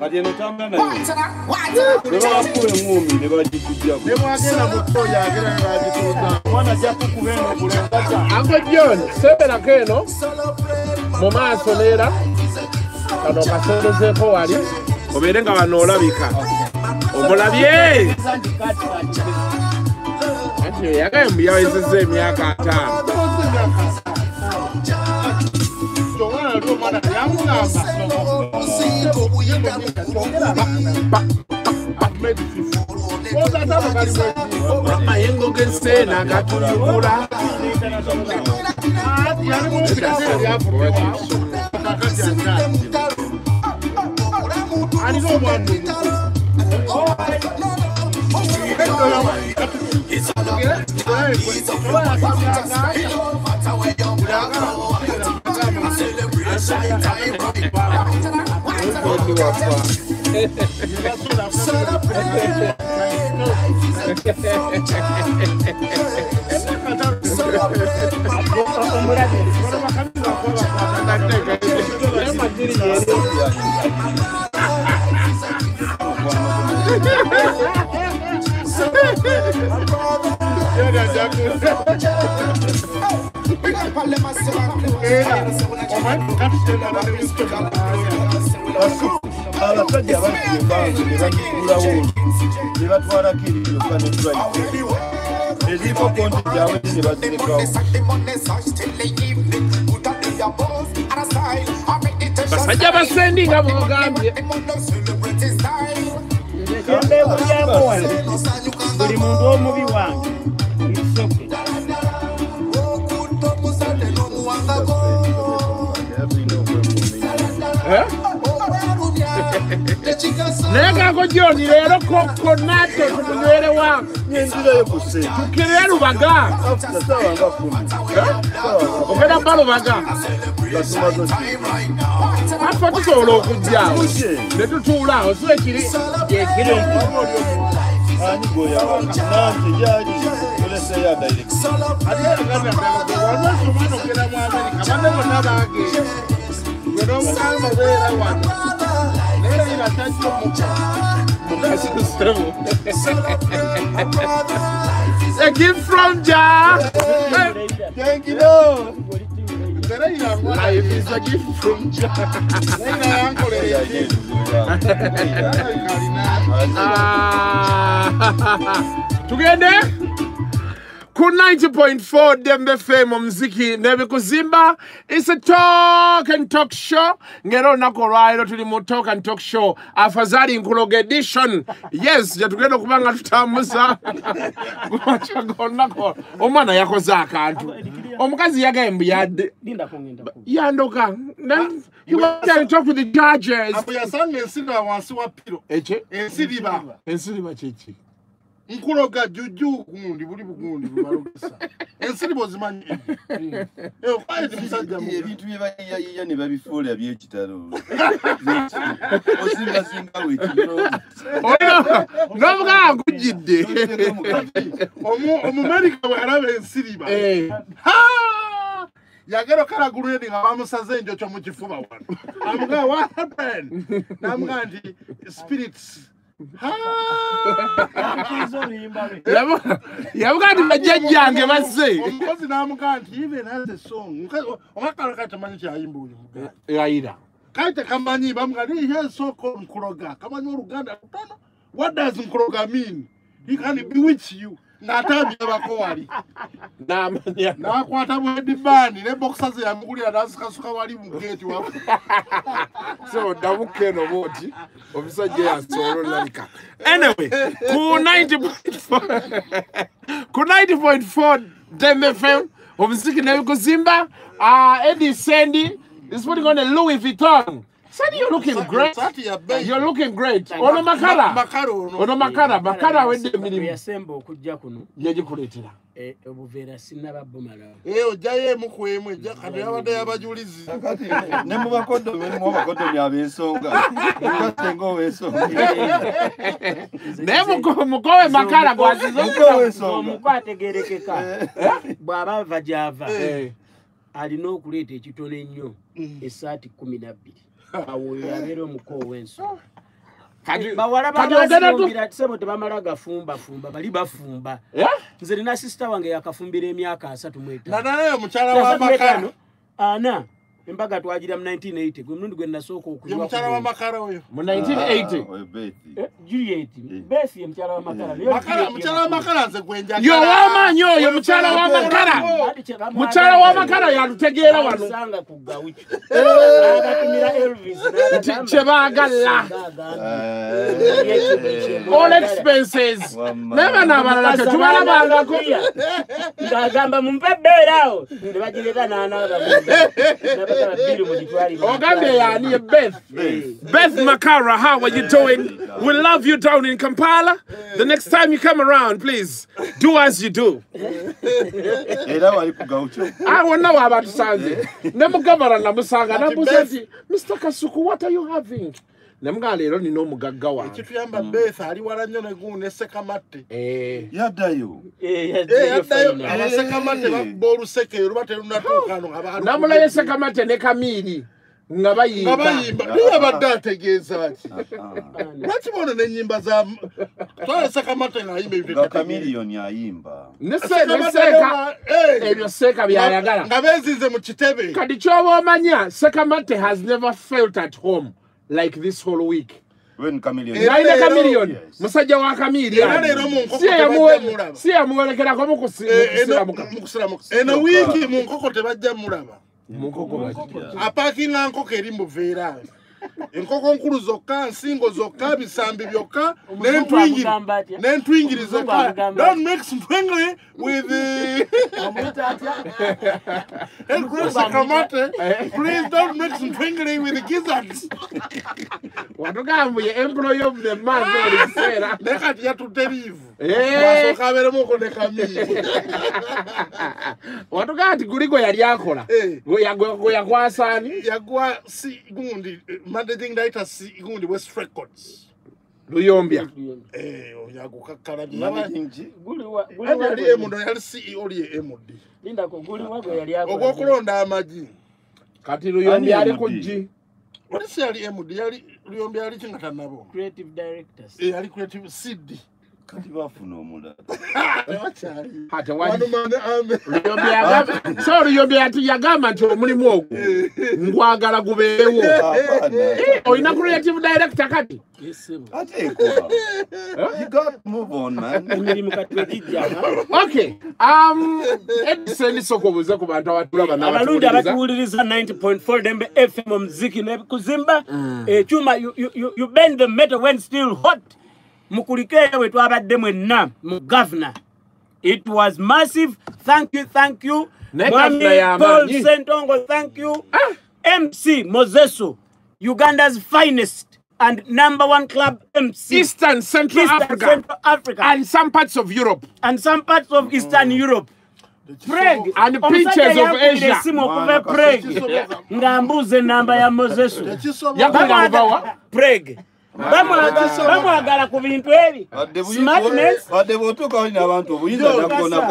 kati eno tambula nayo ne bagikujjaku nemwagenda mu kkoja agenda ne bagituuza mwana ajja kukuba eno kulengaza Uncle John, seberako eno mu maaso neera kano kasondezeeko wali. Obeere nga bano olabika omulabye! Anti yagaye muyawezeza emyaka ataano amayengo g'ensena gatunyukula alina omwana ali omwana yamugamba amayengo g'enseena gatuyugula alina omwana abasajja abafuna embango ne bagigulawo ne batwalako ebiryoka ne drive eziriko konti gyabwe ne bazirekawo basajja basendi nga bwogambye kyembeebulyamu wano buli muntu omubi wange naye gago joni leero wange nenzirayo ku ssente tukirire lubaga. Kumi ogenda mba lubaga. Afe tusobola okujjaawo ne tutuula awo si ekiri gyekiri ani goyawa nanti gyali oleseyo adirect ate agambye ogenda mu amerika banne bonna bagenda gwe n'omugamba beera wano naye ira tajja omuka a gift from Jah. thank you era irangwa Life is a gift from Jah. naye yankolera ekintu Ah, tugende ku 90.4 Dembe FM omuziki nebikuzimba is a talk and talk show. Ngera olunaku olwaliro tuli mu talk and talk show. Afazali nkuloga edition. Yes gyetugenda okuba nga tutambuza gwaca golunaku omwana yakoze akantu. Omukazi yagaye mbu yadde. Linda kungenda ku. Yandoka. Then he went there and talked with the judges. Apo yasanga ensiriba wansi wa piro. Ekye ensiriba ensiriba kyeki nkuloga jujju gundi buli bugundi bubalogesa ensiriba ozimanyi kwaiti musajja mu ebintu byebayiyayiya ne babifuula byekitalo. Novuga angujjidde Omu- omumerika bwe yalaba ensiriba Eh, yagera okalagulwedi nga bamusaze enjokyo mu kifuba wano. Amugaa what happened? Namugaa nti spirits Ha! kizo oluyimba lwe yabu- yavuga nti bajjajjange bazze. omukozi namugaa nti even has a song omwakalo kati tamanyi kyayimba oyo mugaa yayira. Kale tekamanyi bamugaa ni he soko nkuloga kamanyi oluganda lutono what does nkuloga mean? He can bewitch you ng'atambirabako wali namanya. Nakwata bwedibani ne bokisa ze yamugulira nasukasuka wali mu geti wa so damuka eno booti omusajja yasobola olabika anyway ku 90.4 ku 90.4 dmfm omuziki nebikuzimba uh, eddie sendi is putting on a louis vuitton you're looking great. Sati ya bei. You're looking great. Ono makala. makala ono Ono makala. Makala awedde Bwe emirimu. yasemba okujja kuno Yagikuleetera. eh, obuveera sinaba bumalawo Eh ojjayo emu ku emu ejja kano yabadde yabajulizi kati ne mu bakodomi mulimu abakodomi ab'ensonga mukasenga ow'ensonga Naye muko- mukowe makala gwazizo. muka ow'ensonga omuko ategerekeka bw'aba ava gy'ava Eh. alina okuleeta ekitono ennyo esaati kumi nabbiri awo yabeera omuko ow'ensonga kati bawala kati ogenda tu babazirumbira sebo tebamala gafumbafumba bali bafumba. Nze nina sisita wange yakafumbira emyaka asatu mu etaano. nanaye mukyala Asatu mu w'amakara etaano, ana embaga twagira mu 1980 gwe mulundi gwe nasooka ye okunywa mukyala ku w'amakara oyo. Mu 1980 Ah. Eh, Juliet Besi ye mukyala naye Makara- mukyala ye w'amakara nze gwenjagala yo w'amaanyi oyo mukyala kye bamwagala- mukyala w'amakara yalutegeera wano. Bamusanga ku gawiki. N'abatumira Elvis nti kye baagala. Eh, all expenses. Naye bano abalala tetubalabangako ng'agamba mumpe ebbeera awo. Ne bagireeta n'anaaba bbiri mu gitwaliro ogambye yaani ye beth beth makara how are you doing? We love you down in kampala. The next time you come around please do as you do. I wali ku gaucho Ah, wonna waaba tusanze ne mugavana namusanga mr kasuku what are you having nemugamba leero nina omugagga wange. Kituyamba beesa ali wala nnyo neguu nesekamatte Eh, yaddayo. Yaddayo Eh. abasekamatte bakuba oluseke luba terunatuukano namulaye sekamate ne kamiiri nga nga bayimba. Bayimba. Naye abadde ategeeza ki lwaki bono nenyimba za twale sekamate ngaayimba ebyo nga kamiliyoni ayimba ne se- ne seeka Eh, ebyo seeka byayagala. nga beezinze mu kitebe. Kati kyoba omanya sekamate has never felt at home like this whole week. Nalina kamiliyoni Yes. musajja wa kamiri Era leero mu nkoko tebajja si yamuwerekerako mu kusi- mu Eh, eno- kusiramuka mu kusiramuka eno wiiki mu nkoko tebajja mulaba. Mu nkoko baki. apaakinga nkoko eri mu veera enkoko nkulu zokka nsingo zokka bisambi byokka Omuzungu amugamba atya? n'entwingiri Omuzungu zokka. amugamba don't mix twingly with the omuyita atya? Sakamate, please don't mix twingly with the gizzards. Watugambuye employ of the month buli kiseera. Ne kati yatudde liivu Eh. Wasooka abeeremuko ne kamiiri watugaa nti guli gwe yali akola Eh. Gwe yagwa- gwe yakwasaani yagwa si gundi eh, managing director si gundi west records. Luyombya Eh, wa- guli wa- yali ceo lye akola. ogw'okulonda amagi. Kati luyombya ali ku ggi wali si yali md yali luyombi yali kinga tannabo Creative directors. Eh, yali creative cd kati bafuna omulala tewakyali ate wali wanumane ame luyombya yagamba so luyombya yati yagamba nti omulimu ogwo ngwagala gubeerewo abaana olina creative director kati? Yes, sebo. ateekwa you got to move on man. Emirimu kati wegijja okay um edison sooka obuuze ku bantu abatulaba abalungi n'abatuwuliriza abatuwuliriza 90.4 dembe fm omuziki nebikuzimba ekyuma you- you- you- you bend the metal when still hot mukuliko eyo bwe twabadde mwenna mu governor it was massive. Thank you thank you. Ne Mwami paul sentongo thank you. Ah. Mc mozeso uganda's finest and number one club mc eastern central Eastern africa Central Africa. and some parts of europe. And some parts of eastern mm. europe. Prague. And Omusajja pictures of yankugira Asia. essimu okuva Mwana Prague. Kisoboka nga mbuuza enamba ya mozesu. Tekisoboka Prague. Bamwaga- bamwagala ku bintu ebi. Wadde bw'otuuka wali n'abantu obuyinza john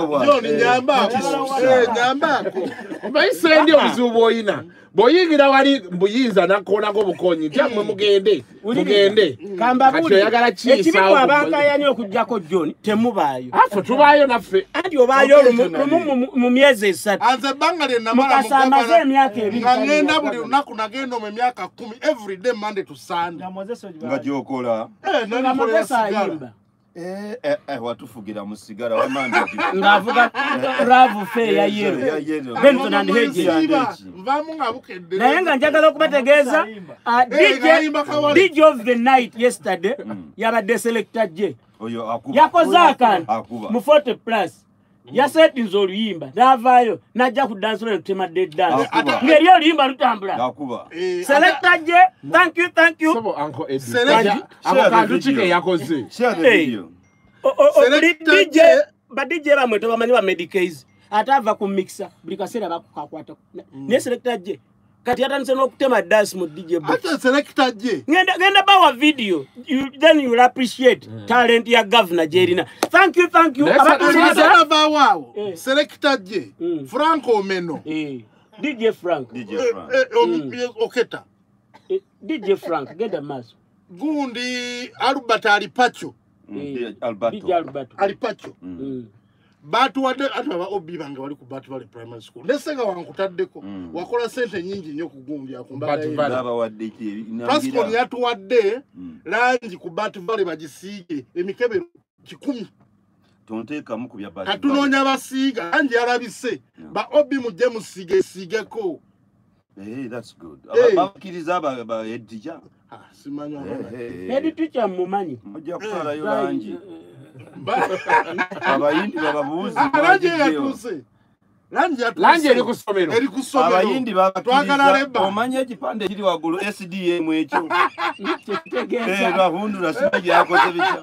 bwati nyambaako Eh, nyambaako omayise ndi obuzibu bw'olina bw'oyingira wali mbuyinza nakkoonako bukonyi tyammwe mugende mugende. Kati oyagala ki ekibimu nsaawo ku- abankayani okugjako john temubaayo. Afe tubaayo naffe. Anti obaayo lumu mu- myezi esatu. Anze ebbanga lye namala Mukasa mu amaze emyaka ebiri. nga ngenda buli lunaku nagenda mu emyaka kumi everyday monday to sunday. Nga gy'okola. Eh, nga sigala. ayimba watufugira mu sigala ng'avuga ravu fe ya yero Benson and naye nga njagala okubategeeza uh, Eh, DJ of the night yesterday yabadde selector je oyo akuba. Yakoze akantu mu 40 plus yasetinze oluyimba n'avaayo n'ajja ku dansolo netutemadde dansi Akuba. ng'eri oluyimba lutambula. Eh, selector je thank you thank you. Ako kantu ki video. ke yakoze. DJ je- ba DJ bamwe tebamanyi ba medicays ate ava ku mixa buli kaseera bakukakwata naye selector je kati yatandise n'okutema dansi mu DJ box. Ate selekita gye. Ngenda genda bawa video. You, then you'll appreciate talent ya governor gyerina thank you thank you. Naye abatuwuliriza atanavaawo awo Eh. selekita gye. Mm. franco omeno. Eh, dj frank dj Eh, frank eh, eh, oketa. Eh, dj frank genda maaso gundi albert alipacho. Eh, Alberto. dj alberto. Alipacho. Mm. Batuwadde ati aba obi bange bali ku batuvale primary school nesenga wankutaddeko Mm. wakola sente nyingi nnyo okugumbya ku Nangira. yatuwadde Mm. langi ku batuvale bagisiige emikebe kikumi tonteekamu ku bya Bat Valley. katunoonya basiiga langi yalabise Yeah. ba obi mujje musiige esiigeko Eh, that's good. Eh. Aba- bakkiriza aba- ba head teacher. Ah, simanya Eh, eh, edi eh. tucha mumanyi Mujja kutwalayo langi. Ba- Abayindi bababuuzi. langi bagijjeyo. yatuuse langi yatuuse langi eri ku ssomero. Eri ku ssomero. Abayindi omanye ekipande ekiri waggulu sdm ekyo. Eh, bahundula sina gyakoze bitya.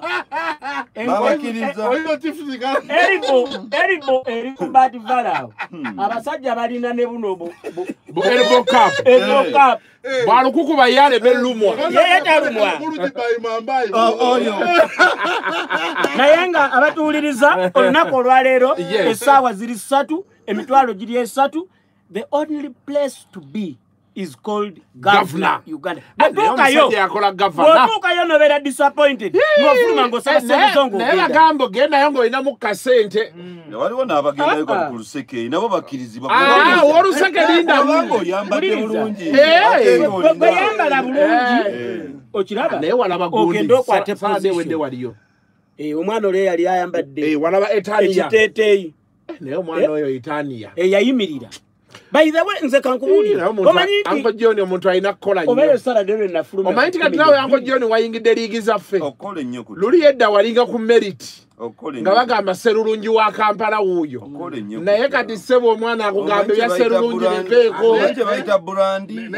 Babakkiriza olina tifuziga eribo eribo eri ku bat valley awo. Abasajja balina ne buno bu- bu- bu elbow cup ezokapu bwalukukuba yaleme lumwa. Yeye talumwa. bayimambayi O- oyo naye nga abatuwuliriza olunaku olwaleero essaawa ziri ssatu emitwalo giri esatu the only place to be is called Governor. governor. Uganda. Gavana bwotuukayo nobeera disappointed. Ng'ofuluma ng'osaba sente naye ng'ogenda bagamba ogendayo ng'olinamu kasente waliwo n'abagendayo kati ku luseke nabo bakkirizibwa Ah, Wuliriza. bulungi. Eh. ate Bwe- bwe ng'olina- yambala bulungi Eh. okiraba naye walaba ogende okwate waliyo. Eh, omwana olyo yali ayambadde Eh, ekiteeteeyi naye omwana oyo etaniya eyayimirira by the way nze kankubuulira. Omanyi anko nti john omuntu alina kukola nnyo. Esaladde lwe nafuluma omanyi nti kati nawe anko john wayingidde liigi zaffe. Okola ennyo ku luli edda walinga ku meriti nga bagamba serulungi wa kampala wuuyo. Naye kati sebo omwana akugamba ebya serulungi walirabika bulungi. Eh,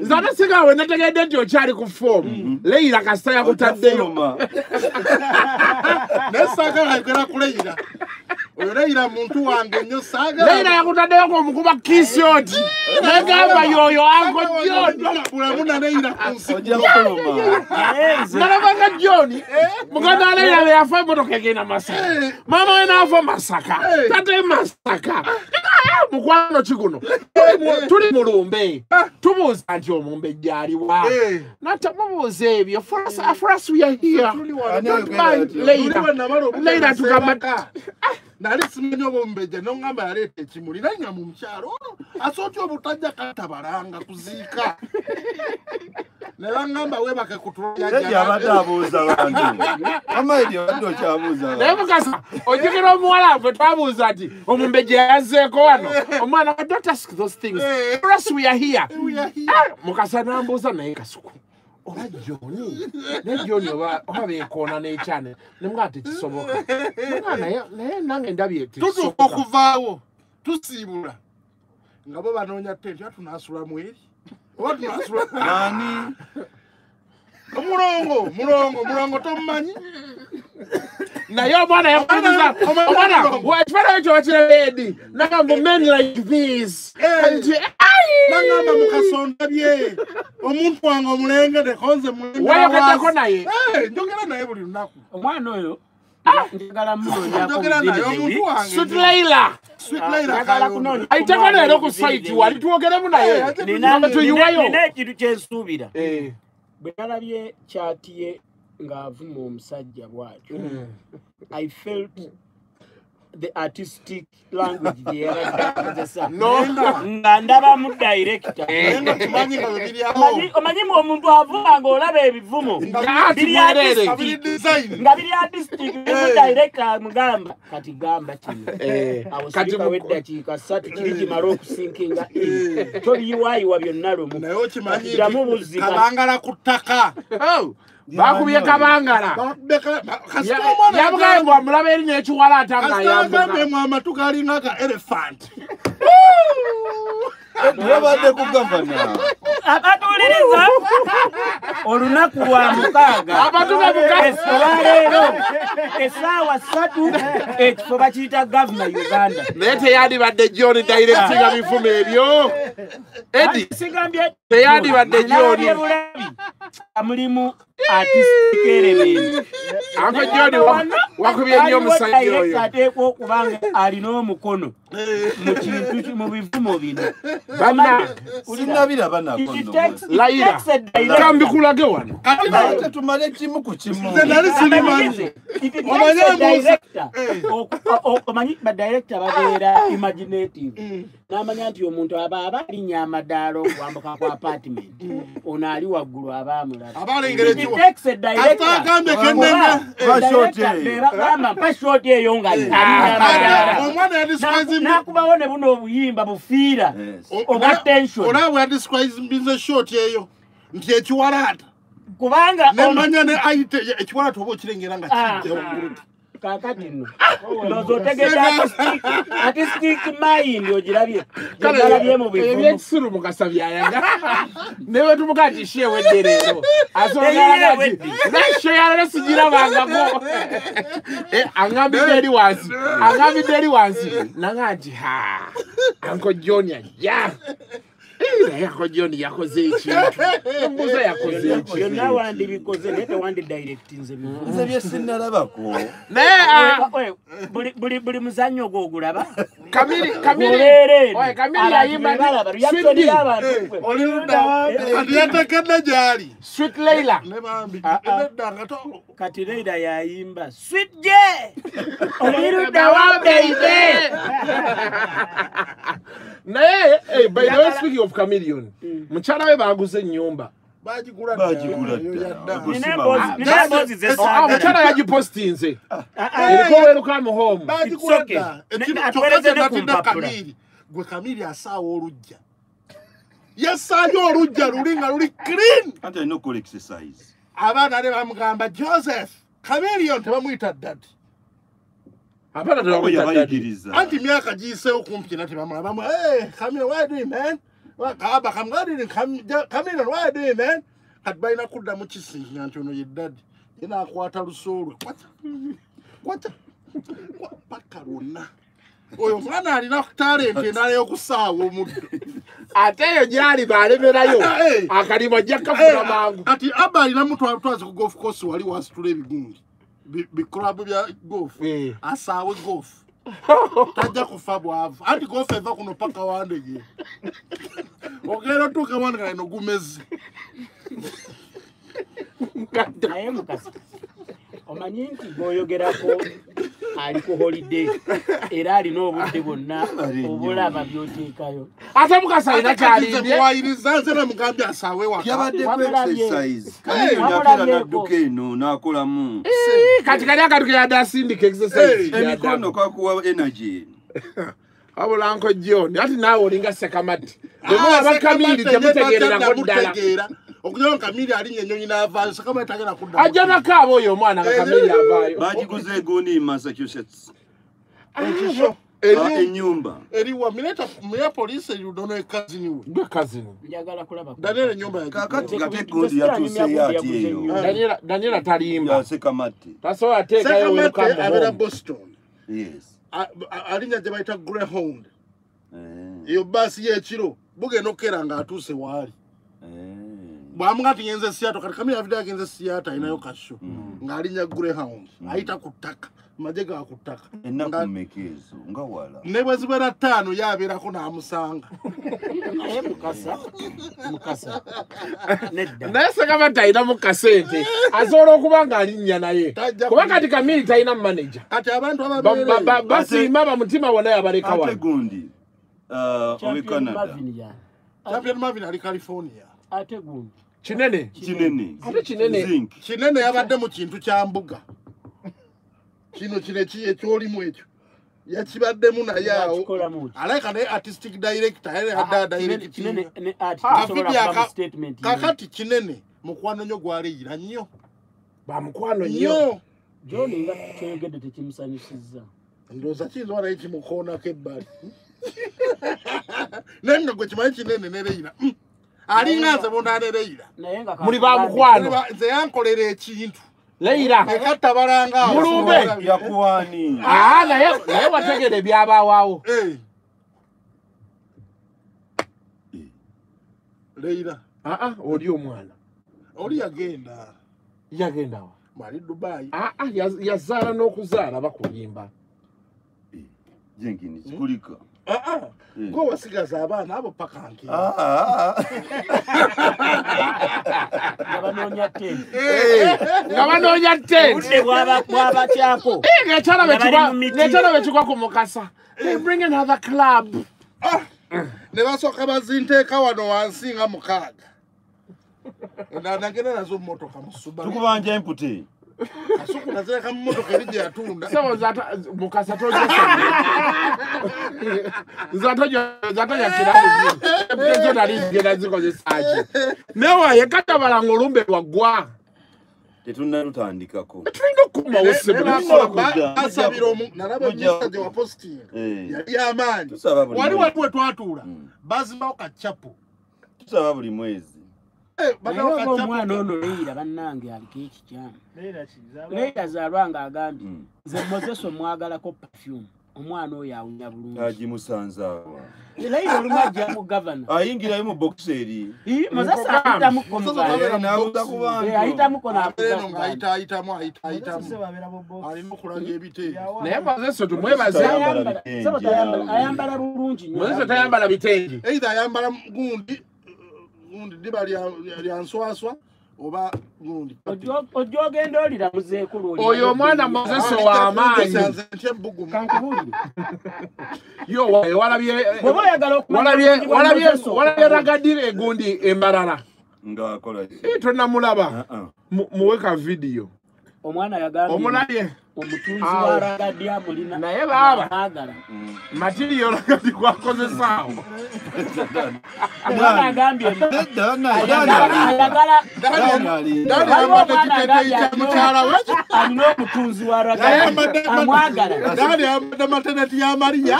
nze ate sigawe nategedde nti okyali ku foomu. Leyira kasita yakutaddeyo Otafuluma. naye saagala ayogera ku leyira oyo leyira muntu wange nnyo saagala. Yakutaddeyo ng'omukuba kiisi oti. Negamba yoyo anko john. bulamu na leyira ku nsi. Ojja kufuluma nalabanga john muganda wa leyira be yafa emotoka egenda masaka. Maama we naafa masaka. Tate masaka. Mukwano ki guno? Tuli mu- tuli mulumbe tubuuza nti omumbe gyaliwa Eh. natamubuuza ebyo. For us- us we are here. Don't mind okugenda Leila tugamba. nali simanyi oba omumbejja noŋŋamba yaleeta ekimuli nanya mu mukyalo ono asootya obutajja katabalanga kuziika. Ne baŋŋamba weebake Teddy abadde abuuza abantu amaidi obadde okyabuuza naye mukasa ojjukira omuwala ffe twabuuza nti omumbe gye yazzeeko wano? Omwana wa don't ask those things. For us we are here. Ah, mukasa nambuuza naye kasuku oba joni naye joni oba beekoona n'ekyane nemwa tekisoboka naye nange ndabye tutuuka okuvaawo tusiibula nga bo banoonya tenti oba tunaasula mweri. Oba tunaasula ani omulongo mulongo mulongo tomumanyi naye omwana yamubuuza omwana ekifaananyi kyo bakirabeedi nagamba men like this. Eh. Nti, "Ai!" naŋŋamba mukasonda bye. Omuntu wange omulenge tekonze Wayogeddeko naye? njogera naye buli lunaku. Omwana oyo Kayondo. kunoonya ayiteko leero ku saiti wali tuwogeremu naye. Nga tuyiwayo ekintu kyensuubira Eh, bwe nalabye kyati ye ng'avuma omusajja bw'atyo i felt the artistic language gye yabadde akozesa no. Nga director. Kimanyi nga bwe biryawo Omanyi- mu omuntu avuma ng'olaba ebivumo Nga biri artistic. bimu director amugamba kati gamba kino. Eh, awo kati sirika mu- w'eddakiika ssatu kiri kimala okusinkinga tobiyiwaayiwa byonna lumu. Naye okimanyi kabangala ku ttaka. Oh, bakubye kabangala. Bakubeka- ba- kasita Ya- omwana yabugaye mbw amulaba eri yambuka agambye mu amatu galinga aga elephant obadde ku gavana abatuuliriza olunaku lwa mukaaga. Olwaleero essaawa ssatu ekifo bakiyita gavuna uganda. Naye teyandibadde john directinga bifumo ebyo. Edi Teyandibadde John. mulimu artistic element. Anko joni wakubye nnyo omusajja oyo. ateekwa okuba nga alina omukono mu kintu ki- mu bino banna sinabiraba nako It nno. takes- it Laira. takes a director. kambikulage wano Ate tumale kimu ku kimu Nze nali sirimanyi It takes Omanyi a mbuuza- director. Eh. Babeera imaginative n'amanya nti omuntu aba aba alinnya amadaala okwambuka ku apartment. Ono ali waggulu aba amulaba Aba alengera It ekiwa- takes a director. Kasita agambye Oba, kenneme. Pa short director eyo. be bagamba mpa short eyo nga alinnya amadaala omwana yadiscribe nakubawo ne buno obuyimba bufiira oba tension. olaba yadiscribe short eyo nti ekiwalaata. Kubanga nemanya ne aite ekiwalaata oba okirengera nga Ah. kijja waggulu kakati nno ndowooza otegedde artistic- artistic mind ogirabye. Ogalabye mu bivumu. ebyekisuru mukasa byayaga newe tumuka nti she ewedde leero. Ewedde. asoogasho yalero sigirabangako Eh, aŋambidde eri wansi aŋambidde eri wansi. Naga nti ha anko john ajja Eh, naye anko john yakoze ekintu embuuza yakoze byonna ekintu wandibikoze naye tewandidirectinze bivumu nze bye sinalabako naye ah, buli- muzannyo gwo ogulaba kamiri kamiri Olere. oye kamiri Abantu yayimba be balaba, ndi reaction Sweet D. y'abantu. oli ludda ati yatekedde gyali sweet leila kati reida yayimba sweet j olirudda wa baby? naye by the way speaking of chameleon mukyala we baguze ennyumba. Emboozi Ah, zesaagala omukyala yagipostinze Ah, ah. eriko welcome home bagigula It's okay. dda Ne- Ekintu ne- kyokka atuweereze kye ne ku natidde mpapula. kamiri gwe kamiri asaawa olujja yasaayo olujja luli nga luli clean. Anti alina okukola exercise abaana ne bamugamba joseph kamirion tebamwyita ddadi dadi yabayigiriza anti myaka giyiseewo kumpi na tebamulabamu man kati balina kuddamu kisinga nti ono ye ddadi ye naakwata lusoolwe kwaca kwaca kwa- paka lwonna oyo omwana alina talenti endala y'okusaawa omuddo. Ate eyo gyali balemerayo Eh. akalimu ajja kafuna mangu. Kati aba alina mutwazi ku golf course wali wasitula ebigundi Bi- bikulabu bya golf. Eh. asaawe golf. Tajja kufa bwavu anti golf eva kuno paka wandege ogenda otuuka mwana galino gumeze naye mukasa omanyi nti gwoyogerako ali ku holiday era alina obudde bwonna obulaba byoteekayo. Ate mukasa alina kyalimbye. muwayiriza nze namugambye asaawe waka. Yabadde ku Wamulabye. exercise. kamirioni ate wamulabyeko. anadduka eno n'akolamu? Kati kali akatuke yadde asindika exercise? Emikono kakuwa energy wabula nko john ati naawe olinga sekamati bwemulaba kamiri temutegererako ddala okunyao kamiri alinnya enyonyi n'avaayo sekama tagenda kudda ajja nakaaba oyo omwana nga kamiri avaayo. Bagiguza egundi mu massachusetts. Ah, enyumba eriwa minneapolis erudono ekaziniwe gwe kazini njagala kulaba ku- daniel enyumba kakati nze egundi yatuuseyo ati eyo. Daniela- daniela talimba. Yasekamatti tasobola ateekayo sekamate welcome abeera boston. Yes. A- a- alinnya gye bayita greyhound. Eh, eyo baasi y'ekiro bugenda okukera nga atuuse waali. Eh. Bwamuga ati ngenze siyato kati kamiri avidde agenze siyato alinayo kasho ng'alinnya greyhound ayita ku ttaka maje ga ku ttaka. Ennaku mmeka ezo nga wala. ne bwe zibeera ttaano yabeerako n'amusanga. Naye mukasa. Mukasa. Naye sekamati alinamu kasente asobola okuba ng'alinnya naye. Kuba ku- kati kamiri talina manager. Kati abantu basiima bamutima wonna yabaleka wano gundi ah, owe canada. Champion marvin ali california. Ate gundi kinene kinene ate kinene kinene yabadde mu kintu kya mbuga. Kino kino eki- ekyolimu ekyo? Yakibaddemu naye awo. alabika naye artistic director Ah, statement kakati kinene mukwano nnyo gwaliyira nnyo. Bamukwano nnyo nnyo. John nga kyoyogedde tekimusanyusizza. Ndowooza kiyinza oba naye kimukoonako ebbali? Naye nga gwe kimanyi kinene nereyira Mm. Alinga nze naye nga Muli bamukwano. nze yankolera ekintu. Leira. Mulumbe. yakuwani aa naye naye wategera ebyabaawo Eh. leyira aa oli omwana. Oli yagenda. Yagendawa mwali dubayi Ah, ah, yaz- yazaala n'okuzaala bakuyimba jenkini kikulika Mm. Gwe wasigaza abaana abo paka Ah, ah, ah. nga banoonya tenti nga banoonya tent obudde bwaba- bwabakyako ng'ekyalo Nga bali mu miti. bekigwa ku mukasa. They bring another club. Ne basooka bazinteeka wano wansi nga mukaaga. Na- nagenda nazo mumotoka musuba tukubanja empute kasuku nazireka mumotoka eri gye yatunda. Sebo zata mukasa tojesa zatoja kirabu ezo nali zigenda zikozesaki newaye katabala nga olumbe lwaggwa tetunnalutandikako tulina okukumawo sebo Kujja. basabira omu- nalaba Kujja. minisita gye wapositinga yali amaanyi. Tusaba buli wali wali we twatuula. Mm. bazimawo kacapu tusaba buli mwezi omwana ono leira bannange aliko ekikyamu leira zaalwa ng'agambye Mm. nze moses omwagalako perfume. Omwana oyo awunya bulungi. Agimusanze awa. Leira olumu ajja mu gavana ayingirayo mu bokisi eri. Ayitamuko bantu. Eh, ayitamuko naye mazeso tumwebaze Ayambala bitenge, awo. ayambala bulungi nnyo. mazeso tayambala bitenge. Eitha ayambala gundi gundi diba lya- nswaswa oba gundi. Ojja ogenda oliramuzeeko lw'oli- oyo omwana mazeso w'amaanyi yo walabye ragadire egundi embalala. Ngaakola? Eh, tonnamulaba. Ah. Mu- muwe ka vidiyo omwana yagambye. Omulabye omutunzi Awo. wa ragadi amulina Naye baaba. agala Mm. matiriyo ragadi ayagala ayagala- Waliwo ayambadde omwana agambye kya mukyala we alina omutunzi wa ragadi Ayambadde- amwagala. Dani ayambadde mateneti ya mariya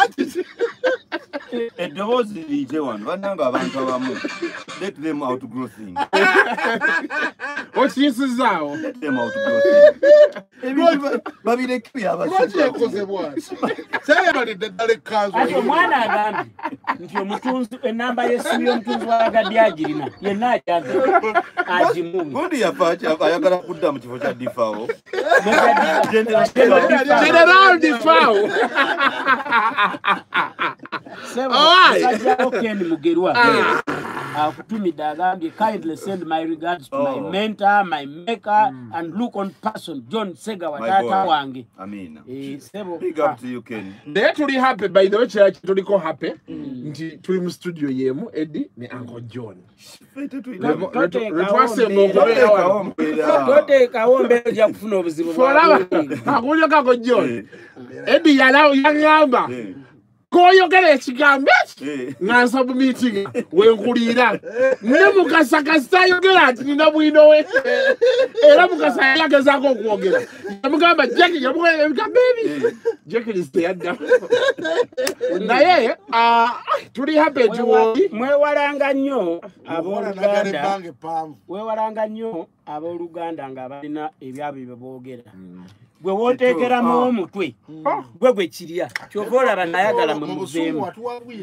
eddoboozi liite wano bannanga abantu abamu. Let them outgrow things. okiisizaawo Let them outgrow things. Ebintu ba- babireke lwaki byabasajja ekoze bwati seyayambalidde ddala ekkanzu. Ati omwana agambye nti omutunzi enamba y'essimu y'omutunzi wa ragadi agirina yenna akyaza agimunga gundi yafa ayagala kudda mu kifo kya difawo general sajjawo ken mugerwa. Akutumidde agambye kindly send my regards to my Oh. mentor my maker and look on person john sega wa My taata boy. Wange. Amina. Eh, naye tuli happy by the way kirala tuliko happy nti tuli mu studio yemu edi ne uncle john. Lwetwasemba okubeera wano toteekawo mbeera ojja kufuna obuzibu folaba bwa- akulyo kako john. Edi yala yaŋŋamba koyogera ekigambo eki nga nsaba miitinga wenkuliira ne mukasa kasita ayogera ati nina bwino we. Era mukasa yali agezaako okwogera. Yamugamba jeki yamugamba ebigambo ebi. Jekiris teyadda naye ah, tuli happy Mwewa- tiwoli mwewalanga nnyo abooluganda eppanvu weewalanga nnyo abooluganda nga balina ebyabwe bye boogera gwe wooteekeramu omutwe gwe gwe kirya kyova olaba nayagala mu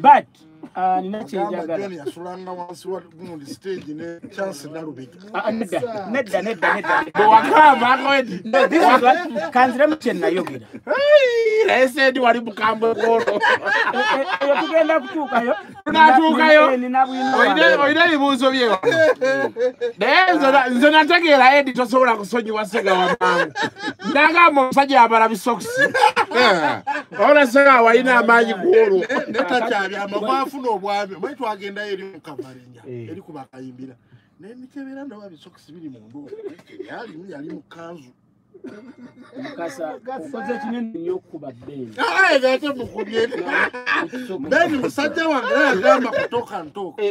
but ah, kyenjagala John yasulanga wansi wa gundi stage ne chance nalubega Ah, nedda nedda nedda nedda. Kanziremu kyenayogera naye seedi wali mukambwe koolo e- eyo tugenda kutuukayo. Wange. oyina ebibuuzo byewa naye nze na- nze nategeera edi tosobola kusonyiwa sega wamangu. Nagamba omusajja yambala bisokisi. Ola sega walina amaanyi kuolwo netakyabya gwafuna obwami omanyi twagendayo eri mukavalinja eri kubakayimbira naye nikebera ndawa bisokisi biri mundu yalimu yali mukanzu mukasa okoze kinene nnyo okukuba beeni ate mukubye. Beni musajja wange nayagamba kutoka ntoka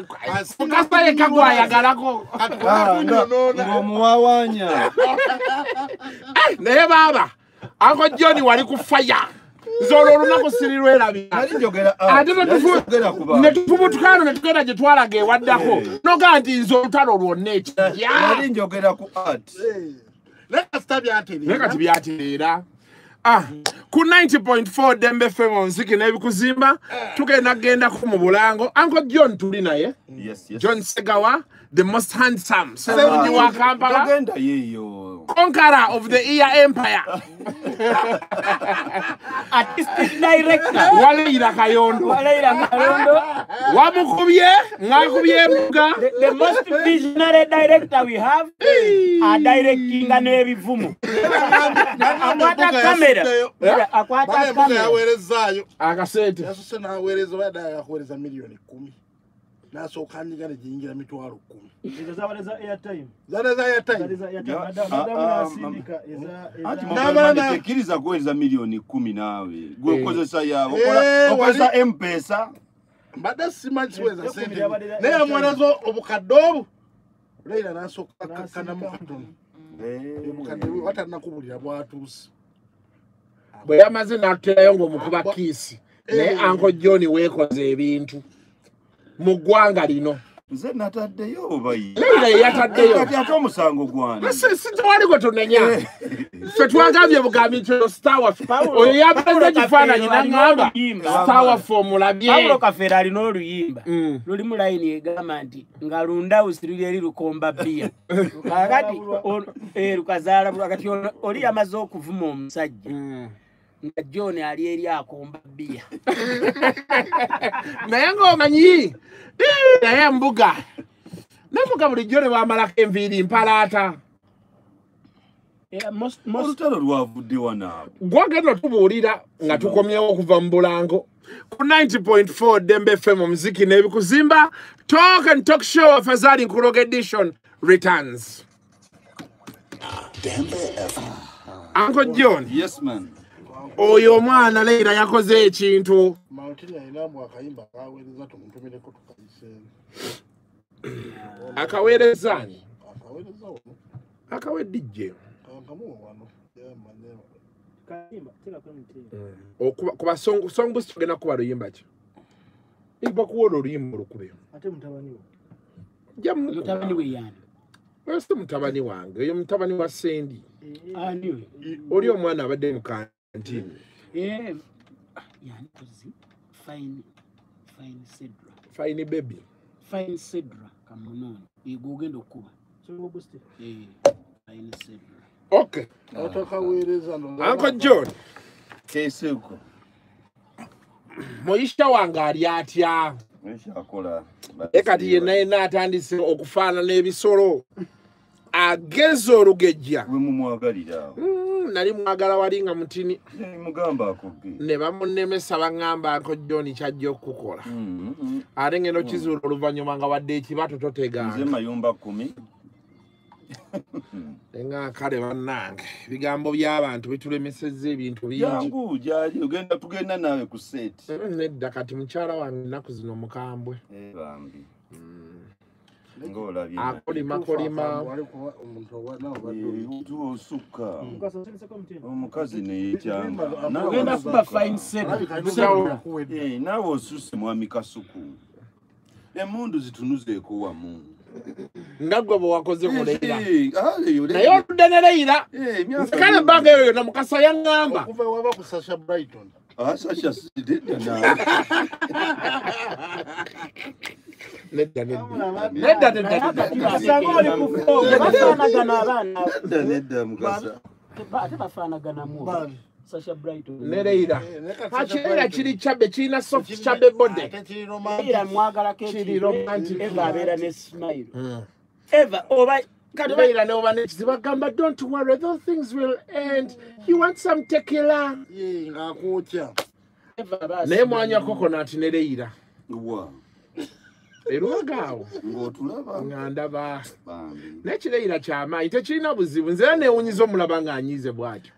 mukasa yekka gwayagalako atwakunyonoona ng'omuwawanya naye baaba anko john wali ku faya olwo olunaku sirirwerabira nali njogera ate njogera ku bantu. netufumutukano netugenda gye twalaga ewaddako. Noga nti nze olutalo lwonna ekirya nali njogera ku art. Naye kasita naye kati byatereera byatereera Ah, ku 90.4 dembe fm omuziki n'ebikuzimba tugenda kgendako mu bulango. Anko john tuli naye. John segawa the most handsome. Serungi wa kampala. Conqueror of the ear empire. Artistic director. Waleira kayondo. Walaira kalondo wamukubye ng'akubye embuga the, the most visionary director we have adirectinga n'ebivumu akwata kamera. Akwata bana embuga kamera. Yaweerezaayo akasente yasose n'aweereza oba ddala yakuweereza miliyoni kumi n'asooka anyiga ne giyingira mitwalo kumi. Ezo zabaleza airtime. Zana za yatime zaliza airtime. Ya- Madam- ah, ah, N'abana- mugamba tekkiriza kuweereza miliyoni kumi naawe. Gwe Eh. okozesa Eh, okozesa wali- mpesa. Mbadde simanyi kiweza Eh, sente. naye amwerezo obukadde obu leira n'asooka kakkanamu katono obukadde bwe watanakubulira bwatuuse bwe yamaze n'atuterayo ng'omukuba kiisi naye anko john weekoze ebintu mu ggwanga lino. Nze nataddeyo obayi. Leira ye yataddeyo. Kati ate omusango gwange Si- si tewali gwe tunenya ffe twagambye bugambi nti oyo Paulo- oyo Paulo ekifaananyi Kafeero naŋŋamba alina star waffe omulabye. Pawulo kafeera alina oluyimba. Mm. lulimu layini egamba nti nga lundawusi luli eri lukomba bbiya. Kakati eh, lukazaala bulwa kati oli yamaze okuvuma omusajja. Mm. Nga john ali eri akomba bbiya. Naye ng'omanyi naye embuga nembuga bulijjo ne bamalako enviiri mpalaata. Most- most- olutalo lwavudde wanaabo gwagenda tubuulira nga tukomyewo okuva mu bulango. Ku 90.4 dembe fm omuziki n'ebikuzimba talk and talk show afazali nkuloga edition returns. Anko john. Yes man oyo omwana leira yakoze ekintu. Mawutini ayinambu akayimba kaweereza tumutumireko tukayiseemu akaweerezani akaweereza wano. Akawedijje kuba song song boost tugenda kuba luyimba ki? Igba kuwola oluyimba olukube. Oyo si mutabani wange oyo mutabani wa sendi. Aniwe oli omwana abadde mu kantini Eh, ah, yani kuzi fine fine cedra. Fine baby. Fine cedra kamunoni ego ogenda Eh, fine cedra. Okay. Atakaweereza uncle john. Keeseko muyisha wange ali atya? Ekyakola e kati yenna yenna atandise okufaanana ebisolo ageze olugejja. Mm, nali mwagala wali nga mutini. Ne bamunemesa baŋŋamba nko john kyajja okukola. Mm, mm. ate ngenda okizuula oluvannyuma nga wadde ekibato nze toteganga mayumba kumi nga kale bannange ebigambo by'abantu bitulemesezza ebintu bingi. Ogenda tugenda naawe ku seeti Mm, nedda kati mukyala wange ennaku zino mukambwe. Bambi ngaolabye akolima kolima omuntu owanabo osukka omukazi neyekyanga Naawe ogenda osukka. kuba fine cedra Eh, naawe osusse mwami kasuku emundu zitunuzeeko wamu nga gwe bwe wakoze ku leira Eh, ah, naye oludde ne leira Eh, kale ebbanga eyo yonna mukasa yaŋŋamba sasha Ah, sidedda naawe. Nedda nedda nedda mukasa. Ate bafaanaganamu sasha brighton ne ne leira Brighton. kiri kyabe kirina soft kyabe bode romantic. mwagalako Kiri ekintu romantic. eva abeera ne smile. Eva oba kati ba- leira neoba nekizibu agamba don't worry those things will end. You want some tequila? Ye, ng'akwokya eva baasi- naye mwanya coconut ne leira Erwagaawo ng'otulaba. Nga ndaba. Bambi. nekireira kyamaanyi tekirina buzibu. Nze era newunyiza omulaba ng'anyiize bw'atyo.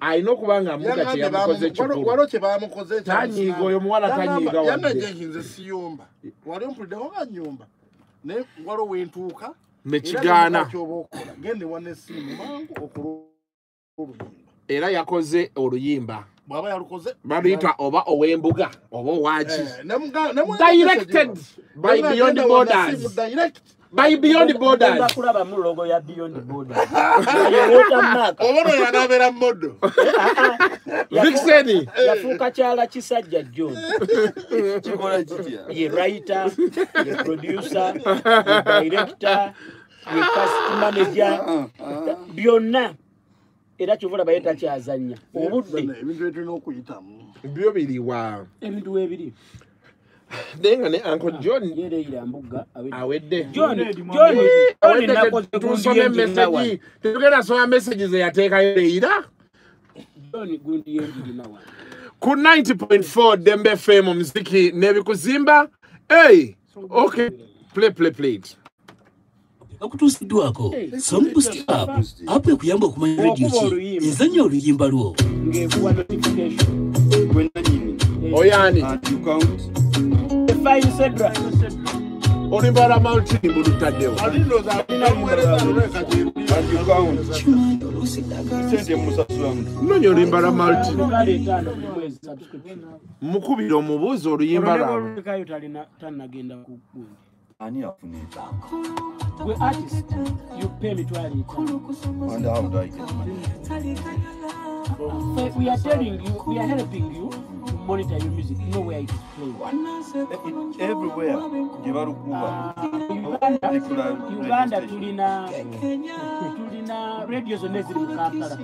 Alina okuba nga amuga kyeyamukoze kikulu waliwo kye bamukoze ekya tanyiiga oyo muwala tanyiiga wadde. siyumba. Wali ompuliddeko nga nyumba naye waliwo wentuuka nekigaana kyoba okola. Genda ewa nesimu mangu okuloluyimba era yakoze oluyimba bw'aba yalukoze. Baluyita oba ow'embuga oba owaki Eh, mu- directed by beyond borders. by beyond borders. Ngenda kulabamu logo ya beyond border Ye watermark. oba ono yanabeera modo vixen. yafuuka kyala kisajja john. Kikola kitya? Ye writer ye producer ye director ye cast manager. Byonna era kyovula baye takyazanya obudde ebintu byetulina okuyitamu. Byo biriwa. Ebintu weebiri naye nga ne uncle john awedde. awedde. John yenjiri nawa meseji tetugenda soma meseji ze yateekayo leira ku 90.4 dembe fm muziki nebikuzimba. Hey, okay. Play play play it okutuusiddwako somboost app app ekuyamba okumanya Okuba ki oluyimba. ezanya oluyimba lwo oyani? Sente musasula muti nonya mwezi subscription. Mukubira omubuuzi oluyimba lwabwe ani afuna ekyo gwe artist you pay mitwalo etaano and how do i get money Fe- we are telling you we are helping you to monitor your music. Know where it is playing It- everywhere. Ah, uganda. Uganda tulina tulina radio zonna eziri mu kampala.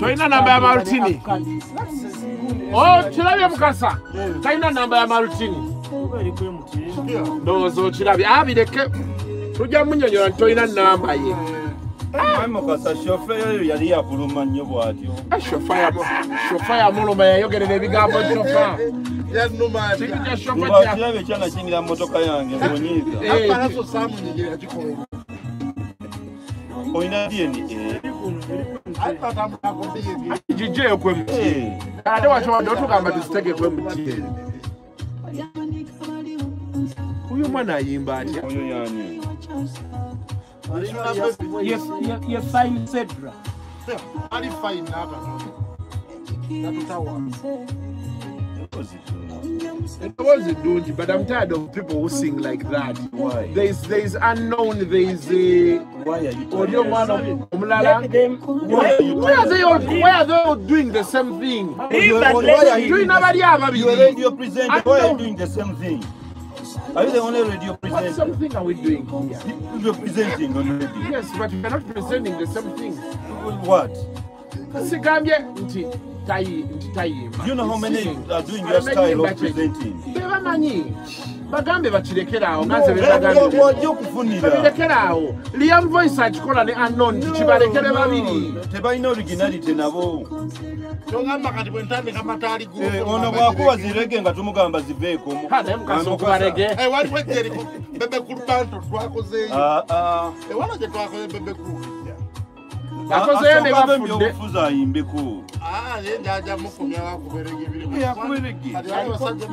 Tolina namba ya Maltini? Oh, kirabye mukasa talina namba ya maltini ndowooza okirabye abireke tujja munyonyola nti tolina namba ye mukasa shofeeyo yali yakuluma nnyo bw'atyo shofa yamu- shofa yamuluma yayogerera ebigambo shofa yanuma kintu kya shofa kuba kya kirabye ekyanakingira motoka yange munyiiza olina dna kwemuti Eh, ate wakyobadde otugamba tuzitege kwemuti uyu mwana ayimba atya oyo yani ye fine cedra. Ali fine nakatono natutawa Eddoboozi ddungi but I'm tired of people who sing like that. Why? there is, there is unknown there is uh, Why are you oli omwana omulala Let them- Why are you where are they all, where are they all doing the same thing? Leave Why and are let you them- tulina bali You're a ababiri radio presenter. I Why are you know. doing the same thing? Are you the only radio what presenter? same thing are we doing here You're presenting on radio. yes but we are not presenting the same thing What? sigambye nti tayi- nti tayimba Do you know how many are doing your style of presenting? Bagambe bakirekere awo ngaze Wajja bebagambe okufunira babirekere awo. Liam voice akikola ne anon kibalekere babiri. tebalina originality nabo. Kyogamba kati bwentandika mataali Eh, ono bwakuba zirege nga tumugamba ziveeko Ha, naye mukasa okuba rege waliwo ejeri bebe kulubanto twakozeeyo Ah, ah. ewala gye twakoze bebe kulu bakozeyo ne bafudde ayimbeko.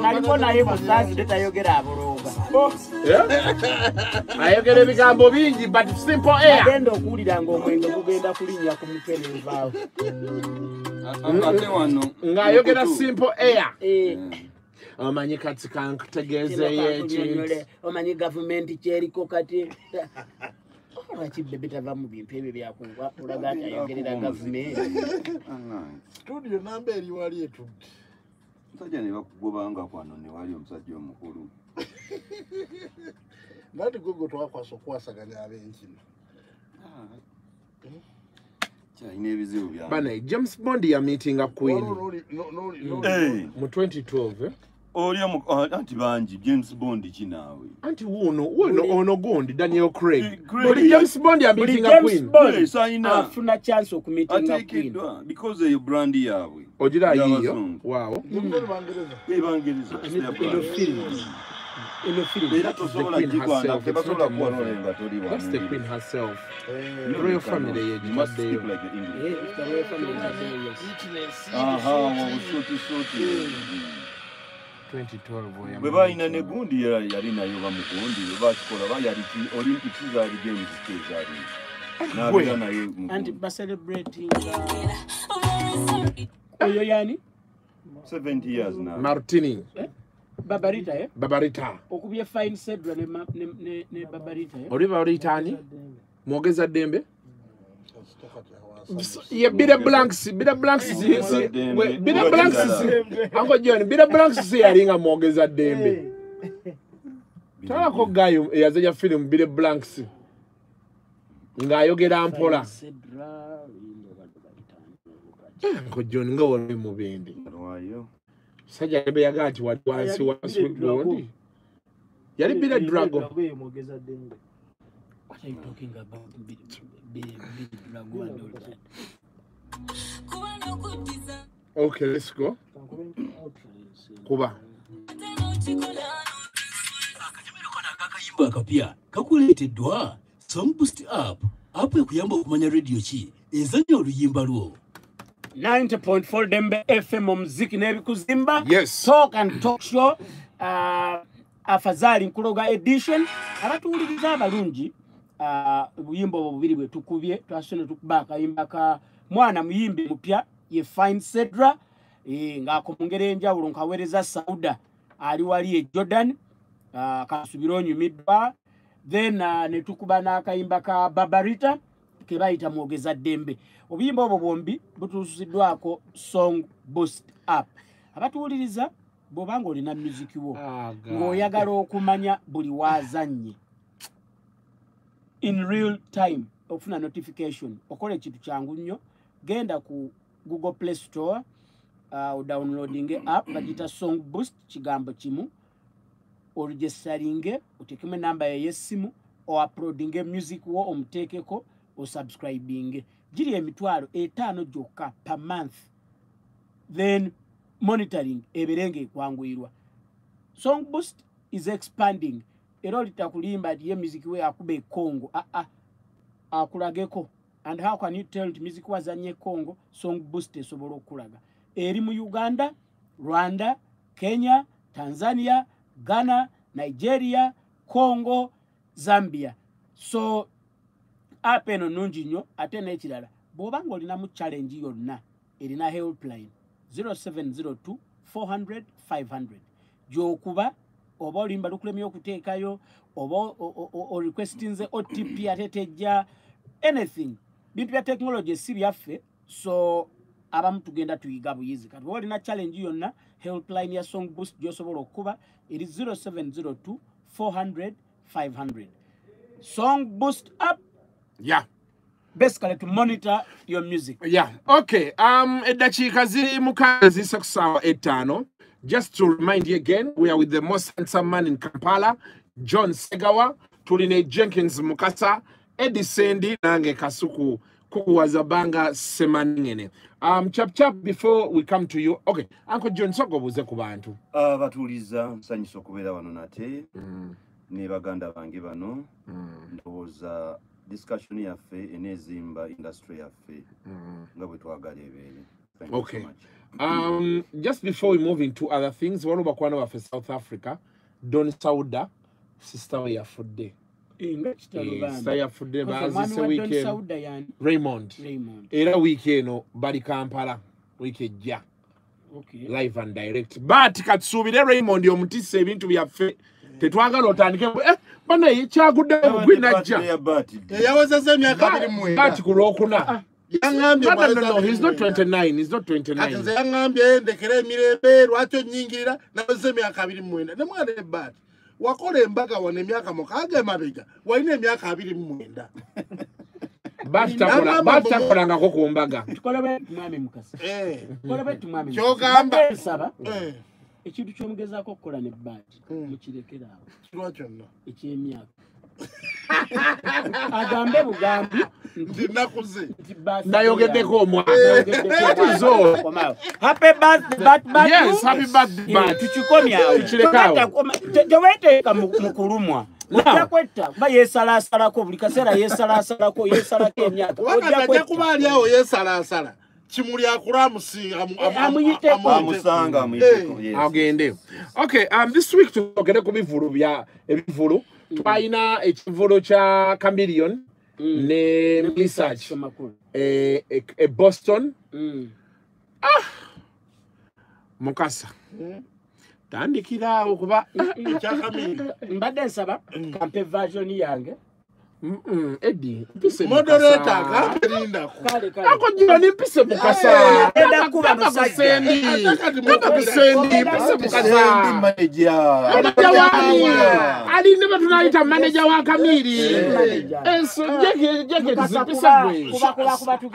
Naliko naye musaasire tayogera abolooga ayogera ebigambo bingi but simple air. Agenda okuwulira ngaomwenge gugenda kulinnya ku mutwe nenvaawo ng'ayogera simple air. Eh, omanyi kati kankutegeezeyo ekintu omanyi gavumenti kyeriko kati lwaki bebe tava mu bintu ebyo byakuba olaga nti ayogerera gavumenti. studio namba eri wali etudde. Musajja ne bakugobanga kwano ne wali omusajja omukulu. Nati gogo twakwasa okwasaganya ab'enkino kyalina ebizibu bya bana james bond yamitinga queen. Mu 2012 eh? Oli omu- ah, anti bangi james bond kinaawe. Anti wuno wuno ono gundi daniel craig. Buli james bond yamitinga queen. Afuna chance okumitinga queen. Ateekeddwa because eyo brandi yaabwe. Ogira yiyo waawo. Ebangeriza eno firimu eno firimu era tosobola The queen gigwana herself, tebasobola it's not a kuwanola movie. nga toli bwe balina ne gundi ya- yali nayo bamugundi bwe bakikola ba yali ki- olympic zaali games kezaali nabeera naye mu and gundi. bacelebrating oyo yani 70 years now. Martini. Babarita eh? babarita. Okubye fine cedra ne, ne, ne, ne babarita eh? oli babaritaani mwogeza ddembe ye bire blanks. Bire blanks si- bire blanks si- anko john bire blanks si yali nga mwogeza ddembe talako gayo eyazeja firimu bire blanks ng'ayogera mpola anko john nga wali mubindi sajja be yagaa nti wali wansi wa sweet gondi yali bire drago. What are you talking about? Okay let's go. Kuba. Akayimba akapya kakuleeteddwa songboost app app ekuyamba okumanya rediyo ki ezanya oluyimba lwo 90.4 dembe fm omuziki n'ebikuzimba Yes. talk and talk show. Uh, afazali nkuloga edition. Abatuwuliriza abalungi obuyimba obwo bubiri bwe tukubye twasone tukuba akayimba ka mwana muyimbi mupya ye fine cedra e, ng'ako mu ngeri enjawulo nkaweereza sauda ali wali e jordan uh, kasubire onyumiddwa. Then uh, ne tukuba n'akayimba ka babarita ke bayita mwogeza ddembe. Obuyimba obwo bwombi butuusiddwako song boost app abatuwuliriza bw'obanga olina musiki wo ng'oyagala okumanya buli waazannye in real time okufuna notification. Okola ekintu kyangu nnyo genda ku google play store uh, odownloadinge app bagita song boost kigambo kimu oregistaringe otekemu enamba yo ey'essimu ouploadinge music wo omuteekeko osubscribinge giri emitwalo etaano gyokka per month. Then monitoring ebeere ng'ekwanguyirwa song boost is expanding era olitakulimba ti ye music we akuba ekongo aa akulageko. And how can you tell nti music wazanya ekongo song boost esobola okulaga. Eri mu uganda rwanda kenya tanzania ghana nigeria congo zambia. So app eno nungi nnyo ate n'ekirala bw'oba ng'olinamu challenge yonna erina helpline 0702 400 500 gyokuba oba olimba lukulemya okuteekayo oba orequestinze otp ate tejja anything. Bintu bya technology si byaffe so abamu tugenda tuyiga buyizi. Kati oba olina challenge yonna helpline ya song boost gyosobola okukuba eri 0702 400 500 song boost app yeah. Basically to monitor your music. Yeah. Okay um eddakiika ziri mukaaga ziyise ku ssaawa ettaano just to remind you again we are with the most handsome man in kampala john segawa tuli ne jenkins mukasa edi sendi nange kasuku kukuwaza banga semaningene. Um chap chap before we come to you okay uncle john soka obuuze ku bantu abatuuliza nsanyusa okubeera wano nate. Mm, ne baganda bange bano. Mm, ndowooza discussion yaffe eneezimba industry yaffe mm. nga bwe twagala ebeere Thank you so Okay. much. Um, just before we move into other things, waliwo bakwano baffe South Africa, Don Sauda, sister we yafudde. Eh, sister yafudde weekend. sauda yani Raymond. raymond Era wiiki eno bali Kampala, wiiki ejja, okay. live and direct. But katusuubire Raymond omutisse ebintu byaffe. Tetwagala otandike eh, banaye kyaguddeyo gwe najja. Birthday ya birthday. eyawezeza emyaka abiri mu mwenda Bati ku lwokuna. Yaŋŋambye No, no, no, mwaweza no, abiri he's not mwenda. 29, he's not kati nze 29. yaŋŋambye ndekera emirembe lwaki onyingirira naweza emyaka abiri mu mwenda. Ne mwana ebaati wakola embaga wano emyaka mukaaga emabega walina emyaka abiri mu mwenda. Bati takola- bati takolangako ku mbaga. Eh, Ky'ogamba. eh, ekintu kyomugezaako okukola nebbaati Mm. mukirekera awo kirwa kyonna. Ekyemyaka agambe bugambi. Nayogeddeko yange. omwana. Nayogeddeko That is all. Komawo. Happy birthday, birth- birth- Yes, happy birthday, Eh, birth. tukikomyawo Tukireka awo. teweteeka mu kulumwa. Ojja kwetta. Kuba yeesalasalako buli kaseera yeesalasalako yeesalako emyaka. Ajja kuba ali awo yeesalaasala kimuli akula amusanga agende. Okay um, this week twogere ku bivulu bya ebivulu twalina ekivulu kya camilion ne research e, e, e boston. Mm. mukasa. Tandikiraawo kuba mbadde nsaba kampe version yange. Mm, mm, edi mpise moderator mukasa agambe lindako kale. Kale ako jino nimpise mukasa Eh, enda kuba Kama musajja. kusendi. Kati kama kusendi mpise Sendi mukasa manager. manaja wani? Manager. alinde betunayita manaja wa kamiri. Manager. enso jeke jeke Mukasa zimpise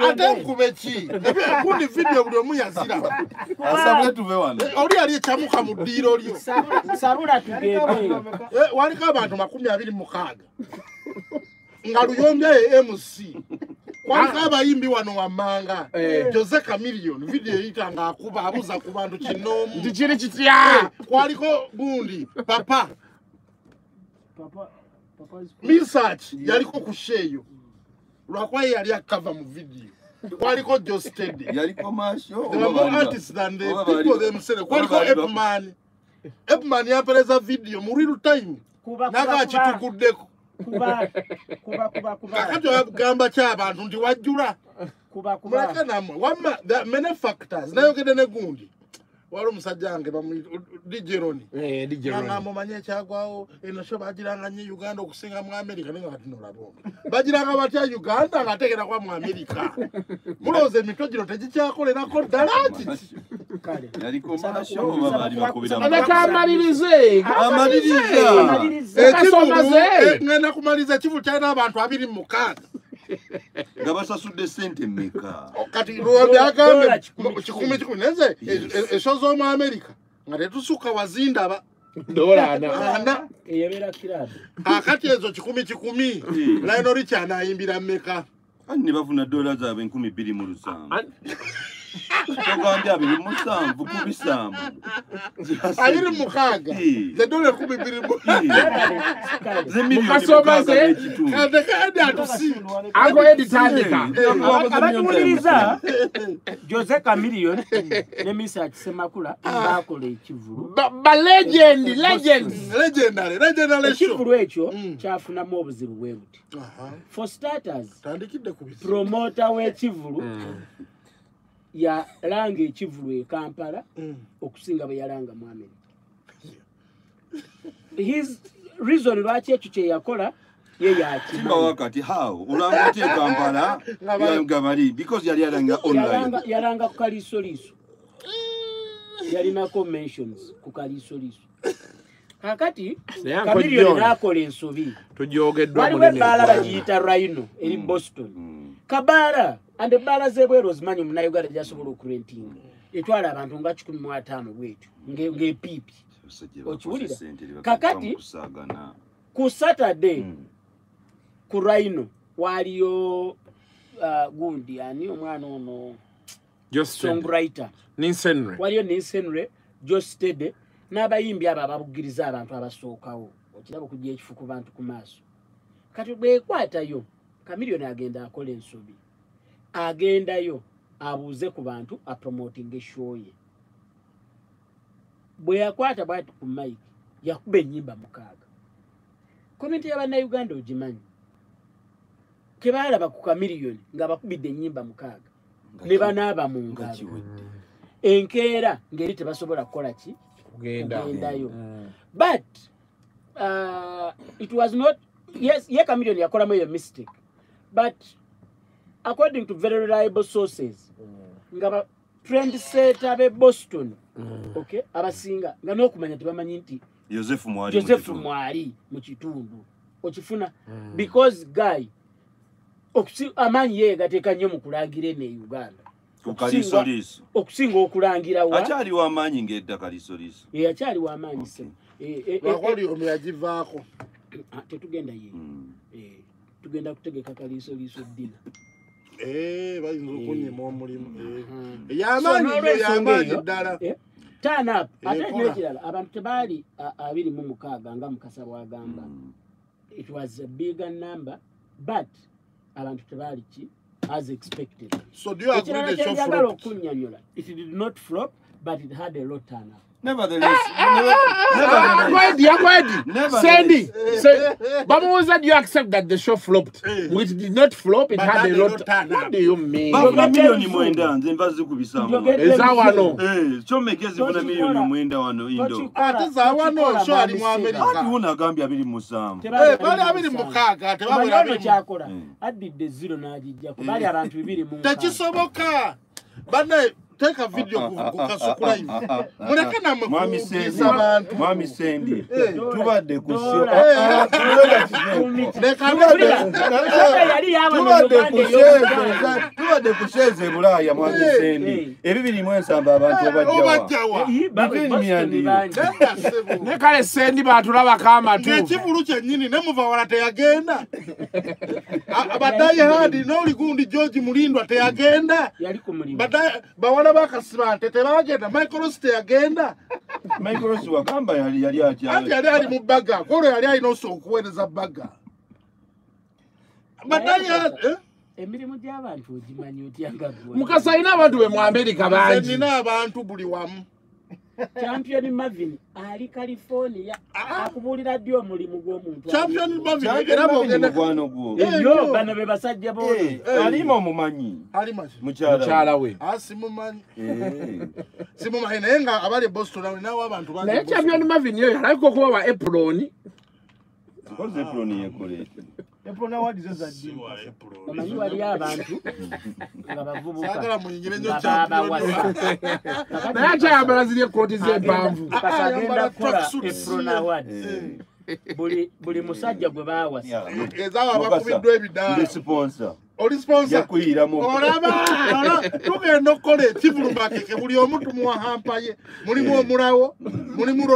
ate nkube ki? Kundi vidiyo buli omu yaziraba oli yali ekyamuka mu ddiiro lyo. Eh, waliko abantu makumi abiri mukaaga nga luyombya ye mc kwaliko abayimbi wano wammanga Eh. jose camilion vidiyo eyita ng'akuba abuuza ku bantu kinoomu. Nti kiri kitya? Kwaliko gundi papa. Papa, Papa is research yaliko ku sheeyo. Lwakuba ye yali akava mu vidiyo kwaliko jostede Yali commercial. They were more artists than the people themselves. Kwaliko Epman. Epman yapereza video mu real time. Naga kuba kitukuddeko. kuba kuba kuba kuba Kakati ogamba ki abantu nti wajjula. kuba kuba Muleke nammwe. Wamma there are many factors. Nayogedde ne gundi. Wali omusajja wange bamuyita DJ Roni. Eh. Nanga mumanye ekyagwawo eno sho bagiranga nnyo Uganda okusinga mu Amerika naye nga kati nolabonga. Bagiranga batya Uganda ng'ateekera kwa mu Amerika. Mulowooza emitwe gino tegikyakolerako ddala kiki? kale Yali commercial oba bali bakubira mu- Abeka amalirize Amaliriza. Amaliriza. Kasoma ekivulu ze. eh, ngenda kumaliza ekivulu kyalina abantu abiri mu mukaaga Nga basasudde sente mmeka? kati lwombi agambe Dola kikumi kikumi. neze esho z'omu amerika nga tetusukka wazindaba. Akati ezo kikumi kikumi Hmm. lino richard ayimbira mmeka. Ani ne bafuna dola zaabwe enkumi bbiri mu lusanvu. Togambye abiri mu musanvu ku bisanvu. abiri mu mukaaga Eh. zedola ekumi bbiri mu kale Ze kade kade atusi ako edi tandika abatuwuliriza jose camilion ne misa kisemakula bakola ekivulu. Ba- legend legend. Legendary legendary show. Ekivulu ekyo Mm. kyafunamu obuzibu bwe buti. Aha. for starters tandikidde ku bisi promota w'ekivulu yalanga ekivulu e kampala Mm. okusinga bwe yalanga mu america his reason lwaki ekyo kyeyakola ye Kiba yakimanyi wakati how? Olanga otya e Kampala? Nga bali- because yali alanga online. yalanga yalanga ku kaliisoliiso yalinako mentions ku kaliisoliiso kakati Naye Uncle kamiliyoni n'akola ensobi. waliwo ebbaala bagiyita rhino eri boston. Mm. kabaala ande ebbaala z'ebweru ozimanyi munauganda gyasobola okurentinga etwala abantu nga kikumi mu ataano bwetyo nge- ng'epiipi Okiwulira? Kakati- ku saturday Mm. ku rhino waaliyo uh, gundi ani omwana ono? Songwriter. Ninsenre. waliyo ninsenre jostede n'abayimbi abo ababugiriza abantu abasookawo okiraba okujja ekifu ku bantu ku maaso. Kati bwekwatayo kamiliyoni agenda akola ensobi agendayo abuuze ku bantu apromotinga eshow ye. Bwe yakwata bwati ku mike yakuba ennyimba mukaaga. Komenti y'abannayuganda ogimanyi tebalaba ku kamiliyoni nga bakubidde ennyimba mukaaga ne banaaba mu Nga ngalo. enkeera ngeri tebasobola kukola ki? Kugenda. kugendayo. Mm. but uh, it was not yes ye chameleon yakolamu eyo mistake but according to very reliable sources nga ba trendsetter b'e boston okay abasinga nga n'okumanya tebamanyi nti Joseph Mwali mu joseph kitundu. okifuna because guy amaanyi ye gateeka nnyo mu kulangira eno e uganda. Okusinga okulangira wa? Akyaliwo amaanyi ng'edda kaliisoliiso. eyakyaliwo amaanyi se eh, eh, lwakwali omu yagivaako. Ah, tetugenda ye. Mm. Tugenda kutegeka kaliisoliiso ddina bayinza okunyima omulimu y'amaanyi eyo, ddala turn up. Ate nekirala abantu tebaali abiri mu mukaaga nga mukasa bwagamba Mm. it was a bigger number but abantu tebaali ki? As expected. So do you agree ekirala the show kyenjagala okunnyonnyola it did not flop but it had a low turnout. Nevertheless, never- nevertheless, Kwedi, yakwedi. Nevertheless. Sandy, Bamuza, do you accept that the show flopped? Eh. Which did not flop, it But had a a lot. What do you mean? bafuna Njogedde miliyoni ebizungu. mwenda nze nva zikubisamu Njogedde Eza wano. ebizungu. Eh, kyomeka ezifuna Tochikola- miliyoni mwenda wano indo Tochikola- Ate za wano tochikola sho ali mu mamisega. America. ati wuno agambye abiri musanvu Tebali Eh, bali abiri musanvu. mukaaga tebabula Omanyi ono abiri mu- kyakola Mm. addidde ziro n'agijjako bali abantu bibiri mu nkaaga. tekisoboka bane teeka vidiyo ku- ku kasukulayi muleke sendi kubuuliza abantu mwami sendi tubadde ku tubadde ku- sheeze bulaaya mwami Eh. sendi. Eh. ebibiri mu ensanvu abantu Eh, ba- Between Boston me and you. bangi. Ne kale sendi batulabako amatu. ng'ekivulu kyennyini ne muvawala teyagenda. A- badayi hadi n'oligundi george mulindwa teyagenda. Yali Badayi- bawala bakasibante tebagenda. Michaelos teyagenda michaelos wagamba yali anti yali ali mu baga kwolwo yali alina osa okuweereza baga badayi hadi eh? emirimu gy'abantu ogimanyi otya nga Mukasa alina abantu be mu America nze bangi. nina abantu buli wamu champion mavin ali california akubuulira ddi omulimu gw'omuntu? Champion mavin era bwogenda mukwano gwo. Eyo bano be basajja Eh, bono alima omumanyi? Ali mukyala Mukyala we. asimumanyi Eh. simumanyi naye nga abali e boston abantu bangi Naye e Boston. champion Marvin yo yalabika okuba wa apron. koze epuloni Eprona wadi zo za ddi. Siwa Apron. omanyi waliyo abantu nga bavubuka saagala munyingire nnyo nga champion babawasa Naye akyayambala ziri ekooti z'empanvu. Agenda kukola award Eh. buli musajja gwe baawasa ezaawo abakubiddwa ebidaala oli olaba ola- tugenda okukola ekivulumakeke buli omu tumuwa hampa ye mulimu omulawo mulimu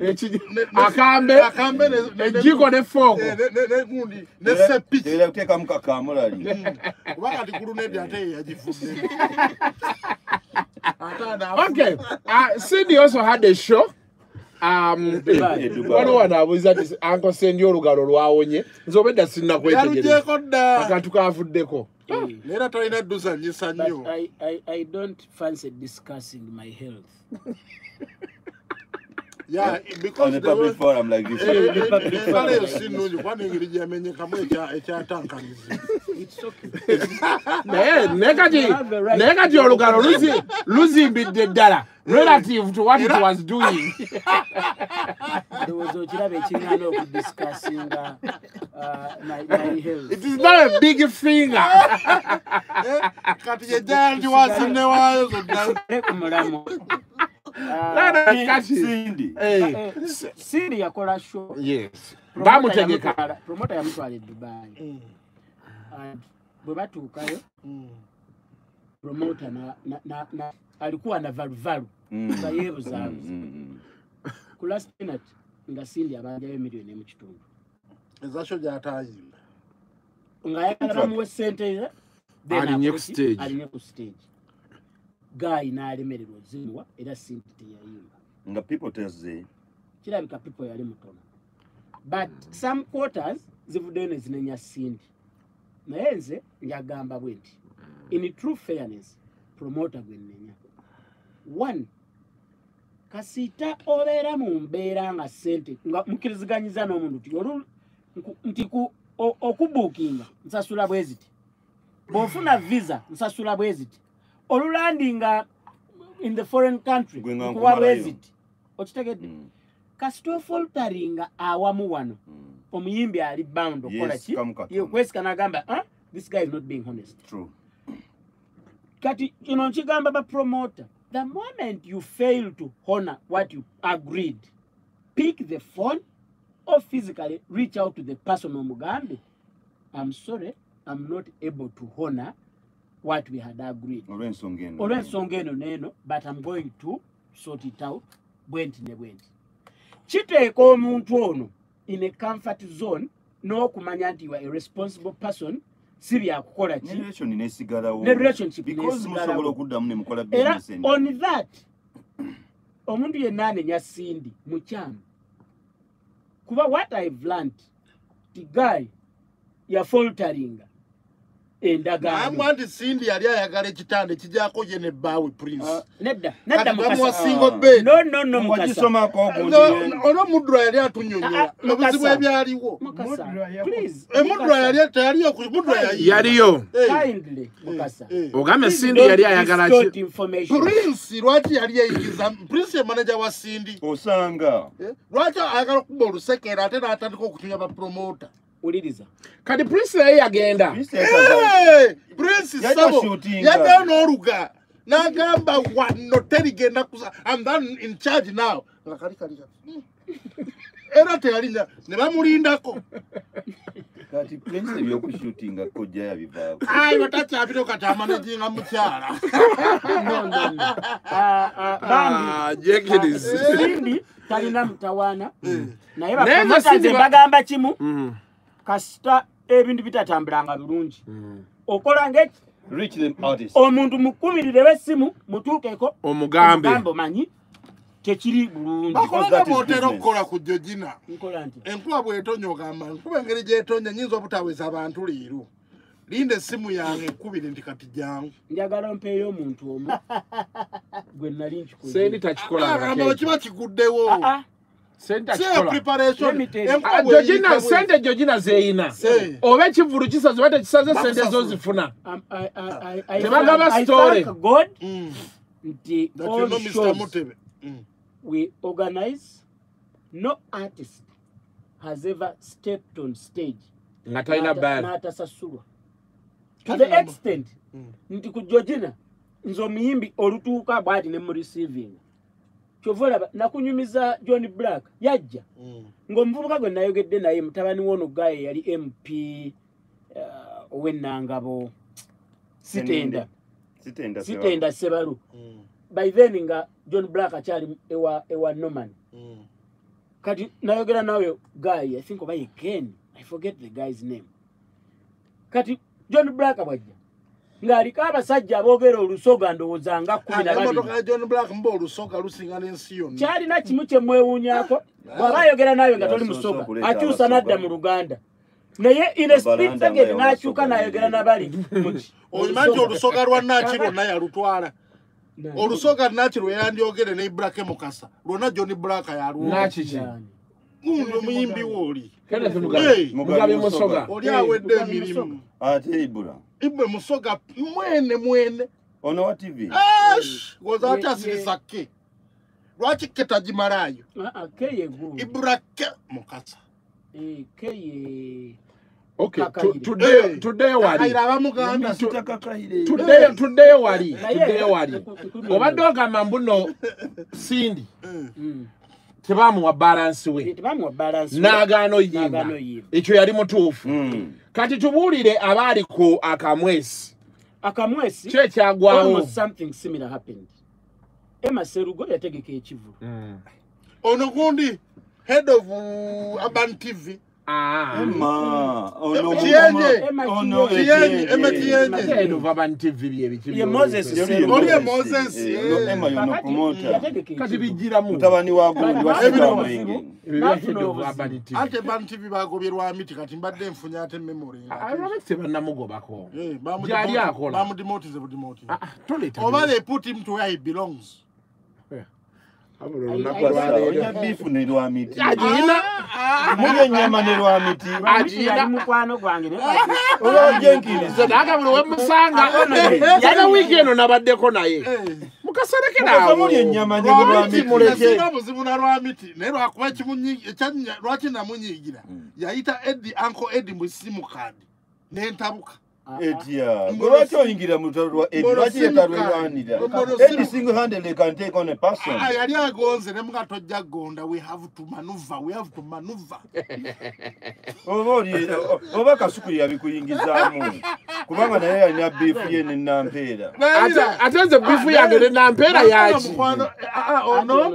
Eki- ne- ne- Akambe, akambe ne- ne- ejjiko ne fooko. ne- ne- ne- gundi ne sepiki era kuteekamu kakamulali kuba kati kulunedi ate ye yagifudde. Ate anaafu- Okay. Uh, Cindy also had a show. Um, waliwo wano abuuza nti anko sendi olugalo lwawonye. Nze obedda sinnakwetegereza yalugyeko dda. Akantu kavuddeko. Eh, neera talina dduzanyisa nnyo I, I, I don't fancy discussing my health. Yeah, on because a there public was- forum like this. Eh, eh, eh, embala eyo si nnungi kuba n'engeri gyamenyekamu ekya- ekyatankaniza It's okay. naye naye kati naye kati olugalo luzi- luzimbidde ddala relative to what it was doing. Ndowooza okiraba ekiŋŋana okudisikasinga uh, my, my health. it is not a big finger. Eh, kati yejjaya ndi wazinne waayo zonna Ne ku mulamu. Cindy. Eh, Eh, Siri yakola show. yes. Promoter bamutegeka. promoter yamutwala e Dubai. And bwe batuukayo promoter na, na, na, na, alikuwa na valuvalu. Mm. nga yeebuzaabuza Mm, ku last minute nga Cindy abanjayo miliyoni emu kitundu ezasho gy'ataayimba ng'ayagala bamuwe ssente ze then Alinye ku stage. Gaayi n'alemererwa ozimuwa era Cindy teyayimba. Mm. nga people tezze. Kirabika people yali mutono. But some quarters zivuddeyo ne zinenya Cindy naye nze njagamba bwe nti in true fairness promoter gwe nnenya. One kasita obeera mu mbeera nga sente nga mukkiriziganyiza n'omuntu nti olu- nti okubuukinga nsasula bwe ziti. Bw'ofuna visa nsasula bwe ziti olulandinga in the foreign country nkumalayo. ziti okitegedde. Mm, kasita ofoltaringa awamu wano mm. omuyimbi ali bound okukola Yes, ki? Kwesika n'agamba "Ah, this guy is not being honest. Kati kino nkigamba bapromota the moment you fail to honor what you agreed pick the phone or physically reach out to the person omugambe i'm sorry i'm not able to honor what we had agreed. Olw'ensonga eno. Olw'ensonga eno neeno but i'm going to sort it out bwenti ne bwenti. Kiteeka omuntu ono in a comfort zone n'okumanya nti are a responsible person si byakukola ki? Ne relationship nesigalawo. era on that omuntu yenna anenya sindi mukyamu kuba what i've learned ti guy yafoltaringa endagaano. Nambwa nti sindi yali ayagala ekitanda ekijako ye ne bbaawe prince. Nedda nedda kati bamuwa mukasa singo bed no no no mukasa. Wagisomako ogundi olwo mudura yali atunyonyola. Ah, ah, obuzibu Mukasa. ebyaliwo. Please Eh, yali teyaliyo ku- mudura yayiye. yaliyo. Eh, kindly mukasa. Eh. Please sindi yali ayagala prince lwaki yali yeyigiza prince ye manaja wa sindi osanga. Lwaki ayagala okuba olusekera ate n'atandika okutunya bapromota wuliriza. Kati prince naye yagenda. Eh, prince Yajja sabo shootinga. yagala n'oluga. N'agamba wano terigenda kusa I'm then in charge now. Nga kali kali kali. Hmm. era teyalinya ne bamulindako. Kati prince ebyokushutinga kojja yabivaako. Ayi batakyabiro kati amanaginga mukyala. No no no. Ah, ah, bambi. Ah, jekirizi sindi talina mutawaana. Naye Naye bapromota Sindi nze ba- mbagamba kimu. Mm, kasita ebintu bitatambulanga bulungi. Mm. okola artist omuntu mukumirire b'essimu mutuukeko omugambe. omugambe omanyi tekiri bulungi. Bakolanga bwotera okukola ku jojina enkuba bwetonya ogamba nkuba engeri gyetonya nyinza obutaweza abantu leero. Linda essimu yange ekubire nti kati jangu njagala mpeeyo omuntu omu. Gwe nali sendi nkikoze takikolanga agamba bwe kiba kiguddewo Bwe- sente jojina zeeyina oba ekivulu kisaze oba tekisaze sente zozifuna. Tebagaba Mm. nti That you all know Mr. shows. Mm. we organize. No artist has ever stepped on stage. Nga talina n'atasasulwa to the extent Mm. nti ku jojina nze omuyimbi olutuuka bwati ne mu receiving kyova olaba nakunyumiza john black yajja. Mm. ng'omuvubuka gwe nayogedde naye mutabani w'ono gaye yali mp uh, ow'ennangabo sitenda. Sitenda. Sitenda sebalu. Mm. by then nga john black akyali ewa, ewa norman. Mm. kati nayogera nawe guy i think oba ye ken i forget the guy's name. Kati john black bwajja ng'aliko abasajja aboogera olusoga ndowooza nga kumi na emotoka babiri. ya john black mba olusoga lusinga n'ensi yonna. Kyalina kimu kye mwewuunyako bw'aba ayogera naawe nga toli musoga akyusa n'adda mu luganda. Naye in a split Abalanda second nga n'akyuka n'ayogera n'abali. Mu ki- omanyi olusoga. olusoga lwa naki lwonna yalutwala Na- olusoga naki lwe yandyogere ne ibrake mukasa. Lwonna john black yalwa nakiki Yani. gundi omuyimbi wooli oli. Awedde emirimu. Ate ibula ibwe musoga mwene mwene. Ono wa tv Ash, ngoza Ye- akyasiriza ke lwaki ke tagimalayo ibrake mukasa keye Okay, Hey. tuddeyo wali. Tuddeyo- tuddeyo wali tuddeyo wali. Obadde ogamba mbuno sindi Mm. Tebamuwa balansi we. N'agaana oyimba ekyo yali mutuufu. Mm. kati tubuulire abaali ku akamwesi. Akamwesi ki ekyagwawo? Almost something similar happened. Emma serugo yategeka ekivulu ono gundi head of uh, urban tv Ova bantivi byebiki Ye Moses Yoli Serugo. Oli ye Moses, Moses, eh, eh. ono Emma yono Kakati promoter. yategeka kati ekivulu. bijjiramu mutabani wa gundi Ebino wasika obuzibu. mwenge ebyo Nafuna bya obuzibu. urban TV. ate urban tv bagobye lwa miti kati mbadde nfunye ate memory Robert tebannamugobako Eh, Gyali akola. Ah, ah, oba they put him to where he belongs Wabula Ai- olunaku ai- olwaleero. olya biifu ne lwa miti. Agiyina mulya ennyama ne lwa miti. Yali mukwano gwange olwajenkiriza naga buli wemusanga yala wiiki eno nabaddeko naye. Mukaserekera mulya ennyama ne lwa lwamiti miti. naye lwakuba lwaki namunyiigira? Yayita edi anko edi mu simu kadi nentabuka etya gwe lwaki oyingira mu lutalo lwa edi lwaki yetalwerwanira edi single handed can take on a person. Ah, yali agonze ne muga tojja gonda we have to manuva we have to manuva oba oli oba kasuku yabikuyingizaamu kubanga naye yalina biifu ye nenampeera Ate- ate nze bifu yange nenampeera yaki? ono Ate ono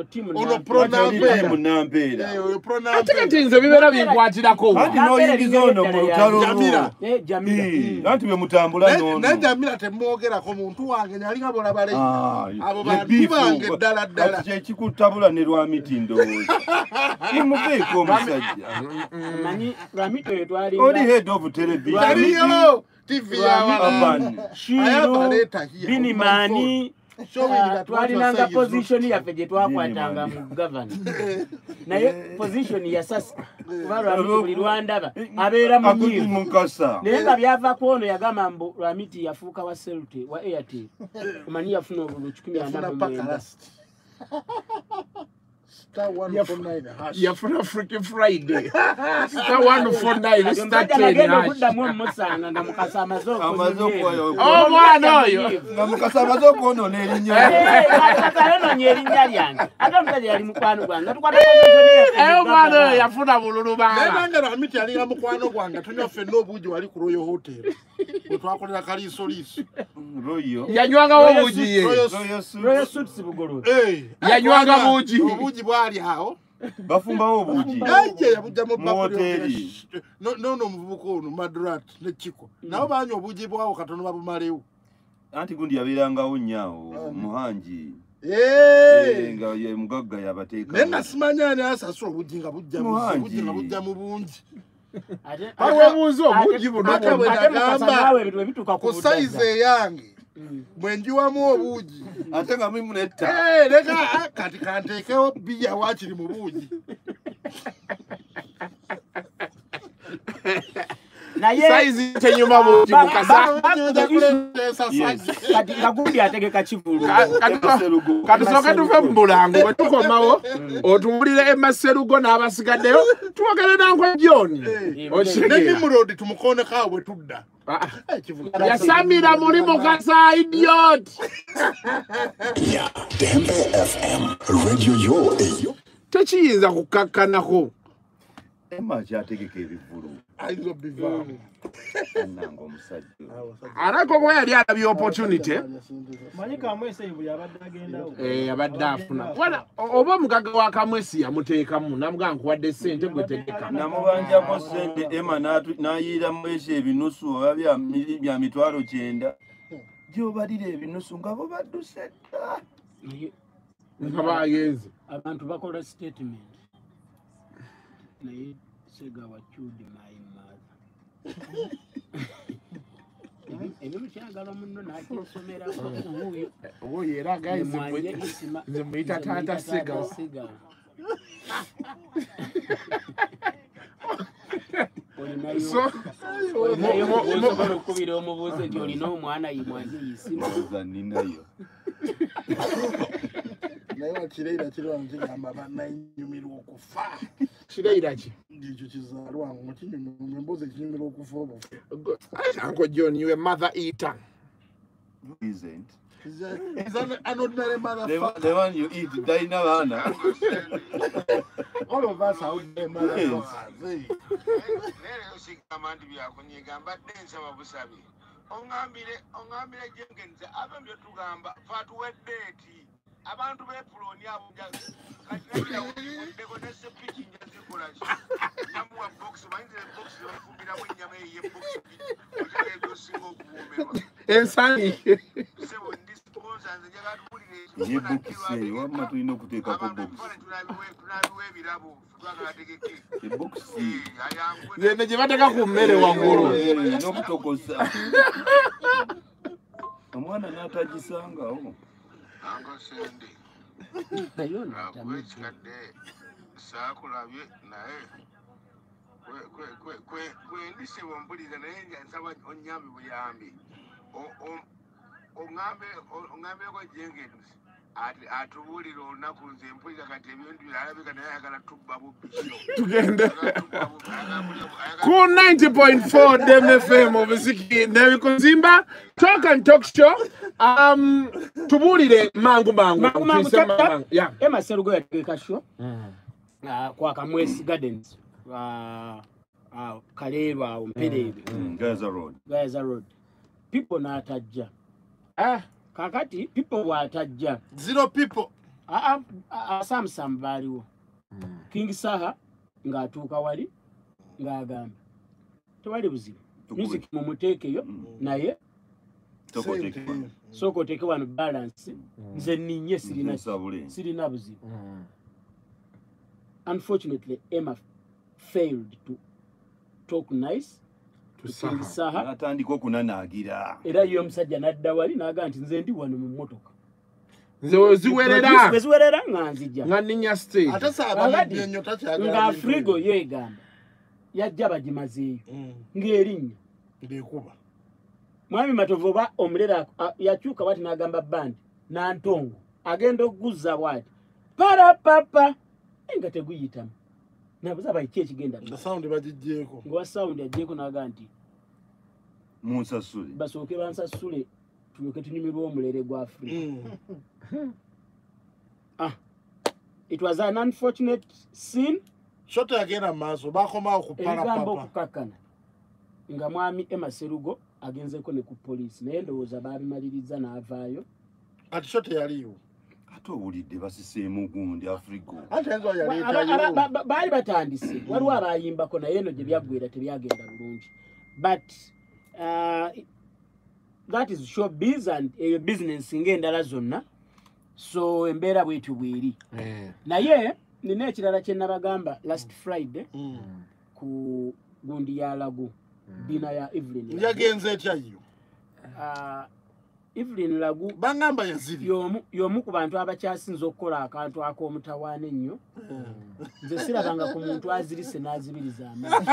Nampeera. nampeera nampeera pro ate nampeera kati nze bibeera binkwatirako anti Nampeera n'oyingiza ono mu lutalo lwo. Eh, anti anti bwe mutambula naye jamira temwogerako muntu wange nyalinga bolabale Ah, abo bantu bange ddala ddala. Kyekikutabula ne lwamiti ndowooza. Kimuveeko omusajja. Oli head of television. Tv yawala Aban. Ayava twalinanga say is not position yaffe gye twakwatanga mu gavana naye position yasasa kuba lwamiti buli lwandaba abeera mu akuti nyivu mukasa. Naye nga byavaako ono yagamba mbu lwamiti yafuuka wa selte wa airtel. Omanyi yafuna obulu kikumi ana yafuna mu paka mwenda last star 149 hash yafuna freaky friday. Star 149 omusajja star nagenda 10 okuddamu omusanga nga mukasa amaze amaze okuzuyeeyo okwoyo omwana oyo. Nga mukasa amaze okwonoona erinnya kayononya erinnya lyange ate omusajja yali mukwano gwange. Omwana oyo yafuna bululu nange lwamiti yalinga mukwano gwange. Tunywa ffenna obuugi wali ku royo hotel. Wetwakolera kaliisoliiso royo. Yanywangawo obuugi ye. Yanywanga buugi. obuugi bwali awo bafumbawo obuugi naye yabugjamu Mu hoteeri. nono omuvubuka ono madrat ne kiko nabo banywa obuugi bwawo katono babumalewo anti gundi yabeerangawo nnyo muhangi Eh. Eh, nga ye mugagga naye yabateeka nga simanya ani asasula obuugi nga bujja mu- bungi awebuuza obuugi buno bwe nagamba, ku sayizi eyange bwe njiwamu obuugi. Ate nga mimu netta. Eh, leka ah, kati kanteekewo biya wakiri mu buugi. Kati nga gundi ategeka kivulu. Emaserugo. katusooke tuve mu bulango bwe tukomawo otuwulire emaserugo n'abasigaddeyo twogere nankwe joni ne okitegeera nimurodi tumukoneko awo bwe tudda. Yasamira muli mukasa idiot! Tekiyinza kukakkanako ema kyategeka ebivulu ayinza obivaamu ananga omusajja. Alako kuba yali alabye opportunity abadde agendawo Eh, abadde afuna. oba omugaga wa kamwesi yamuteekamu? Namuga nkuwadde sente gwe tegeka namubanjako sente ema n'ayiiramu ekyo ebinusu oba bya mitwalo kyenda. Gyobalira ebinusu nga bo badduse dda. Nga bagenze. Abantu bakola statement naye sega wakyudi my mother. Ebi- ebimu kyagala munno oyo era nze muyita mo- mo- osobola okukubira omubuuzo nti olina omwana yimwanje yisima ndowooza ninayo naye wakireira kirwangu kigamba bannanyumirwa okufa kireira ki ngekyo kizaalwangu kinyumirwa emboozi ekinyumirwa okufa obufu uncle john you a mother eater. Isn't. Is that- is that an ordinary the, motherfucker? the one you eat talina baana All of us are ordinary motherfuckers, neero sigamba nti byakunyiga mbadde nsaba busabi oŋambire oŋambire jengenze abo bye tugamba fatuwedde eti abantu bepuloni abo katinakirawuddeko ne sepiki njazikola ki? Namuwa bokisi mayinza ebokisi bafumbiramu ennyama eyo yebokisi okyagenda osinga okuwoomerwa ensangi sebo ndi sponsa nze njagala tuwulire ye bokisi eyo wamma tulina okuteekako abantu bokisi ebifaananyi tunabiwa ebirabo twagala tegeke ebokisi ayangwe zene gye bateeka ku mmere waggulu. Eh, n'okutokosa omwana n'atagisangawo ankosende naye onatamidde kwekikadde saakulabye naye. Kwe- kwe- kwe- kwe- kwendise bompuliriza naye nsaba onyambe buyambi. O- o- oŋambe o- oŋambeko jengeni ati atubuulire olunaku nze mpulira kati ebintu byalabika naye ayagala tubba bubisho tugende. Ku 90.4 dmfm obuziki nebikuzimba talk and talk show. Um, tubuulire mangu mangu Mangu mangu, tuyise tap, mangu tap. mangu. Yeah. emma serugo yategeka sho. Kwa kamwesi gardens. Kaleerwa awo mpereere gaza road. Gaza road. People n'atajja. Ah, kakati people bw'atajja. Zero people. asamusamu baaliwo. King saha ng'atuuka wali ng'agamba. Tewali buzibu. Music mumuteekeyo Mm. naye sooka oteeke wano balance. Nze ninye sirina buzibu. Unfortunately emma failed to talk nice tusingisaha Natandika okunanaagira. era ye omusajja n'adda wali n'agaa nti nze ndi wano mu mmotoka. Nze weziwerera bwe ziwerera nga nzija. Nga ninya ate takyagala nga bintu frigo ebyo. yeegamba yajja bagimazeeyo. Mm, ng'erinnya. Ng'ekuba. Mwami matovu oba omulera yakyuka bwati n'agamba bandi nantongo agenda okuguzza bwati. Parapapa nga teguyitamu. Nabuza baiki ekigenda? Nga sawundi bagigyeko ngawa sawundi agyeko n'aga nti Munsasule. basooke bansasule tulyoke tunyumirwa omulere gwa afrika Mm. it was an unfortunate scene. So teyagenda mu maaso bakomawo ku ebigambo palapapa okukakkana. Nga mwami emma serugo agenzeko ne ku poliisi naye ndowooza baabimaliriza n'avaayo. Kati so teyaliiwo Ate owulidde basiseemu gundi Afrigo. baali batandise. Waliwo abayimbako naye eno gye byaggwera tebyagenda bulungi. But uh, that is showbiz and eyo business ng'endala zonna so embeera bwetyo bweri Eh. naye nina ekirala kye nabagamba last friday Mm. ku gundi ya lagu dina ya evelyn Lagu. yagenze etya yo Uh, evelyn lagu bangamba yaziri y'omu y'omu ku bantu abakyasinze okukola akantu ak'omutawaana ennyo nze sirabanga ku muntu azirise n'azibiriza amaaso.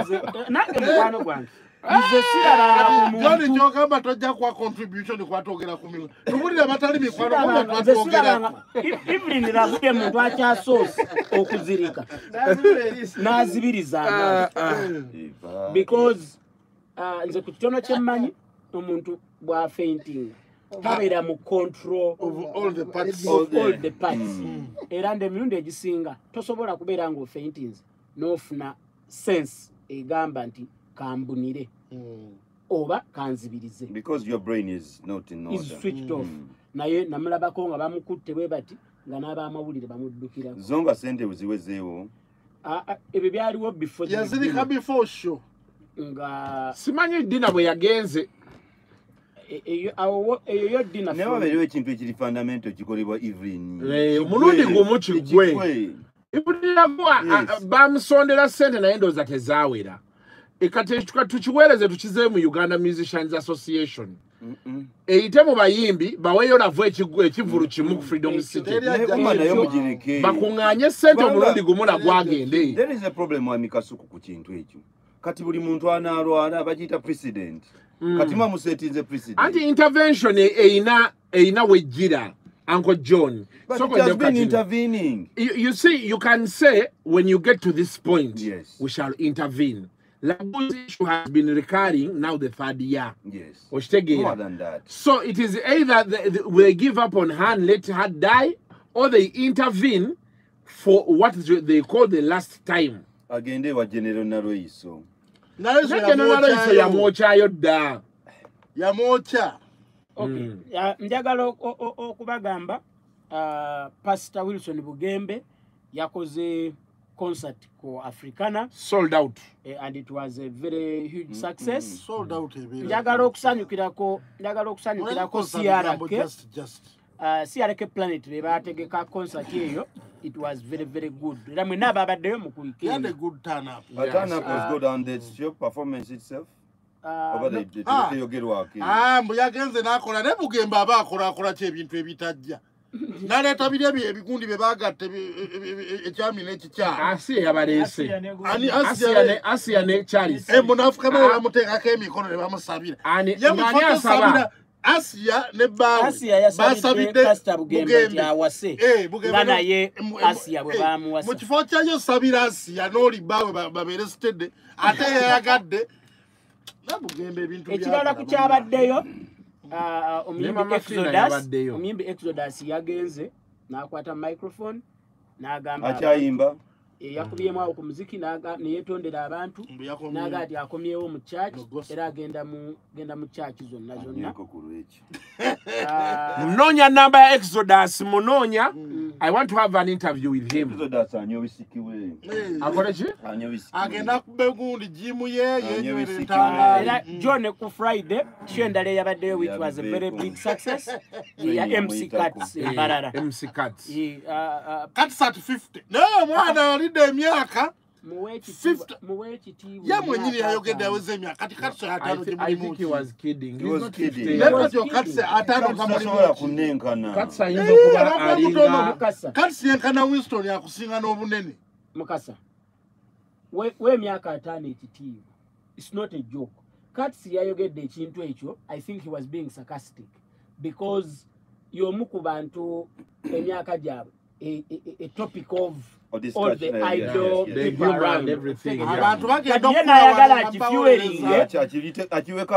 Nze- nange mukwano gwange nze sirabanga ku joni muntu. kyogamba tojja kuwa contribution kwatwogera ku mikwano tubulire batali mikwano twatwogerako. evelyn lagu ye muntu akyasoose okuzirika. N'azibiriza. Amaaso Eva. because nze ku kitono kyemmanyi omuntu bwafeintinga tabeera mu control of all the parts. Parts. Era nti emirundi egisinga tosobola kubeera ng'ofeintinze n'ofuna sense egamba nti kambunire. Mm. oba kanzibirize. Because your brain is not in is order. switched off. Naye namulabako nga bamukutte bwe bati nga n'abamawulire bamuddukirako. Zo nga sente weziwezeewo. Ah, ah, ebyo byaliwo the yazirika before show. Nga simanyi dina bwe yagenze. e- eyo- awo eyo yo dina naye wabeerewo ekintu ekiri fundamento kikolebwa evelyn. Eh, omulundi gumu kiggwe. ibuliragwa Yes. bamusondera sente naye ndowooza tezaawera ekati tuka- tukiweereze tukizeeyo mu uganda musicians association. Eyite mu bayimbi baweeyo navo ekivulu kimu ku freedom city. ekyo. bakuŋŋaanye sente omulundi gumu nagwagende there is a problem wa mikasuku ku kintu ekyo. Kati buli muntu anaalwala bagiyita president. Kati mwamusetinze president. Anti intervention eyina eyina wejjira uncle john. But Soko it has been kati- intervening. You, you see you can say when you get to this point Yes. we shall intervene lagu's issue has been recurring now the third year. Yes. More than that. So it is either they, they give up on her and let her die, or they intervene for what they call the last time. agende ewa genero nalweiso Naroiso Naroiso yamwokyayo yamwokyayo dda yamwokya Okay. Ya, njagala ok- o- o- okubagamba uh, pastor wilson bugembe yakoze concert ku africana. Sold out. Eh, and it was a very huge success. sold out ebeera njagala okusanyukirako njagala okusanyukirako crk just just. Uh, crk planet be bategeka concert eyo. It was very very good. Era mwena ababaddeyo mu he had a kuweekend good turn up. Atana Ah. was good on the show performance itself? Ah. Ah, mbu yagenze n'akola naye bugembe aba akolakola ki ebintu ebitajja naleeta biri ebyo ebigundi bye ebi- ekyami n'ekikyamu asiya yabaleese ani asiya ne- asiya ne charles. Emunafuka be bamuteekako emikono ne bamusabira. Ani- ye ng'ani mufoto asaba? sabira asiya ne awase. Eh, eh, kifo kyayo sabira asiya n'oli bbaawe ba- babeere sitedde ate yayagadde nabugembe ebintu ekirala ku kyabaddeyo ah, omuyimbi exodus yabaddeyo. omuyimbi exodus yagenze n'akwata microphone n'agamba akyayimba Eh, yakubyemu awo ku muziki n'aga- ne yeetondera abantu naga ati akomyewo mu gospel. era agenda mu church zonna zonna. Ah, munoonya namba ya exodus munoonya. I want to have an interview with him. Exodus anywa bisikiwe. Akole ki Anywa bisikiwe. agenda kuba egundi jimu ye yenywera Anyebisiki. entangaali era john ku friday show endala eyabaddeyo which was a very big success. Ya mc cats embalala mc cats ah, ah, kati sati 50 naye omwana alidde emyaka ye mwenyini yayogedde aweza emyaka kati kati se I, ataano thi- I think he was gyemulimu kidding. He He's was not kidding. 50 naye years. kati kati se ataano kati siyenkana winston akusinga n'obunene. Mukasa. We- w'emyaka ataano ekitiibwa. Its not a joke. Katsi yayogedde ekintu ekyo i think he was being sarcastic because y'omu ku bantu emyaka gyabwe a, a, topic of all the uh, idol abantu bagenda akiweko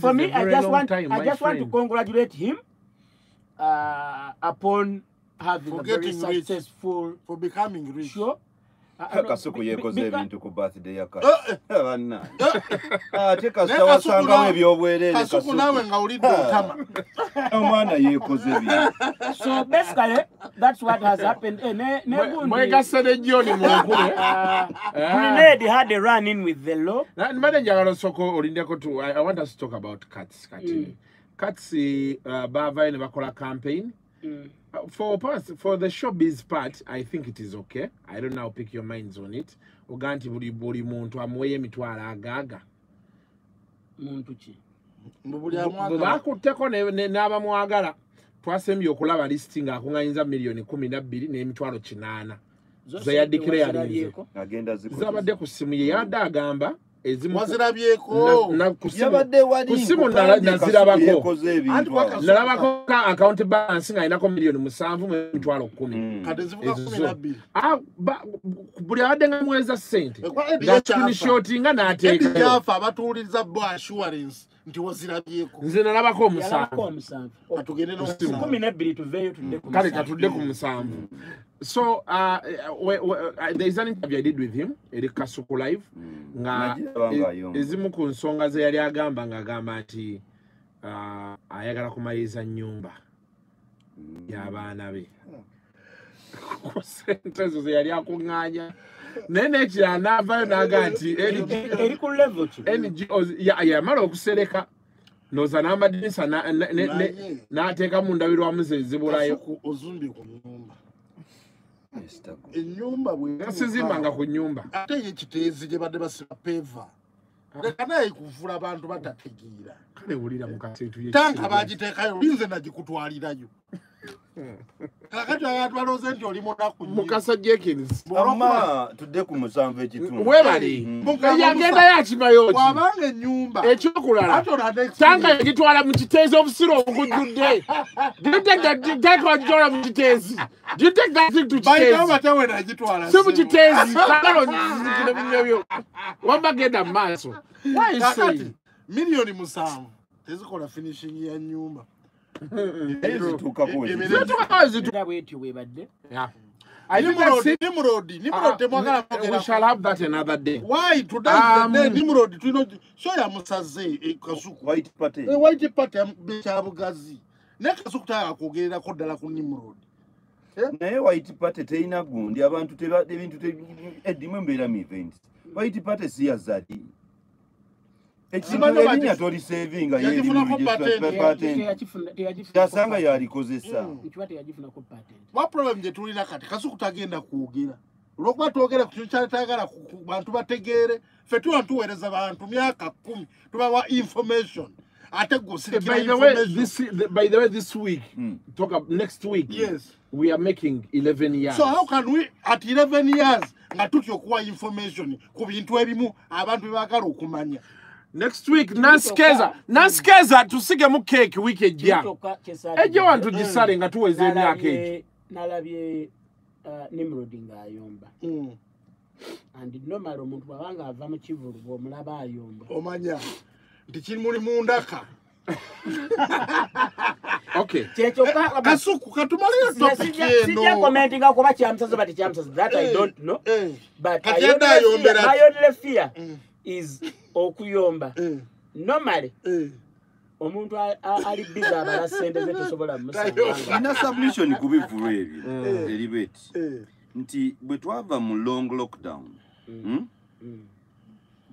for me I just, want, time, I just want to congratulate him uh, upon having a very successful for becoming rich. sure Kasuku yeekoze be- ebintu ku birthday ya Eh, eh. kati banna ate Naye kasita Kasuku wasangawo nawe- ebyobwereere kasuku naawe nga olidde Ah. otama omwana yeekoze bintu So basically, that's what has happened. Eh, ne, ne Mwe- gundi, mwegasse ne John munkule uh, Ah. Grenade had a run in with the law. Na- mbadde njagala osooka olindeko tu I, i want us to talk about cats kati Mm. cats uh, baavayo ne bakola campaign Mm. For pers- for the showbiz part i think it is okay i don't know pick your minds on it oga nti buli buli muntu amuweyo emitwalo agaaga Muntu ki? bakutteko ne- ne- n'abamwagala twasembye okulaba lisiti ng'akuŋŋanyiza miliyoni kumi nabbiri n'emitwalo kinaana Ze yadikira sente yalinze. wazirabyeko? agenda zabadde ku ssimu ye yadde agamba ezimu ku- wazirabyeko. na- na- ku ssimu- yabadde wali ku ssimu nkupande nala- nazirabako. Nalabako ka account balance ng'alinako miliyoni musanvu mu emitwalo kumi. Mm. nabbiri Ah, buli abadde nga muweza ssente nga n'ateekayo gyafa abatuwuliriza bo assurance nti wazirabyeko. Nze nalabako Yalabako omusanvu. Omusanvu. katugende n'omusanvu. kumi nebbiri tuveeyo tudde ku kale musanvu. katudde ku musanvu. So uh, we, we, uh, there is an interview i did with him eri kasuku live nga Nagiraba e- ezimu ku nsonga ze yali agamba ng'agamba nti uh, ayagala kumaliriza nnyumba y'abaana be. Ku sente ezo ze yali akuŋŋaanya naye nekira n'avaayo n'aga nti LG eri ku level ki? NGOs ya- yamala okusereka noza n'amadinisa na- ne- ne- ne- Naye. n'ateeka mu ndabirwamu ze zibulayo Kasuku ozumbye ku nyumba Esther. ennyumba bwe sizimbanga ku nyumba ate ye kiteezi gye badde basiba peva. Leka naye kuvula abantu batategeera. Kale wulira mu kaseetu ye tanka bagiteekayo linze nagikutwalirayo kakati abantu balooze nti oli munaku mukasa jekins amma tudde ku musanvu ekitundu. Webali yagenda yakimayo ki? bw'abanga ennyumba. Ekyokulala. Tanka yagitwala mu kiteezi obusiro obugujjudde Do you take that tanka wagitwala mu kiteezi Do you take that thing to bayitawo kiteezi batewe nagitwala si mu kiteezi kakalo nzikire binyobyo wamba genda mu maaso. Miliyoni musanvu. Tezikola finishing ya nyumba naye zituukako Ebire- Zituuka zitu- era bwetyo bwebadde. I think that's nimurodi it. nimurodi Uh, nimurodi temwagala we shall have that another day. why today Um, um, nimurodi tulina so yamusaze e, kasuku. White party. E, white party bekyabugazi naye kasuku tayagala kwogererako ddala ku nimurodi naye white party terina gundi. Abantu teba- ebintu te- edimu embeera mu events. White party si yazadi ekintu oba erinnya tolisevinga teyagifuna- kyasanga yalikozesa. Nkiba teyagifunako patent. Wa problem gye tulina kati? Kasuku tagenda kwogera. Olwokuba twogera ku kintu kyatayagala bantu bategeere. Ffe tuba tuweereza bantu myaka kumi tubawa information. Ate gosirikira By the way, information. this the, by the way, this week, Mm. talk up next week. Yes. we are making 11 years. so how can we at 11 years nga tutya okuwa information ku bintu ebimu abantu bebagala okumanya next week, Naskeza, Naskeza, tusigemu cake week ejja. Kyokka kyesaagidde. Ejja wantu gisale nga tuweza emyaka egi. Nalabye- nalabye uh, nimrod ng'ayomba. Mm, and normal omuntu bwabanga ava mu kivulu bw'omulaba ayomba. Omanya nti kimuli mundaka. Okay. Kyekyokka kasuku katumalire topic sijja commentinga kuba kyamusaze bati kyamusaze that i Eh, don't know. Eh, but ati. mayonere fear. Mm. Is okuyomba. Eh, normally eh. omuntu ali biza abala sente ze tosobola mumusanga ina submission ku bivulu ebyo Mm. eriba eti Eh, nti bwe twava mu long lockdown hmm,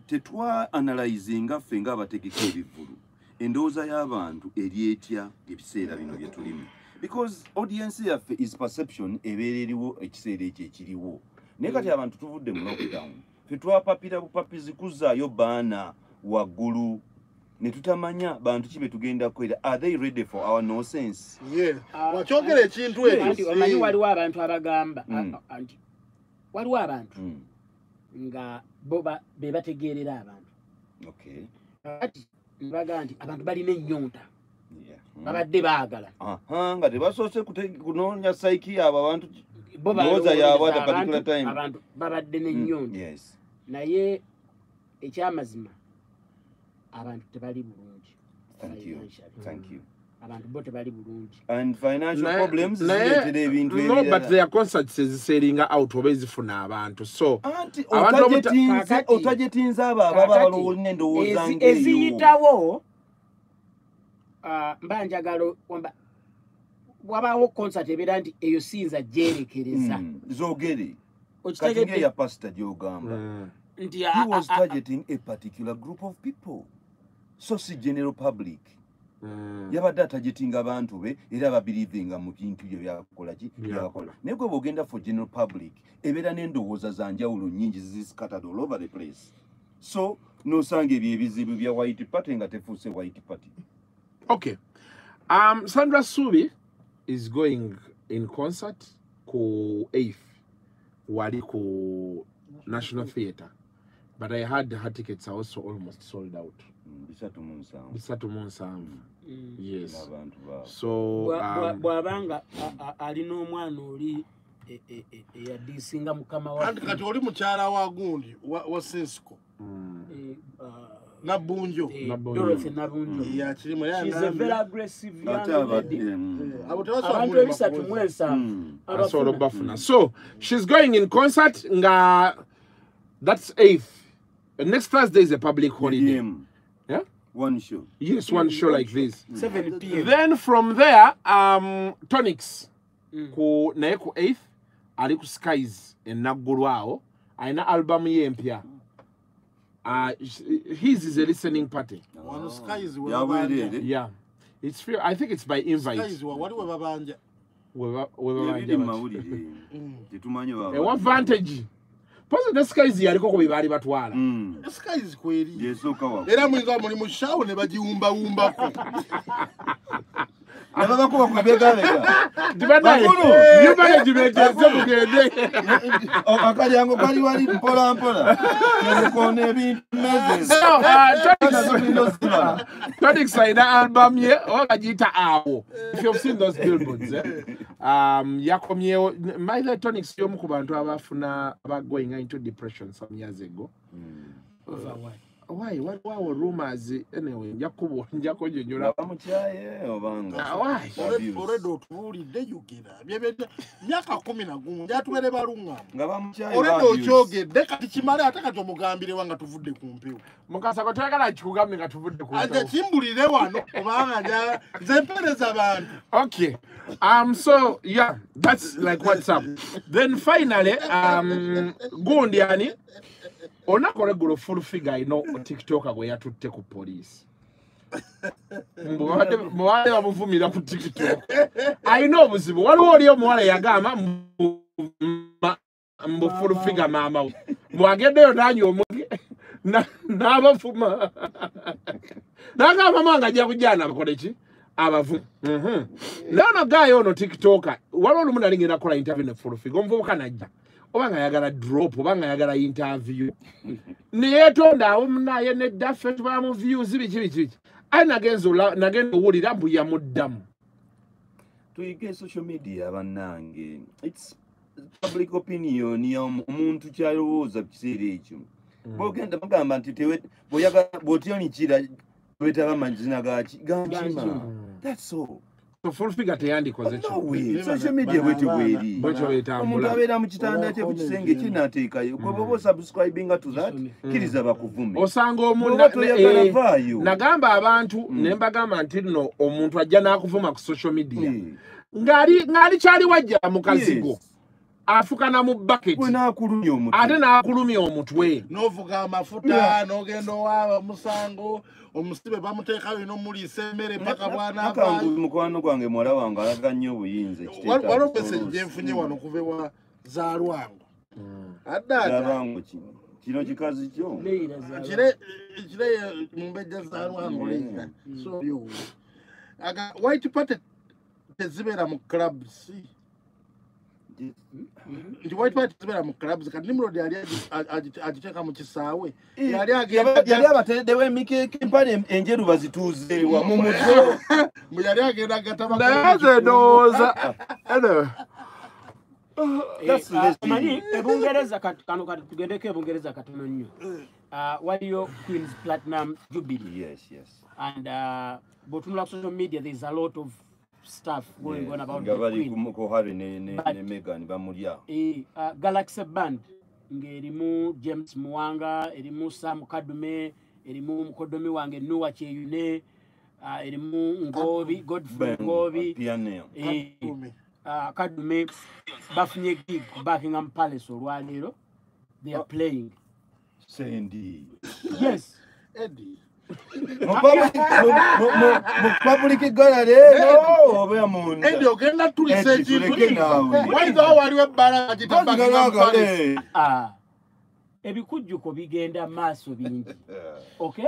tetwa analyzinga ffe ng'abategeka ebivulu endowooza y'abantu eri etya ebiseera bino bye tulimu? Because audience yaffe is perception ebeera eriwo ekiseera ekyo ekiriwo. Naye kati abantu tuvudde mu lockdown fe twapapira bupapizi kuzaayo baana waggulu. Ne tutamanya bantu ki be tugenda kukwera are they ready for our nonsense? Yeah. wakyogera ekintu ekyo. omanyi Eh, waliwo abantu abagamba. Mm. a- anti waliwo abantu Mm, nga bo be bategeerera abantu. Okay. Ati nebagaa nti abantu balina ennyonta. Yeah. Babadde baagala. Aha nga tebasoose kunoonya saiki yaabo abantu bo Ndowooza yaabwe at a particular time. abantu babadde Mm, n'ennyonta yes. Naye ekyamazima abantu tebali bulungi. Thank you. Financially. thank you. Abantu bo tebali bulungi. No but their concerts eziseringa out oba ezifuna abantu. So otajetinze abo ababa balowolina endowooza eziyitawo ah, mba njagala wamba wabaawo concert ebeera nti eyo siyinza gyerekereza. Mm, zoogere kati okitegedde ngeeya pasita gyogamba. Mm. nti he was targeting a particular group of people. So si general public. Mm. yabadde atajetinga bantu be era babirivinga mu bintu byo byakola ki? Byakola. naye gwe bwogenda for general public ebeera n'endowooza za njawulo nyingi ziscattered all over the place. So nosanga ebyo ebizibu bya white party nga tefuuse white party. Okay. Um sandra subi is going in concert ku 8th wali ku national theatre. But i had her tickets are also almost sold out. Mm, bisatu mu nsanvu bisatu mu nsanvu mm. yes. So um, bw'abanga alina omwana oli e- e- e- eyadiisinga mukama wa kati oli mukyala wa gundi wa wa sensiko mm, Eh, nabbunjo eh, Nabunjo. Dorothy Nabunjo. yakirimu She's a very aggressive young ate abadde lady. mm, abo abantu tebasobola ebisatu mu ensanvu mm, asobola abafuna okubafuna so she's going in concert nga that's 8th next thursday is a public holiday. Yeah? One show. Yes one show like this. 7 pm then from there um tonics. Mm. ku naye ku 8th ali ku skies enaggulu awo alina albamu ye empya uh, his is a listening party. Wano skies we yabwereere babanja. yeah. It's free, i think it's by invite. skies wa- wali we babanja? We ba- we babanja ebiri mu bati. mawulire tetumanyi ewa vantage pozi ne skies yaliko ku bye baali batwala. Skies kweri yesooka wa? Era mwinga muli mu shawo ne bagiwumbawumbako nababakuba ku mabegabega tibanaye Bakulu! new management eze mugende akalyango kali wali mpolampola emikono ebintu mezes So, uh, Tonics- Tonics alina album ye oba bagiyita awo. If you've seen those billboards eh? um, yakomyewo maithe tonics y'omu ku bantu abafuna aba going into depression some years ago? Why waliwo awo rumors anyway nja kubo nja kunyonyola bamukyaye obanga Ah, why? olwedde otubuulidde yogera byebedde myaka kumi nagumu gyatuwere baluŋŋamu nga bamukyaye olwedde okyogedde kati kimale ate kati omugambirewa nga tuvudde ku mpewo mukasa ko toyagala kikugambe nga tuvudde ku mpewo. kimbulire wano kubanga nja- nze mpereza bantu Okay. Um. So yeah, that's like what's up. Then finally, um, Gundiani, onako regular full figure ino TikTok gwe yatutte ku police. Mubadde bamuvumira ku TikTok. Alina obuzibu. Waliwo oli omuwala yagamba mbu full figure maama we. Bw'agendeyo n'anywa omuge na- n'abavuma. N'agamba mama nga ajja kujjana bakole ki? abavu Mhm. nono gaayo ono tiktoka waliwo olumu nali ngenda kukola interview ne fulufiga omuvubuka najja oba nga ayagala drop oba nga ayagala interview. Neyetonda awo munaye neddaffe tubamu views biki biki biki. Aye nagenda owulira mbu yamuddamu tuyige social media bannange. Its public opinion y'omuntu kyalowooza mu kiseera ekyo. Bwogenda bagamba nti bw'oyaga- bw'otyonikira wetaba mazina gaki Gankima. thats all figure teyandikoze Nowe, social media bwetyo bweri omuntu abeera mu kitanda kye ku kisenge kinateekayo gwe bwoba osubscribinga to that kkiriza bakuvume osanga omuntu Bw'oba toyagala vaayo. nagamba abantu ne mbagamba nti nno omuntu ajja n'akuvuma ku social media. Eh, ng'ali ng'ali kyali wajja mu kazigo. Yes. Afukana mu bucket. Gwe n'akulumya omutwe ate n'akulumya omutwe n'ovuga amafuta n'ogenda owaaba musango omusibe bamuteekayo n'omuliisa emmere paka nakangu bwanaavaayo mukwano gwange muwala wange alaga nnyo obuyinza waliwo meseji gyenfunye wano kuva ewa za lwango addaata lwango kino kikazi kyo? Kire kire mu mbejja za lwango leira. So yo aga white party tezibeera mu clubs nti white party tezibeera mu clubs kati nimrod yali agi- agi- agiteeka mu kisaawe. Yali Yaba- yali agenda abatereddewo emikeeka empale enjeru bazituuzeewa mu mutwe. Bwe yali agenda gataba naye nze ndowooza. Anyway, That's Eh, ah, less omanyi than- ebungereza kat- kano kati tugendeko ebungereza katono nnyo. Ah, waliyo queens platinum jubilee. Yes yes. And uh, bw'otunula ku social media there's a lot of stuff going on about the queen. ku- ku harry ne ne- But- ne megan bamulya. Eh, uh, galaxy band ng'erimu james muwanga erimu sam kadume erimu mukodomi wange nuwa kyeyune uh, erimu ngobi godfrey ngobi piano. eh, uh, kadume bafunye gig buckingham palace olwaleero they are playing. Sendi yes. Eddie. Mu public- mu- mu- mu- mu public gallery eno oba munda Eddie ogenda tulisa ekintu waligawo waliwo ebbala bagita Bazi galagale. Ah, ebikujjuko bigenda maaso bingi. Okay?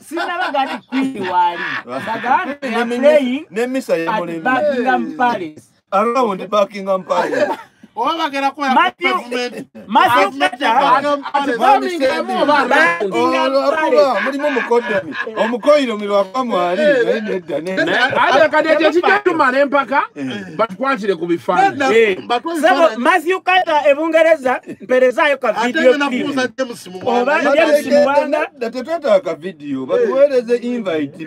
Sinabaga nti kwini waali. Baga nti they are Ne- playing n'emmisa at yemulemi buckingham palace. Around buckingham palace oba bagerako mulimu mukodomi omukoiromi lwava mwali naye nedda nedda ate kati ekyo kijja tumala empaka batukwatire ku bifaananyi Eh, sabo matthew carter ebungereza mperezaayo ka ate video ngenda clip kubuuza james Oba muwanga James Muwanga. Nedda tetwetaaga vidiyo batuweereze invite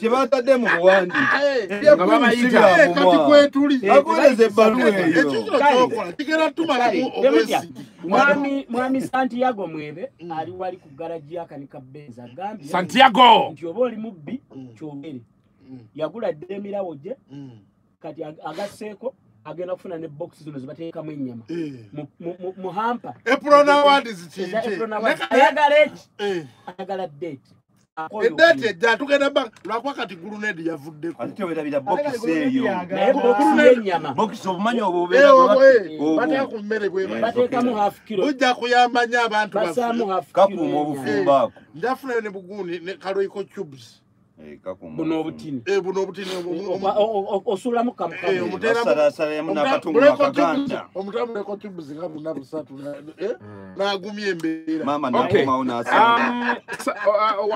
kye batadde mu buwandiike Nga babayita. kati kwetuli akuweereza ebbaluwa eyo mwami mwami santiago mwebe ali wali ku garaji yakanika benz agambye santiago! nti oba oli mubbi kyogere. Yagula dde emirawo gye kati ag- agasseeko agenda kufuna ne box zino zebateekamu ennyama. Mu- mu- mu- mu hampa. Epulona wadizi Eza kiki April Nawaz. ayagala eki? Ayagala date edeeti ejja tugenda ba lwakuba kati gulunedi yavuddeko. Ate tewerabira bokisi eyo. Naye bokisi y'ennyama. Bokisi obumanyi obubeera obwo, obwo. bateeka ku mmere bwe bati. bateekamu half kilo. Bujja kuyamba nnyo abantu basaamu baffe half kilo kakuuma y'ennyama. obufumbo ako njafunayo ne buguuni ne kaloiko cubes. Eh, kakuuma buno obutini Eh, buno obutini osulamu Eh, kamukamu omuteeramu- Basalaasalamu omuta- n'akatundu buleko akaganda. tubes- omutambuleko tubes nga buna busatu na- eh, n'agumya embeera maama nakomawo Um, uh,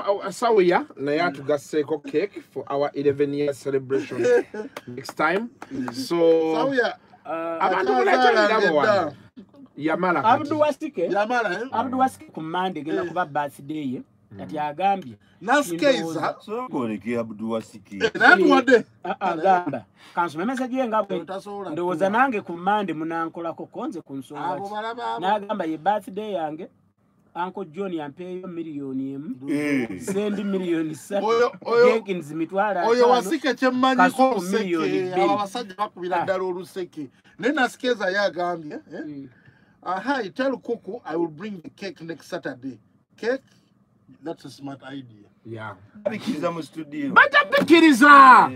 uh, uh, sawiya naye atugasseeko cake for our 11 year celebration next time so abantu muleeterirabo wano yamala kati abdu wasike yamala eh? abdu wasike ku mande genda kuba birthday ye kati agambye nasikeiza sokoleke abduwasiki naye tuwadde a- agamba kansoma emeseji ye nga Tasobola ndowooza nange ku mande munankolako konze ku nsonga n'agamba ye birthday yange anko john yampeeyo miliyoni emu. Eh. sendi miliyoni ssatu Oyo- oyo- jenkins mitwalo oyo ataano. wasike kyemmanyiko oluseke abasajja bakubira Ah. ddala oluseke. Naye nasikeza ye agambye eh? Mm. aha tell kuku i will bring the cake next saturday. Cake that's a smart idea. Yeah. abikiriza mu studio? Batapikkiriza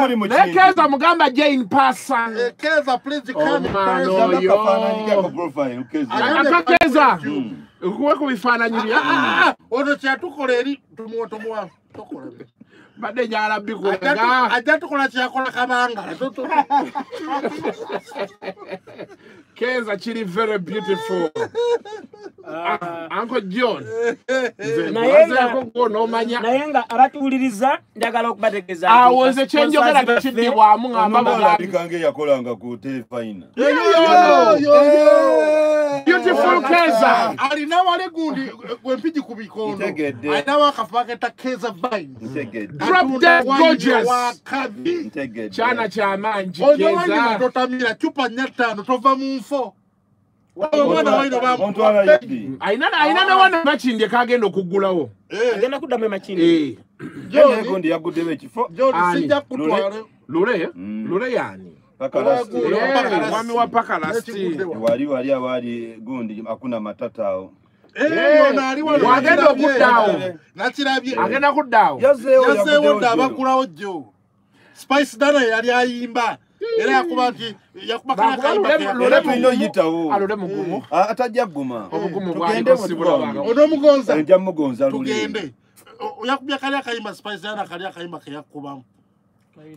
muri mu naye keeza mugamba jane pasa Eh, keza please come in Omwana person. oyo. kafaananyi kako profile kezi akakeeza kuwe ku bifaananyi bye Ah, ah, ono kyatukola eri tumuwa tumuwa tokola bye. badde nyala Ajja bikulega tu- ajja tukola kyakola kabanga Keeza kiri very beautiful. Ah, uncle john. Nze Naye nga- nkubazeeko gwo n'omanya naye nga abatuwuliriza njagala okubategeeza nti awo nze kyenjogera tekiddibwamu ngamba olabika ngaeyakolanga ku telefayina beautiful Keza. alina wale gundi gwempigi ku bikondo Ntegedde. alinawo akafu aketa keza vines. Drop dead gorgeous. wakabi ntegedde kyana kyamaanyi oyo wanyuma keza. totamira cupa nnya ttaano tova mu nfo. Omwana waino ontwala yaddi ayina ayina ne wana makindye kagenda okuggulawo agenda kuddamu emakindi Eh, gundi yaguddemu ekifo. Joni Ani? sijja kutwala lule Mm. lule yani Lule Eh, mwami wa pakalasti wali wali abaali gundi akuna matata awo yona ali wano Wagenda nakirabye. okuddaawo. agenda kuddaawo yazeewo jjo. abakulawo jjo spice dana yali ayimba. Era yakuba nti yakuba Bakuba Lule- Lule era mu- tulina oyitawo alule mugumu atajja guma. Obugumu Tugende bwaliko sibula mu bwanga onomugonza nja mugonza O- yakubya kali akayimba spice dana kali akayimba keyakubamu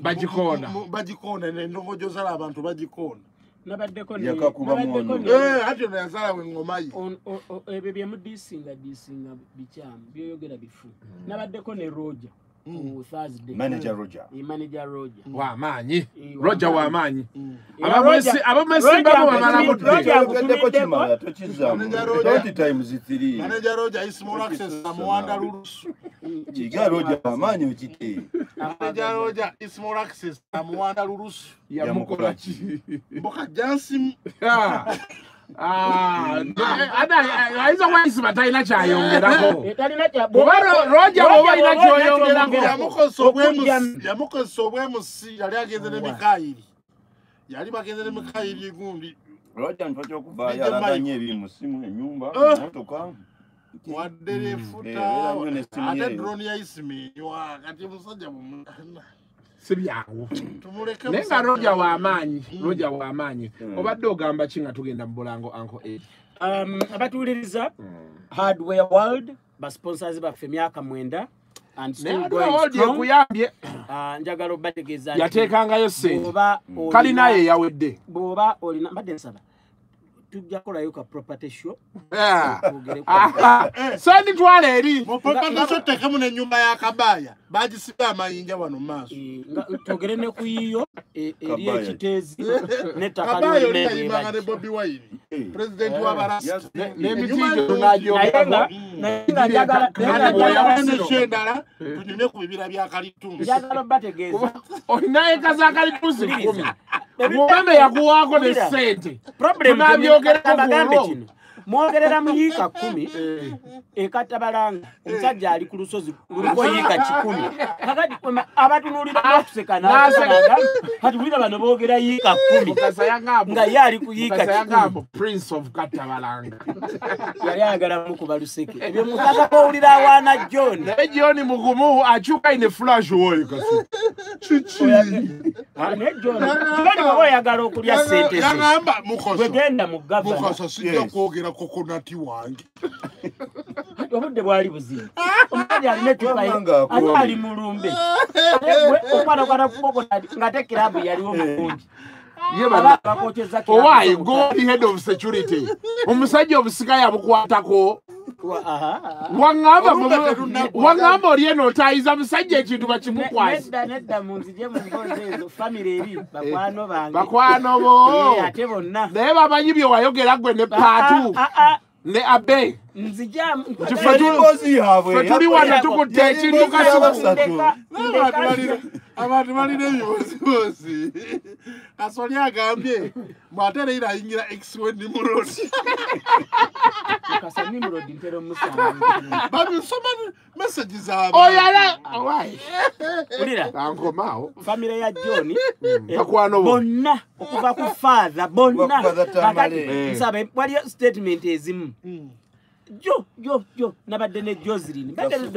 bagikoona bagikoona endongojo zala abantu bagikoona Eh, ati ono yazala we ngoma ye ebyo byemudisinga disinga bikyamu byoyogera bifu. Nabaddeko ne roger ku thursday manager roger Eh, manager roger wamaanyi Eh, wamaanyi. wamaanyi Eh, Roger- abamwesimbamu Roger bamala akutumidde- budde. Roger kyogeddeko akutumiddeko- kimala tokizaamu Manager Roger. toti times three manager roger ismall access amuwanda lulusu kiga roger amaanyi okite manager roger ismall access amuwanda lulusu yamukola ki mboka jansi Ah, ah, talina kyayongerako. Eh, talina kya- Kuba Ro- Roger bw'oba alina ky'oyongerako. yamukozesa obwemusi yali agenze ne mikayiri. Yali bagenze ne mikayiri gundi roger nfa kyokuvaayo alaganye ebiri mu simu enyumba Ah. motoka wadde Eh, nnyo n'essimu ate yeeyo. drone yayisiminywa kati musajja bumu- si byangu naye nga roja wamaanyi Mm. roja wamaanyi Mm. obadde ogamba ki nga tugenda mu bulango anko ed Um, abatuwuliriza hardware world basponsors baffe emyaka mwenda and naye still aliwo going oldi strong. ekuyambye Ah, njagala obategeeza yateekangayo sente kalinaye yawedde. bw'oba olina mbadde nsaba tujja kukolayo ka property show twogere ku- Aha. senditwala eri mupapataso tekemu nenyumba ya kabaaya. Bagisibe amayinja wano mu maaso. Eh, nga- twogere ne ku yiyo eh, eri Kabaya. ekiteezi n'ettaka kabaaya oli lyolina yayimanga ne ebyebaji bobi wine Eh. pulezidenti w'abarasta Yes. Ne- Enyuma n'emitindo y'ennyumba- naye nga nagyogeramu naye nga njagala- naye nga Kandi bw'oya- njagala- nenesho endala tunyume ku bibira bya kalitunsi njagala obategeeza olina eka za kalitusi kumi. Wuliriza. muwembe yakuwaako ne Wulira. sente problem Tunabyogerako bagambe ku kino mwogerera mu yiika kumi ekatabalanga omusajja ali ku lusozi luliko yiika kikumi. Kakati abatunuulira bakuseka nasanaga kati wulira bano boogera yiika kumi. Mukasa yagambo nga ye ali ku yiika yali ayagala mukuba luseke. Ebyo mukasa kowulira awaana john. Naye jioni mugumu akyuka ine flash woyo kasi. Ah, naye john john oba oyagala okulya sente ze gwegenda mu gavana mukoso sijja Yes. kwogera kokonati wange. Obudde bwali buzibu. Omusajja alina ecupa ye Wabanga ate ali mulumbe. Okwanakwata kukokonati ng'ate kirabu yaliwo mulungi bana bakokyeza owaayi go the head of security. Omusajja obusika yabukwatako waŋŋamba oli eno otaayiza musajja ekintu bakimukwasa nedda nedda munzije mu mboozi ezo famire eri bakwano bange. bakwano bo. Eh, ate bonna. Naye bamanyi bye wayogera gwe ne paatu Ah, ah, ah, ne abe nzijamu Nti ffe tu- emboozi yaabwe ffe tuli wano tukutte ekintu. Abantu balina- ebibozibozi kasoli agambye mwate leira ayingira exweni mulodi kasa nimurodi babisoma meseji zaabwe. Oyala owaayi ulira. Ankomaawo famire ya john eh, bakwano bo bonna okuva ku father bonna. Eh. waliyo statement ezimu jo jo jo nabadde ne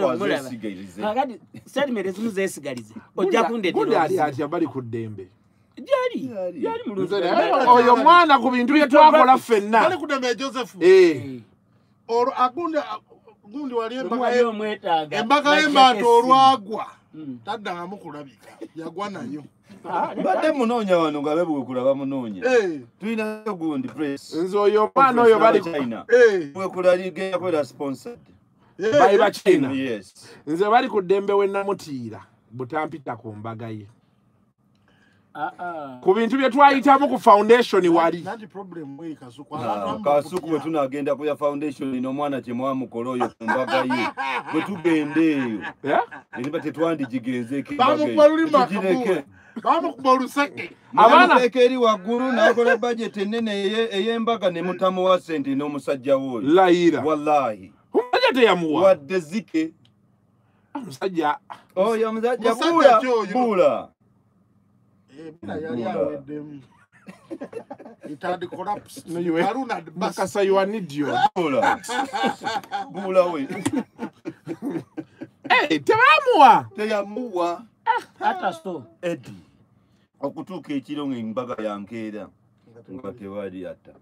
omulaba. azeesigalize. kakati statement ezimu zeesigalize. Ojja gundi ali kundetera atya bali ku ddembe? Gyali Gyali. gyali mu Nze luzira naye oyo mwana ku bintu bye twakola ffenna. Bali kudembe joseph. Eh, olwo agundi gundi wali bajjako y'embaato olwagwa. Mm. taddangamu kulabika yagwa nayo. Ah, badde munoonya wano nga bebwekula bamunoonya Eh, tulinayo gundi press. Nze oyo omwana oyo bali china. Eh, kwera sponsored. Eh. bali bakina yes. Nze bali ku ddembe we namutiira butampita ku mbaga ye. Ku bintu bye twayitamu ku foundation wali. nanti problem we kasuku. Ah, bwe tunagenda kuya foundation ino omwana kyemuwamukola oyo ku mbaga ye. Bwe tugenda eyo. Yeah? eniba tetwandigigenzeeko bamukuba oluseke. Abaana- abaana eri waggulu n'akola bajeti ennene eye- ey'embaga ne mutamuwa sente n'omusajja wooyo layira. Wallahi. Teyamuwa wadde zike omusajja oyo omusajja buula ebira yali aweddemu it had collapsed No, you were- balloon had burst. makasa you are an idiot. Buula buula we. Hey, tebamuwa. Teyamuwa. Hata so edi okutuuka ekiro ngaembaga yankeera nga tewali atta.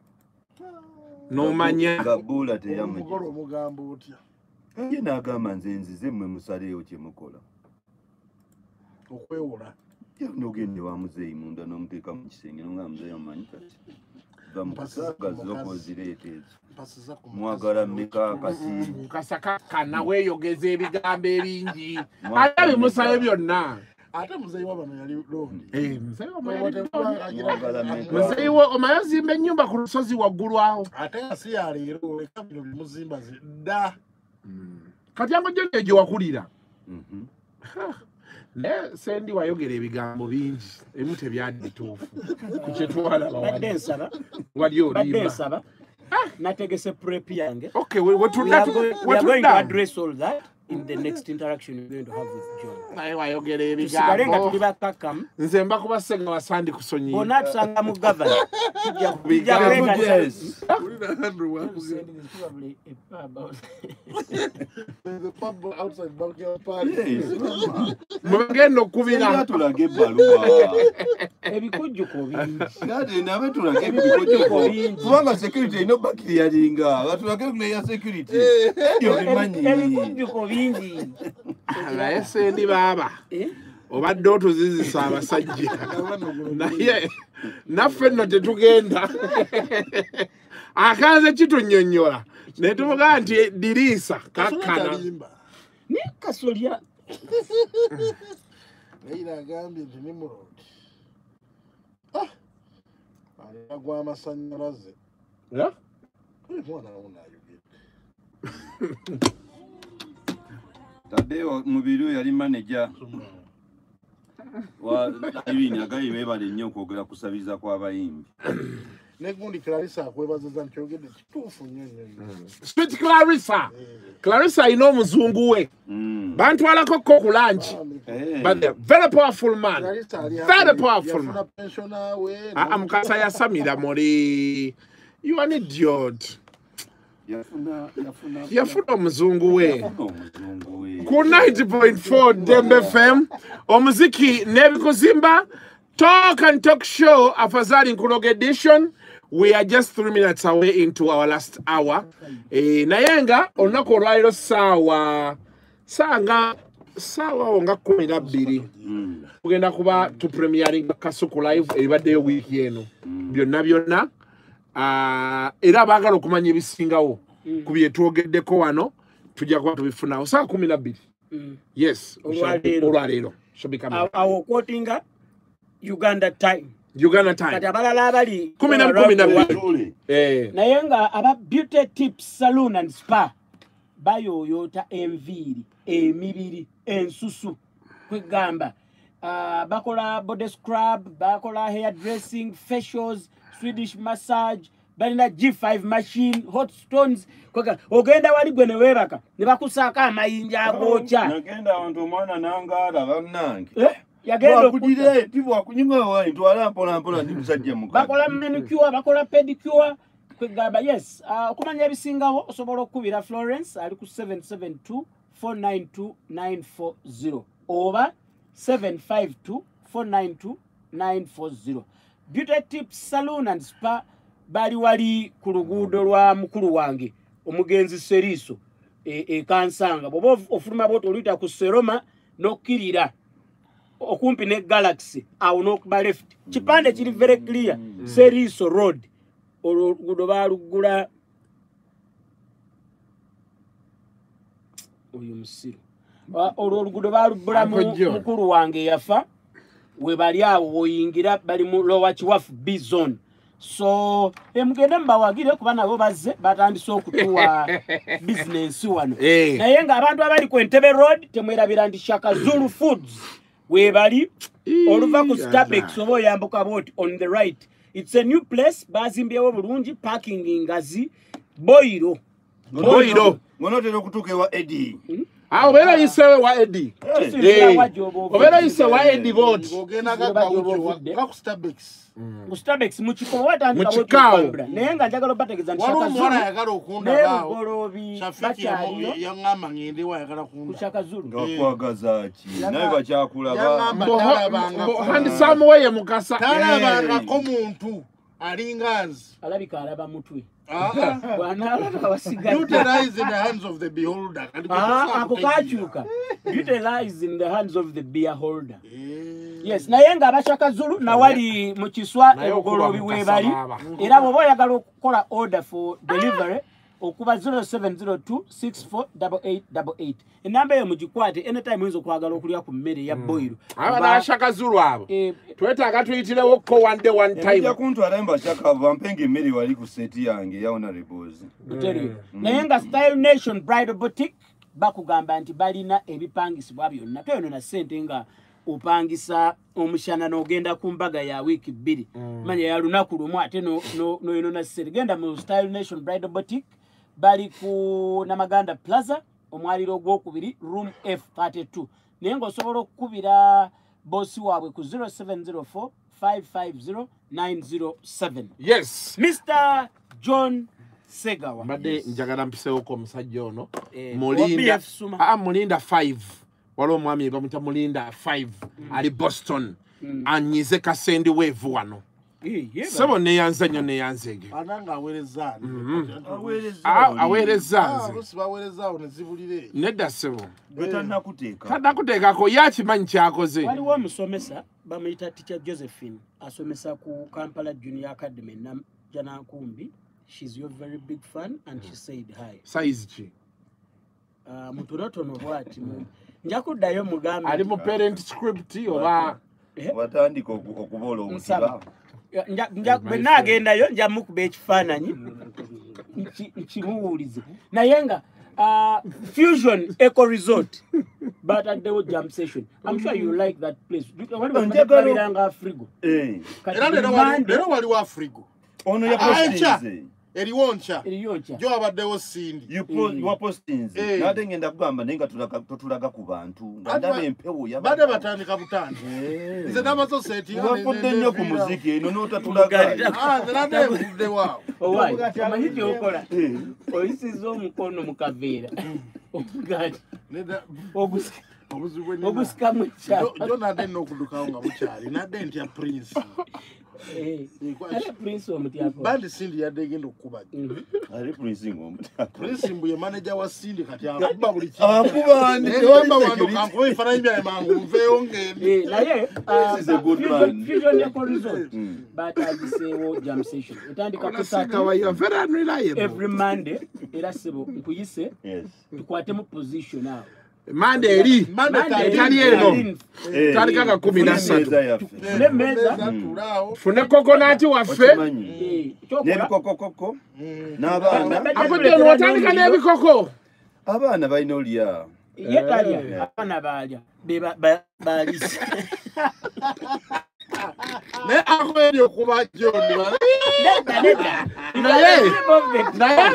Nomanya. Nga buula omugole teyamugira omugamba otya? Ye n'agamba nze nzize mmwe musaleewo kyemukola okwewola nogende wa muzeeyi munda n'omuteeka mu kisenge nonga muzeeyi omanyi kati va mu kusaagaza okozireeta ezo mwagala mmeka akasi kasakakana weeyogeza ebigambo ebingi. Ate bimusabe byonna. Ate muzeyi wa bano yali londi. Muzeeyi wa Mayali Ddoondi. mwagala mmeka muzeeyi wo omaye ozimba ennyumba ku lusozi waggulu awo? Ate nga si yaleero leka bino bimuzimba zidda. Katyango gyo negyo wakulira. Mhm. Naye sendi wayogera ebigambo bingi. Ebimu tebyali bituufu. Ku kyetwalaba badde wali nsaba. Wali badde olimba nsaba nategese prep yange. Okay we- we wetudda are, going, we are going to address all that in the next interaction we're going to have with john. Naye wayogera tusigale nga ebigambo nze mba kubase nga wasandi kusonyiye. Bonna tusanga mu gavana tujja Bigambo, kuleeta yes. Ulina Andrew wakuze- Probably a pub out- There's a pub outside Buckingham Palace. Yes, mwebagenda okubira. Singa tulaga ebbaluwa. Ebikujjuko bingi. Kati nabe tulage Ebikujjuko. Bingi. kubanga security erina obakiriyalinga batulage neya security. Ebyo bimanyi. Ebikujjuko bingi naye sendi baaba Eh? obadde otuzizisa abasajja naye naffe nno tetugenda akanze kitunyonyola ne tuvuga nti diriisa kakkana ne kasolya Naye agambye nti Nimrod. Ah! Alina? Oyo mwana wuno ayogedde. tadde mubiri yali maneja wa irene agayi beebale nnyo okwogera kusabiriza kw'abayimbi. Ne gundi Clarissa akwebazaza nti oyogedde kituufu nnyo nnyo nnyo. sweet clarissa! Clarissa alina omuzungu we. Mm. bantwalako ko ku lanki Eh. but they're very powerful man. Very powerful. Ah, ah, mukasa yasamira muri you an idiot yafuna omuzungu we. Ku 90.4 dembe fm omuziki n'ebikuzimba talk and talk show afazali nkuloga edition. We are just three minutes away into our last hour. Eh, naye nga olunaku olwaliro saawa saa nga saawa nga kumi nabbiri Mm. tugenda kuba tupremiaringa kasuku live ebibaddeyo wiiki eno. Byonna byonna. Ah, era abaagala okumanya ebisingawo ku byetwogeddeko wano tujja kuba tubifunawo. Saa kumi nabbiri yes. Olwaleero. Awo- okwotinga uganda time. Uganda kati time abalala abali Kumi na kumi na bbiri. Tule. Eh, naye nga aba beauty tips saloon and spa bayoyoota enviiri emibiri ensusu kwegamba. Uh, bakola body scrub bakola hair dressing facials swedish massage balina g5 machine hot stones. Kwegamba ogenda wali gwe neweebaka ne bakusaako amayinja agookya nagenda awantu omwana nangaala bannange. Eh, yagenda okudda. bwakugire ti bwakunyuma wali ntwala mpolampola ndi musajja mukadde bakola manicure bakola pedicure. Kwegamba yes uh, okumanya ebisingawo osobola okukubira florence ali ku 772 492 940 oba 752 492 940 beauty tips saloon and spa bali wali ku luguudo lwa mukulu wange omugenzi seriiso e- ekansanga bwoba of- ofuluma bwoti oluyita ku seroma nokkirira okumpi ne galaxy awo n'okuba left. Kipande kiri very clear seriiso road. Olwo oluguudo baalugula oyo musiru. Ah, olwo oluguudo John. mukulu wange yafa we bali awo woyingira bali mu lowa kiwafu b zone so eh, mugende mubawagire kuba nabo bazze batandise okutuwa bizinensi wano. Eh. naye ng'abantu abali ku entebe road temwerabira nti shaka zulu foods webali oluva ku starbex oba oyambuka booti on the right. Its a new place bazimbyewo bulungi parking ngazi boiro Boiro. ngonotera okutuuka ewa edi Ah, obeera oyiseewo wa edi obeera oyise wa edi booti ng'ogenda Kisinzira gy'oba ovudde. gagwaku starbex ku starbex mukikowo watandika Mu kikaawo. naye nga njagala obategeeza nti waliwo Shaka omuwala Zulu ayagala okundabaawo n'ebugolobi shafiki bakyaliyo yaŋŋamba ŋŋendewo ayagala ku kunda. shaka zulu. Ngakwagaza ki? Naye bakyakulaba yaŋŋamba talabangako. handisaamu we ye mukasa. Talabangako muntu. Alinga nze alabika alaba mutwe Ah, ah. bwanaalaba wasigadde utilize in the hands of the beholder. Kati Ah, kutuusa ako kakyuka utilize in the hands of the beer holder Eh. yes naye ng'abashaka zulu nawali mu kiswa ebugolobi webali era bw'oba oyagala okukola order for delivery okuba 0702648888 enamba eyo mugikwate anytime oyinza okwagala okulya ku mmere ya boiro aba nabashaka zulu abo. Eh, twetaaga tuyitirewo ko one day one ejja time. kuntwala mbashaka bampenga emmere wali ku seti yange eya honorables buterere naye nga style nation bridal boutique bakugamba nti balina ebipangisibwa byonna. Toyonona ssente nga opangisa omushana n'ogenda ku mbaga ya wiiki bbiri. Manya ya lunaku lumu ate no- no- noyonona ssente. Genda mu style nation bridal boutique bali ku namaganda plaza omwaliro ogwokubiri room f 32 naye ng'osobola okukubira bosi waabwe ku 0704 550 907 yes. Mr john segawa. Mbadde njagala mpisewoko omusajja ono. Eh, mulinda aa mulinda 5 waliwo omwami bamuta mulinda 5 ali boston. Anyize kasendi weevu wano sebo neyanze nnyo neyanzege ananga aweereza aweereza nze. Olusi baweerezaawo ne zibulira eyo nedda sebo bwetannakuteeka taddakuteekako ye akimanyi kyakoze? Waliwo omusomesa bamuyita tica josephine asomesa ku kampala junior academy na janankumbi. Shes your very big fan and she said hi. Sayizi ki? Ah, mutonotono bwati nja kuddayo mugambe ali mu parent script oba watandika oku- okuboola Bwe naagendayo nja mukuba ekifaananyi. Nki- nkimuwulize naye nga ah, fusion eco resort bataddewo jam session i'm sure you like that place. Njagala- waliranga afrigo Eh, era leero waliwo afrigo. Ono yapostinze eriwo nkya eriyo nkya jo wabaddewo sindi. Wapostinze Eh. nate ngenda kugamba naye nga tulaga- totulaga ku bantu. Nga Ati ndaba ba- empewo badde batandika butandi nze namazo seetinga ne- wafudde ne- nnyo ku muziki eno n'otatulagayo Ah, nze nadde nvuddewo Owaayi, omanyi kyokola oyisiza omukono mu kaveera. Nina. ogusikamu ekyapa Jo- nadde nina okudukawo nga bukyali. Nadde ntya prince Eh, ate prince omutyako bandi sindi yadde egenda okukuba ali prince ng'omutaka prince mbu ye manaja wa sindi kati akuba buli Akuba ndi- kiwamba wano kankuba ebifaananyi byaye mangu nveeyo ngende Eh, naye ah, This is a good Fusion- man. Fusion Eco Resort. Batandiseewo jam session. Etandika ku saa Sekawa, you are very unreliable. every monday era sebo nkuyise Yes. tukwatemu position awo mande eri. Etali eno. Eh, tandika nga kumi na tufune kokonati waffe Okimanyi? eh, kyokola n'ebikokokoko n'abaana akudde ono watandika n'ebikoko abaana balina olya ye talya. Abaana balya. Be ba- ba- balisa naye akweri okuba jondi nedda nedda naye naye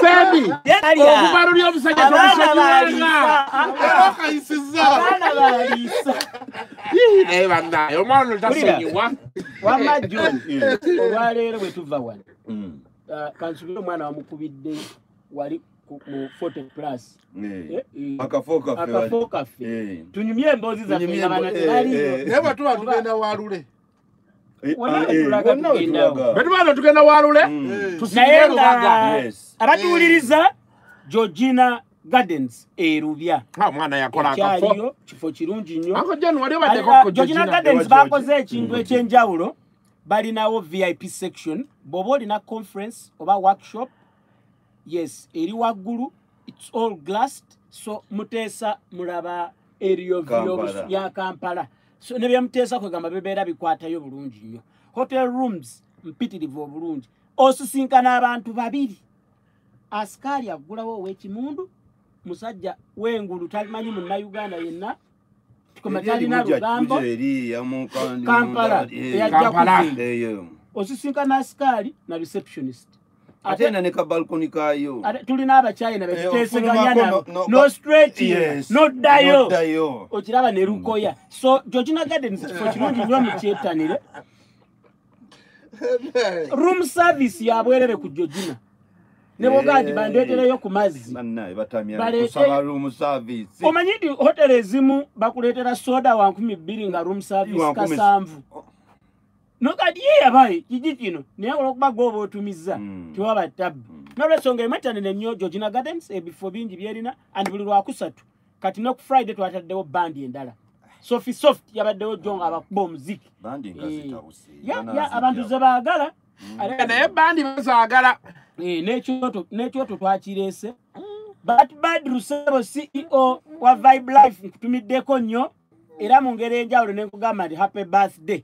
sebi ye? Talya okubaluli omusajja tomusonyiwanga balisa okayisiza naye bannaye omwana ono tasonyiwa wamma john olwaleero bwe tuva wano. Mm. ah, kansubire omwana wamukubidde wali ku- mu 40 plus. Eh, Eh, eh, akafo kaffe tunyumye emboozi zaffe nga bana embo- tebaliyo eh. naye bwatuba tugenda walule Eh, ah, eh, tulaga wonna we tugendawo. tulaga. betu bano tugenda walule Mm. naye nga abatuwuliriza georgina gardens erubya. Omwana yakola akafo. ekyaliyo kifo kirungi nnyo. Anko john wali Ah, gardens bakoze ekintu ekyenjawulo balinawo vip section. Bw'oba olina conference oba workshop yes eri waggulu its all glassed. So muteesa mulaba eriyo ya kampala so ne byemuteesa kwegamba bibeera bikwatayo bulungi nnyo. Hotel rooms mpitirivu obulungi. Osisinkana abantu babiri. Asikaali aggulawo ow'ekimundu musajja w'engulu talimanyi munnauganda yenna tukoma talina lugambo Kampala, eyajja osisinkana asikaali na receptionist ate ena ne kabalkoni kaayo. Tulina abachina Eh, betuteeseganya ofulumako nabo no- no- no stretch Yes. noddayo. Okiraba ne lukoya. So georgina gardens kifo kirungi nnyo mukyetanire room service yabwerere ku georgina ne boga nti bandeetereyo ku mazzi. Omanyi nti hoteri ezimu bakuleetera soda wa nkumi bbiri nga room service kasanvu nokati ye yabaye kiki kino naye olwokuba gwoba otumiza Mm. tiwaba tabbu. Nolwensonga emwetanire nnyo georgina gardens ebifo bingi byerina and buli lwakusatu. Kati ne ku friday twataddewo bandi endala. Sofi soft yabaddewo jo nga abakuba omuziki Eh. abantu ze baagala. Ate- naye bandi bazaagala Eh, n'ekyoto twakireese. But badru sebo ceo wa vibe life nkutumiddeko nnyo. Era mu ngeri enjawulo nenkugamba nti happy birthday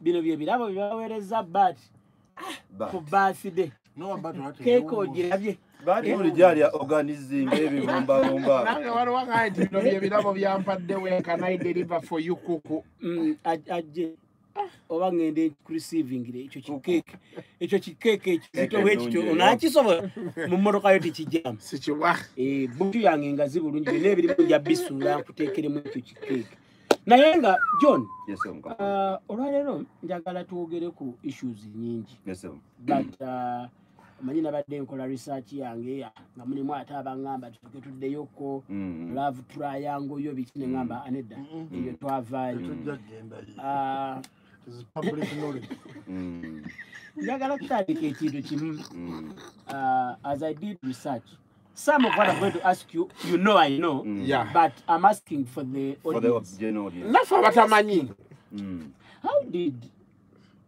bino bye birabo byebaweereza bat But- ku birthday. Keeka ogirabye buli gyali organizinga ebibumbabumba. Nange waliwo gaye nti bino byebirabo byampadde wenkanayi deliver for you kuku. Mm, aj- ajje. Oba ngende kureceivingire ekyo kikeeke. Ekyo kikeeke ekizito bwekityo ennungi eyo. onaakisobola? Mu mmotoka yo tekijjamu. Eh, butu yange ngazi bulungi byonna ebirimu nja bisuula nkuteekeremu ekyo kikeeke naye nga john Yes, ah, olwaleero njagala twogere ku issues nyingi Yes, but ah, omanyi nabadde nkola research yange ah, nga mulimu ate abaŋŋamba tuke tuddeyoko Mm. love triangle yo biki ne ŋŋamba anedda ebyo twavaayo. Ah, Mm. njagala kutandika ekintu kimu. Mm. uh, as I did research, some of what I'm going to ask you, you know I know, Mm. Yeah. but I'm asking for the For the audience. general audience. naffe abatamanyi Mm. How did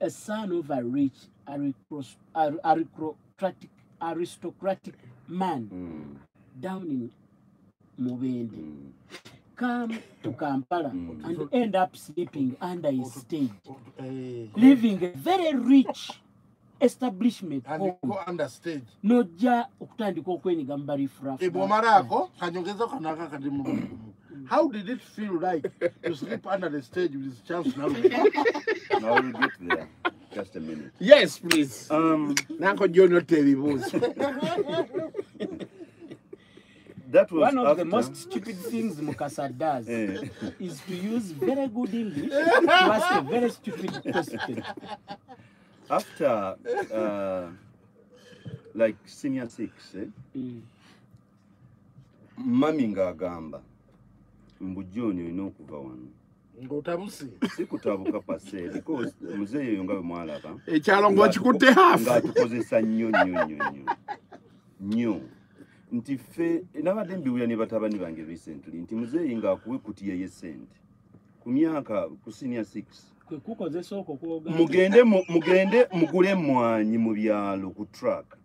a son of a rich aristocratic, aristocratic, aristocratic man Mm. down in Mubende Mm. come to Kampala Mm. and end up sleeping under his stage, living a very rich establishment home, understage n'ojja okutandika okwenyiga mu barifurafu bwomalaako kanyongeza kanaka kati mu how did it feel like to sleep under the stage with chance now Now we'll get there. Just a minute. yes please Um, nanko gyonotta ebibuuzo that was One of after, the most stupid things Mukasa does Eh. is to use very good English to ask a very stupid question. After uh, like senior six eh? Mm. mami ng'agamba mbu john olina okuva wano. Ng'otabuse sikutabuka pase because muzeeyi eyo nga bwe mwalaba ekyalo ng'okikutte haafu ng'atukozesa nnyo nnyo nnyo nnyo nnyo. Nti ffe nabadde mbiwulira ne batabani bange recently nti muzeeyi ng'akuwa ekutiya y'essente ku myaka ku senior six kukozesa okwo kwoga mugende mu- mugende mugule emmwanyi mu byalo ku track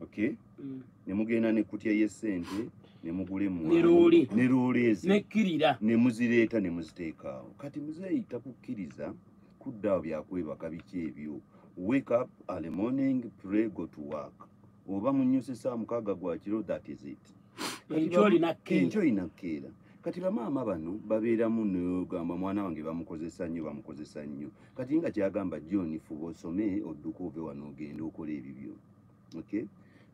okay Mm. ne mugenda ne kutya y'essente ne mugula emmwanyi Ne loole. ne loole ezo nekkirira ne muzireeta ne muziteeka awo kati muzeeyi takukkiriza kuddaawo byakwebaka biki ebyo? Wake up early morning pray go to work. Oba munyuse saa mukaaga gwa kiro that is it. Enkyo olina enkyo keera olina keera kati bamaama bano babeeramu nogamba mwana wange bamukozesa nnyo bamukozesa nnyo. Kati nga kyagamba john fuba osome odduka ove wano ogenda okola ebibyo. Okay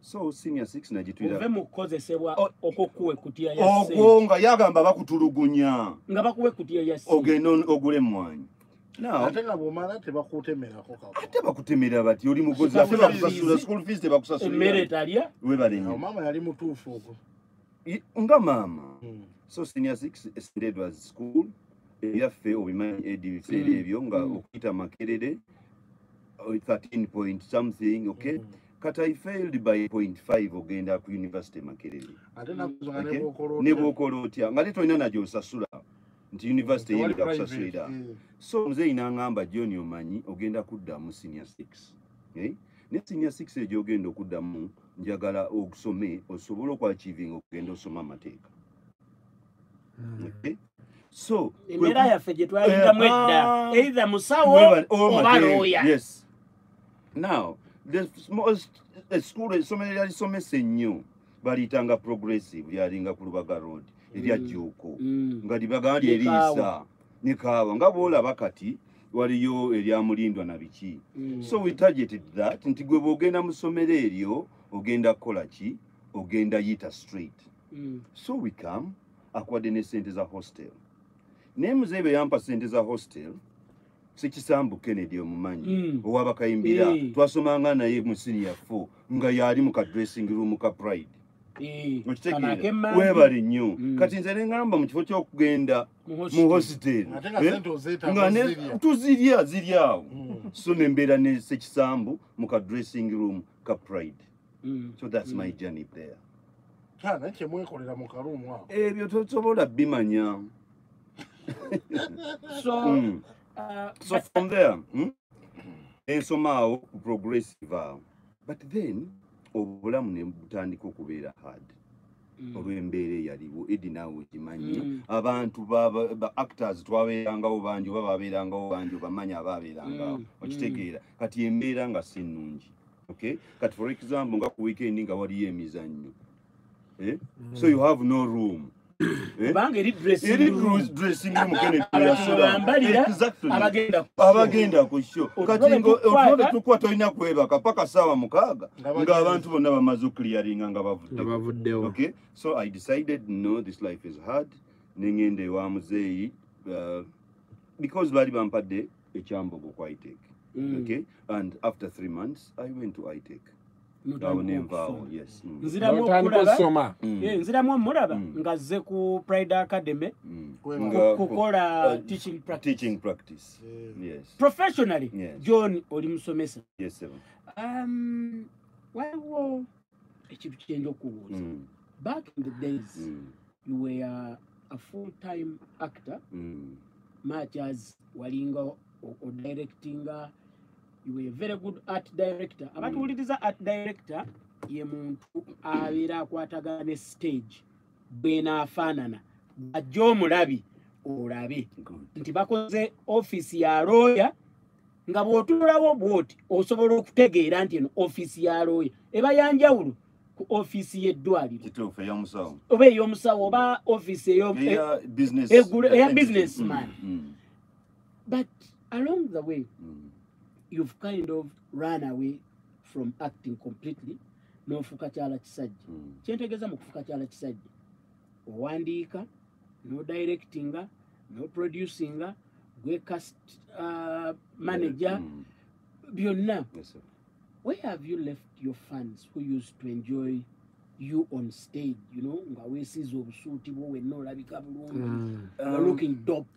so senior six ove nagitwira mu kukozesebwa Oh. okwokuwa ekutiya ya ogwo nga yagamba bakutulugunya. Nga bakuwa ekutiya ya ogenda emmwanyi now ate nga bwomala tebakutemerako ate bakutemera bati oli mugozi School ate bakusasula fees. school fees emmere tebakusasulira etalya webale awo nnyo maama yali mutuufu ogwo. Nga maama. Mm. So senior six extended was school. Ebyaffe obimanyi edi biseera Mm. ebyo nga Mm. okuyita makerere uh, 13 point something okay? Kati i failed by point 5 ogenda ku university makerere. Ne bwokola otya? Nga tetolina nagyosasula nti university yeyinza kusasulira so nze inaŋŋamba john omanyi ogenda kuddamu senior six ne senior six eyo gyogenda okuddamu njagala osome osobole okwachivinga okugenda osoma amateeka? So embeera yaffe gye twalindamu Eh, edda. ah. eitha musawo oh oba looya yes. Now the most esukulu essomero eryalisomesa ennyo baliyitanga progressive lyalinga ku lubaga road. Eryajjuuko Mm. nga libagamba Ne lyeriisa Kaawa. ne kaawa. Nga bwolaba kati waliyo eryamulindwa na biki. Mm. so we targeted that nti gwe bwogenda mu ssomero eryo ogenda kukola ki? Ogenda yita straight. Mm. so we come akuwadde ne sente za hostel. Naye muzeebe yampa sente za hostel sekisambu kennedy omumanyi Mm. owabakayimbira. Eh. twasomanga naye mu senior fo nga yali mu ka dressing room ka pride. Eh, mmanju. webale nnyo. Kati nze neŋŋamba mu kifo ky'okugenda Mu hositeri nga zirya. tuzirya ziri awo. So nembeera ne sekisambu mu ka dressing room ka pride. So that's my journey there naye kyemwekolera mu kaluumu awo ebyo tosobola bimanya so Mm. uh, so from there hmm? ensoma awo ku progressive awo but then obulamu ne butandika okubeera hard mm. olw'embeera eyaliwo edi naawe okimanyi Mm. abantu baba- ba actors twabeerangawo bangi oba babeerangawo bangi obamanyi abaabeerangawo Mm, okitegeera kati embeera nga si nnungi okay kati for example nga ku weekend nga waliyo emizannyo? So you have no room. Eh? kubanga eri dressing eri room. dressing room kene Abantu bambalira Exactly. abagenda ku abagenda ku sho Otulo kati otulo tetukuba tolina kwebaka paka saawa mukaaga Nga bagenda. ng'abantu bonna bamaze okliyaringa nga bavudde. Nga bavuddewo. Okay? So i decided no this life is hard. Neŋŋenda ewa muzeeyi uh, because baali bampadde ekyambogo ku itec Mm. okay? And after three months i went to itec Mm. nziramu okulaba Mm. Nziramu omulaba Mm. nga zze ku pride academy Mm. Kukola uh, teaching practice professionally Yes. john oli musomesa um, waliwo ekintu kyenja okubuuza mm. back in the days Mm. you were a full time actor Mm. much as walinga odirectinga you were a very good art director. Abatuwuliriza art director ye muntu abeera akwatagana ne stage. Bwenaafaanana ajja omulabi olabe. Nti bakoze ofiisi ya looya nga bw'otuulawo bw'oti osobola okutegeera nti eno ofiisi ya looya eba yanjawulo ku ofiisi y'eddwaliro. Oba ey'omusawo oba ofiisi eyo eya entity. businessman. Mm, mm, but along the way mm. You've kind of run away from acting completely n'ofuuka kyala kisajja Mm. kyentegeeza mu kufuuka kyala kisajja owandiika n'odirectinga n'oproducinga gwe cast uh, manager Mm. byonna Yes, sir. where have you left your fans who used to enjoy you on stage you know nga weesiiza obusuuti bwo wenna olabika bulungi Mm. Um, looking dope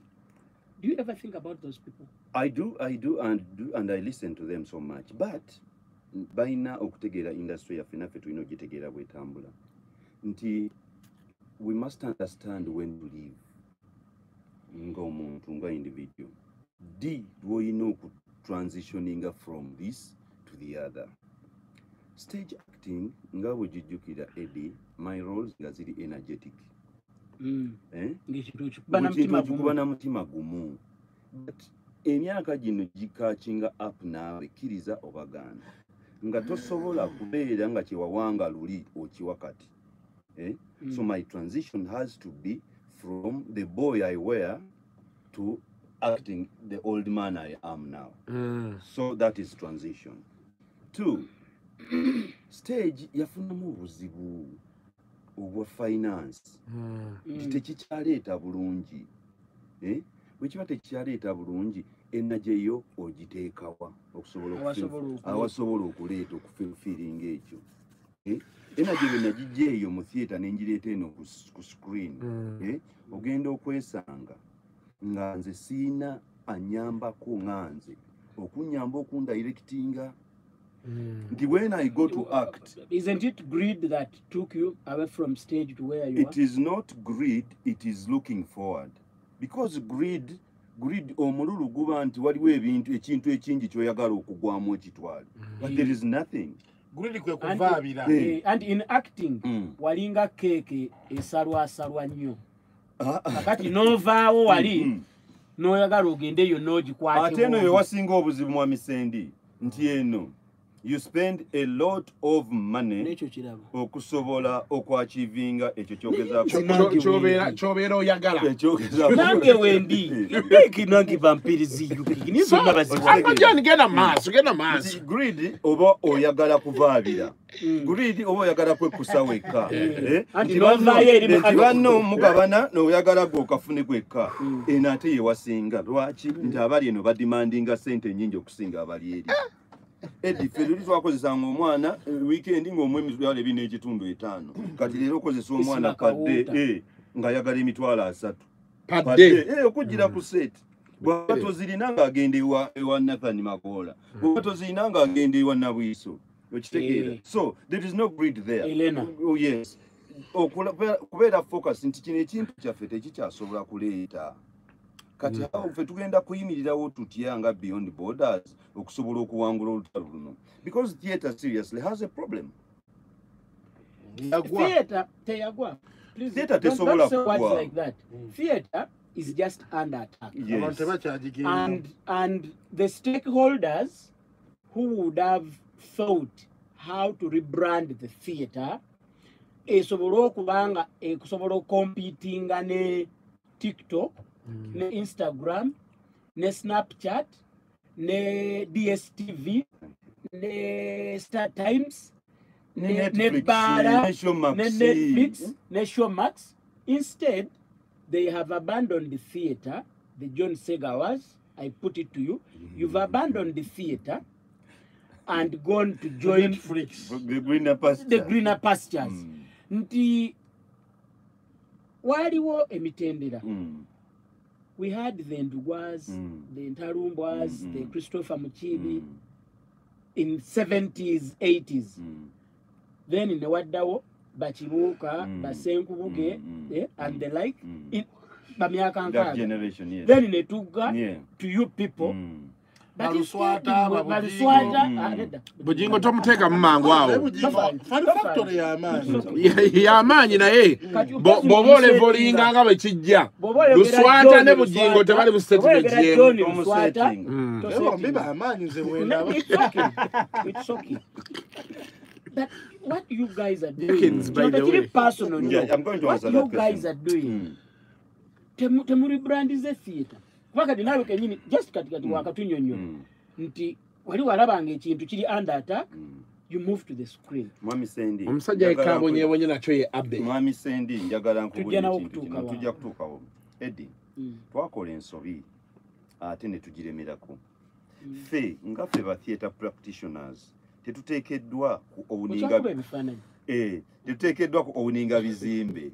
do you ever think about those people? I do, I do, and do, and I listen to them so much. But balina okutegeera industry yaffe naffe tulina ogitegeera bwetambula. Nti we must understand when to live ng'omuntu nga individual. D lwoyina okutransitioninga from this to the other. Stage acting nga bwe gijjukira edi my roles nga ziri energetic na mutima okikuba gumu na mutima gumu. but emyaka gino gikakinga up naawe kkiriza obaganda nga tosobola kubeera nga kyewawanga luli okiwa kati. Eh? Mm. so my transition has to be from the boy i were to acting the old man i am now. Mm. so that is transition. Two stage yafunamu obuzibu obwa finance nti Mm. tekikyaleeta bulungi Eh? bwe kiba tekikyaleeta bulungi enagyeyo ogiteekawa okusobola Awasobola okuleeta. okufilfiringa ekyo Eh? enagye bwe nagijja eyo mu theatre nengireeta eno ku screen Mm. Eh? ogenda okwesanga nga nze siina anyambako nga nze okunyamba okundirectinga Mm. nti when i go to act isn't it greed that took you away from stage to where you it are? is not greed it is looking forward. Because greed greed omululu guba nti waliwo ebintu ekintu ekingi kyoyagala okugwamu ekitwale but there is nothing. Kwe And- kuvaabira. Eh, and in acting Mm. walinga keeke esalwasalwa nnyo. Kakati novaawo wali Mm. noyagala ogende eyo nogikwate ate eno yewasinga obuzibu mwami sendi nti eno you spend a lot of money okusobola okwachivinga ekyo Kyo- kyogezaako kyo- kyobeera- kyobeera oyagala. Ekyogezaako nange wendi eki nange vampirizi niyo zonna baziwa? Uncle John, genda maaso genda maaso greed oba oyagala kuvaabira. Greed oba oyagala kwekkusa wekka. Eh, Anti nti banno- mugabana noyagala gwe okafune kwekka. Eno ate yewasinga lwaki? Nti abali eno badimandinga sente nyingi okusinga abali eri edi ffe luli twakozesanga omwana eh, weekend ngaomu emitwalo ebiri n'ekitundu etaano. Kati leero okozesa omwana kadde eh, ng'ayagala emitwalo asatu. Padde Eh, okugira ku set. Bwaba tozirina ng'agenda ewa ewa nathan makoola bwaba tozirina ng'agenda ewa nabwiso okitegeera. So there is no breed there. Elena. oh, yes. Okula- kubeera focus nti kino ekintu kyaffe tekikyasobola kuleeta kati awo ffe tugenda kuyimirirawo tutya nga beyond borders okusobola okuwangula olutalo luno? Because theatre seriously has a problem. Teyagwa. Theatre don't- tesobola don't say words kugwa. like that. Theatre is just under attack. Yes. And and the stakeholders who would have thought how to rebrand the theatre esobole okuba nga ekusobola okompitinga ne tiktok ne instagram ne snapchat ne dstv ne star times Ne ne, ne Netflix, bara ne Showmax. ne netflix ne showmax. Instead they have abandoned the theatre the john segawas i put it to you you've abandoned the theatre and gone to join the greener pastures. the greener pastures. Mm, nti waliwo emitendera. Mm, we had the ndugwas Mm. the ntalumbwas Mm, the mm. christopher mukibi mm, in 70s 80s mm. then newaddawo bakibuuka Mm. basenkubuge Mm, mm, eh, and the like Mm. in- That generation, yes. then netugga Yeah. to you people Mm. Bugingo tomuteeka mu mangu awo. Y'amaanyi Ya- y'amaanyi naye. Bw'oba mumuseeninga. olevolinga nga bwe kijja. Luswata ne bugingo tebali okay. That what you guys are doing, by the way. personal. Yeah. I'm going to what answer you guys are doing, Mm. temu- temulibrandize theatre kuba kati naawe kenyini just kati kati wakatunyonyo. Mm. nti wali walabanga ekintu kiri under attack Mm. you move to the screen. Mwami sendi omusajja yekabonyebonye nakyo ye abe mwami sendi njagala nkubulira tujja kutuukawo. Edi Mm. twakola ensobi ate ne tugiremerako. Mm. ffe nga ffe ba theatre practitioners tetuteekeddwa ku owuninga eh, tetuteekeddwa ku owuninga bizimbe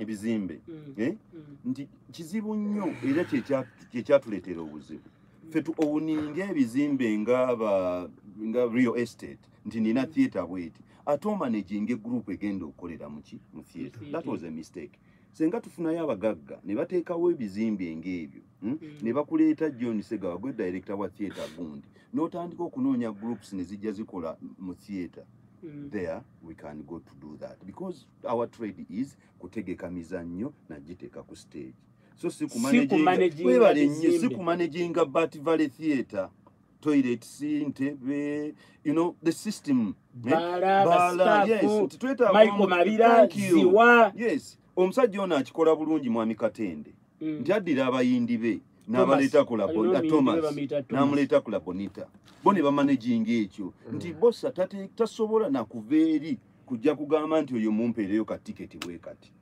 ebizimbe. Mm. eh? Mm. nti kizibu nnyo era kyekya- kyekyatuleetera obuzibu. Ffe tu owuninga ebizimbe nga real estate nti nina theatre bweti ate omanaginga egroup egenda okukolera muki mu theatre. That was a mistake. Senga tufunayo abagagga ne bateekawo ebizimbe ng'ebyo mm? ne bakuleeta john segawa gwe director wa theatre gundi n'otandika okunoonya groups ne zijja zikola mu theatre Mm. there we can go to do that because our trade is kutegeka mizannyo nagiteeka ku stage so si kumanaginga webale nnyo si bizimbe. kumanaginga bat valley theatre toilet si ntebe you know the system eh? Omusajja ono akikola bulungi mwami katende Mm. nti addira abayindi be n'abaleeta ku Alina omuyindi we Thomas. bamuyita Thomas. n'amuleeta ku labonita bo ne bamanaginga ekyo. Nti bosa tate- tasobola nakuva eri kujja kugamba nti oyo mumpeereyo ka tiketi bwe kati.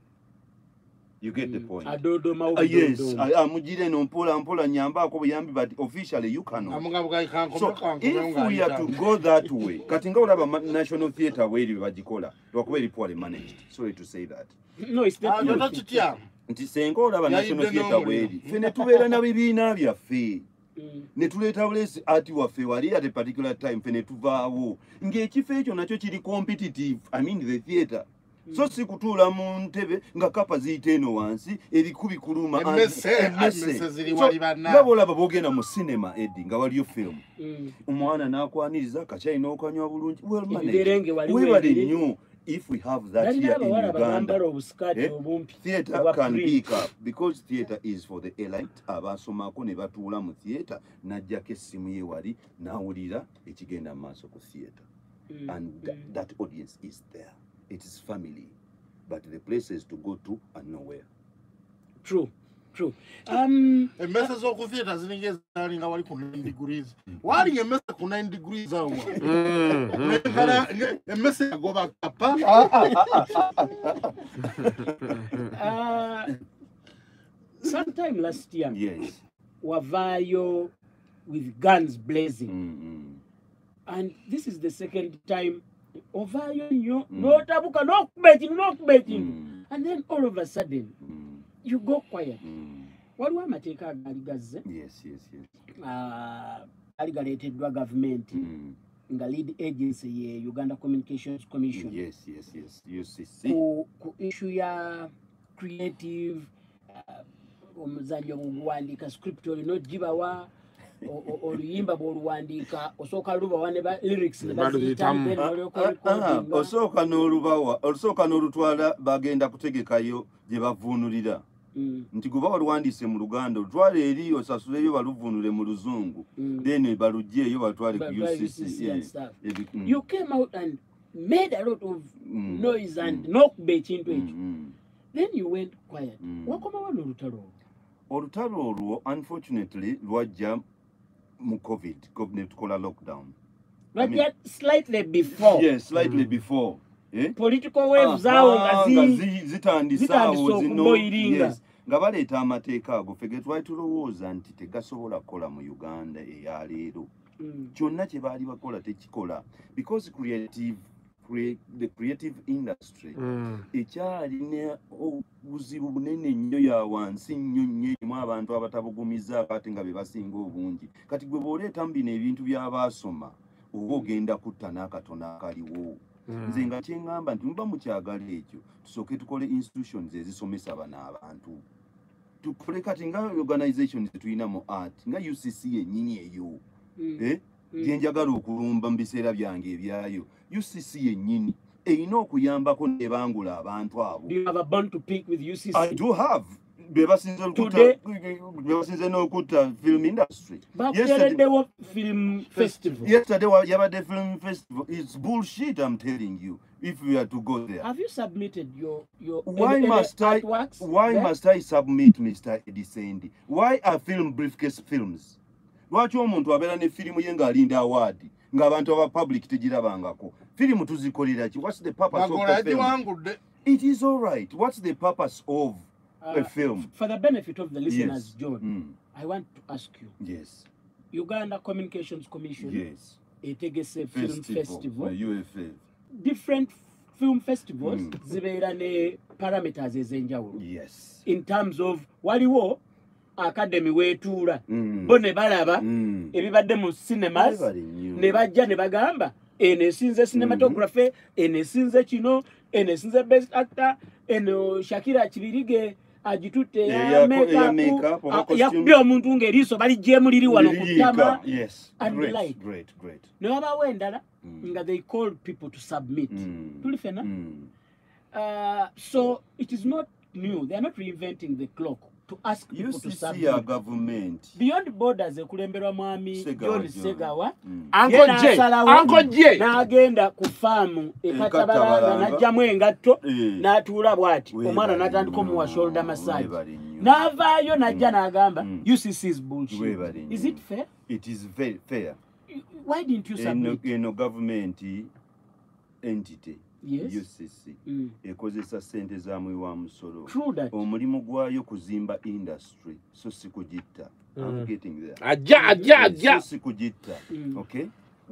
You get the point? Adoodomawo Ah, yes. budoodoomo. ah, amugire no mpola mpola nyambaako buyambi but officially you cannot. Amugabuga so if we are to go that way kati nga olaba national theatre bweri bagikola lwakuba eri poorly managed. Sorry to say that. No, it's tokitya nti senga olaba national theatre bweri ffe ne tubeera na bibiina byaffe Mm. ne tuleeta bulesi ati waffe wali at a particular time ffe ne tuvaawo ng'ekifo ekyo nakyo kiri competitive i mean the theatre so si kutuula mu ntebe nga kapa ziyita eno wansi erikubi kuluma Emmese, emmese. emmese ziri So, wali banna. nga bwolaba bogenda mu sinema edi nga waliyo film Mm. omwana n'akwaniriza kakyalina okanywa bulungi ebiri. nnyo if we have that here in uganda eh, theatre can pick up because theatre is for the elite. Abasomako ne batuula mu theatre n'ajjako essimu ye wali n'awulira ekigenda maaso ku theatre. Mm, and th- mm. that audience is there. It is family. But the places to go to are nowhere. True true. Um, emmese z'oku theatre ziringa ezaali nga wali ku 9 degrees. Waalinga emmese ku 9 degrees awo Mm, mm. Ngala- nge- emmese yagoba kapa? Uh, sometime last year yes. wavaayo with guns blazing. Mm, and this is the second time ovaayo nnyo Mm. n'otabuka n'okuba ekintu n'okuba ekintu mm, and then all of a sudden mm, you go quiet. Mm. waliwo amateeka agaali gazze. Yes yes yes. Uh, ali galeeteddwa gavumenti mm. nga lead agency ye uganda communications commission. Yes yes yes. Ucc ku, ku issue ya creative uh, omuzannyo bweguwandiika script olina ogibawa oluyimba bwoluwandiika osooka lubawa ne ba lyrics Ah, ah, ah, osooka n'olubawa osooka n'olutwala bagenda kutegekayo gye bavuunulira nti gwe baluwandiise mu luganda olutwale eri osasuleyo baluvuunule mu luzungu mm. then balugyeeyo batwale ku ucc mm, made a lot of mm, noise and mm, n'okuba ekintu mm, ekyo. mm. then you went quiet. Mm. wakomawo n'olutalo olwo? Olutalo olwo unfortunately lwajja mu covid COVID ne tukola lockdown. Lwajja slightly before. Yes slightly before eh? political waves awo nga nga zi zi- zitandise zitandise nga baleeta amateeka ago. Ffe ge twali tulowooza nti tegasobola kukola mu uganda eyaleero Mm, kyonna kye baali bakola tekikola. Because creative crea- the creative industry Mm. ekyalina obuzibu bunene nnyo ya wansi nnyo nnyo erimu abantu abatabugumizaako ate nga be basinga obungi. Kati gwe bw'oleetamu bino ebintu by'abaasoma oba ogenda kutta n'akatono akaliwo nze nga kyeŋŋamba nti muba mukyagala ekyo tusooke tukole institutions ezisomesa bano abantu. Tukole kati nga organizations zetulina mu art nga ucc yennyini eyo. Mm, eh? mm. gyenjagala okulumba mu biseera byange ebyayo. Ucc yennyini erina okuyambako nebangula abantu abo. I do have be basinze okutta- Today- be basinze film industry bakuteereddewo film festival yesterday wa- yabadde film festival its bullshit i'm telling you if we are to go there have you submitted your your Why any- any must I? artworks Why there? must I submit, Mr. Edisendi? Why are film briefcase films? lwaki omuntu abeera ne firimu ye ng'alinda awaadi ng'abantu aba public tegirabangako firimu tuzikolera ki what's the purpose of bagola the film yagiwangudde it is all right what's the purpose of a film. for the benefit of the listeners Yes. john Mm, i want to ask you. Yes. Uganda communications commission yes. Etegese film festival uh, UFA different film festivals Mm. zibeera ne parameters ez'enjawulo. Yes. In terms of waliwo academy weetuula Mm, bo ne balaba mm. ebibadde mu cinemas Ebali nnyo. ne bajja ne bagamba eno esinze cinematography eno esinze kino eno esinze best actor eno shakira kibirige agitutte Eya- eya eya makeup, makeup oba a- costume. yakubye omuntu ng'eriiso balijjemu liri wano ku ttama ne wabaawo endala Mm. nga they called people to submit Mm. tuli fena Mm. Uh, so it is not new they are not reinventing the clock to ask people to UCC ya submit gavumenti beyond borders ekulemberwa mwami john segawa Mm. Uncle Ye J, n'asalawo Uncle J. n'agenda ku faamu ekatabalanga Ekatabalanga. n'ajjamu engatto Eh. n'atuula bw'ati. Weebale omwana n'atandika nnyo, omuwa shoulder massage. weebale nnyo. n'avaayo n'ajja n'agamba Mm. ucc is bullshit. Is it fair? It is very fair. Why didn't you eno, submit? eno gavumenti entity. yes ucc Mm. ekozesa sente zamu wa musolo. True that. Omulimu gwayo kuzimba industry so si kugitta I'm Mm. getting there. ajja ajja so ajja. Si kugitta Mm. okay?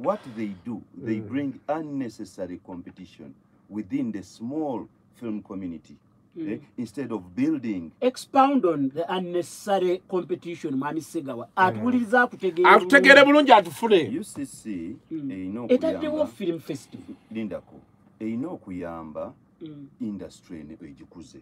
What they do they Mm. bring unnecessary competition within the small film community Mm. eh, instead of building expound on the unnecessary competition mwami segawa. Atuwuliriza akutegeera atutegeere bulungi atufune. Ucc Mm. erina etaddewo okuyamba. Film festival. Lindako erina okuyamba Mm. industry eno egikuze.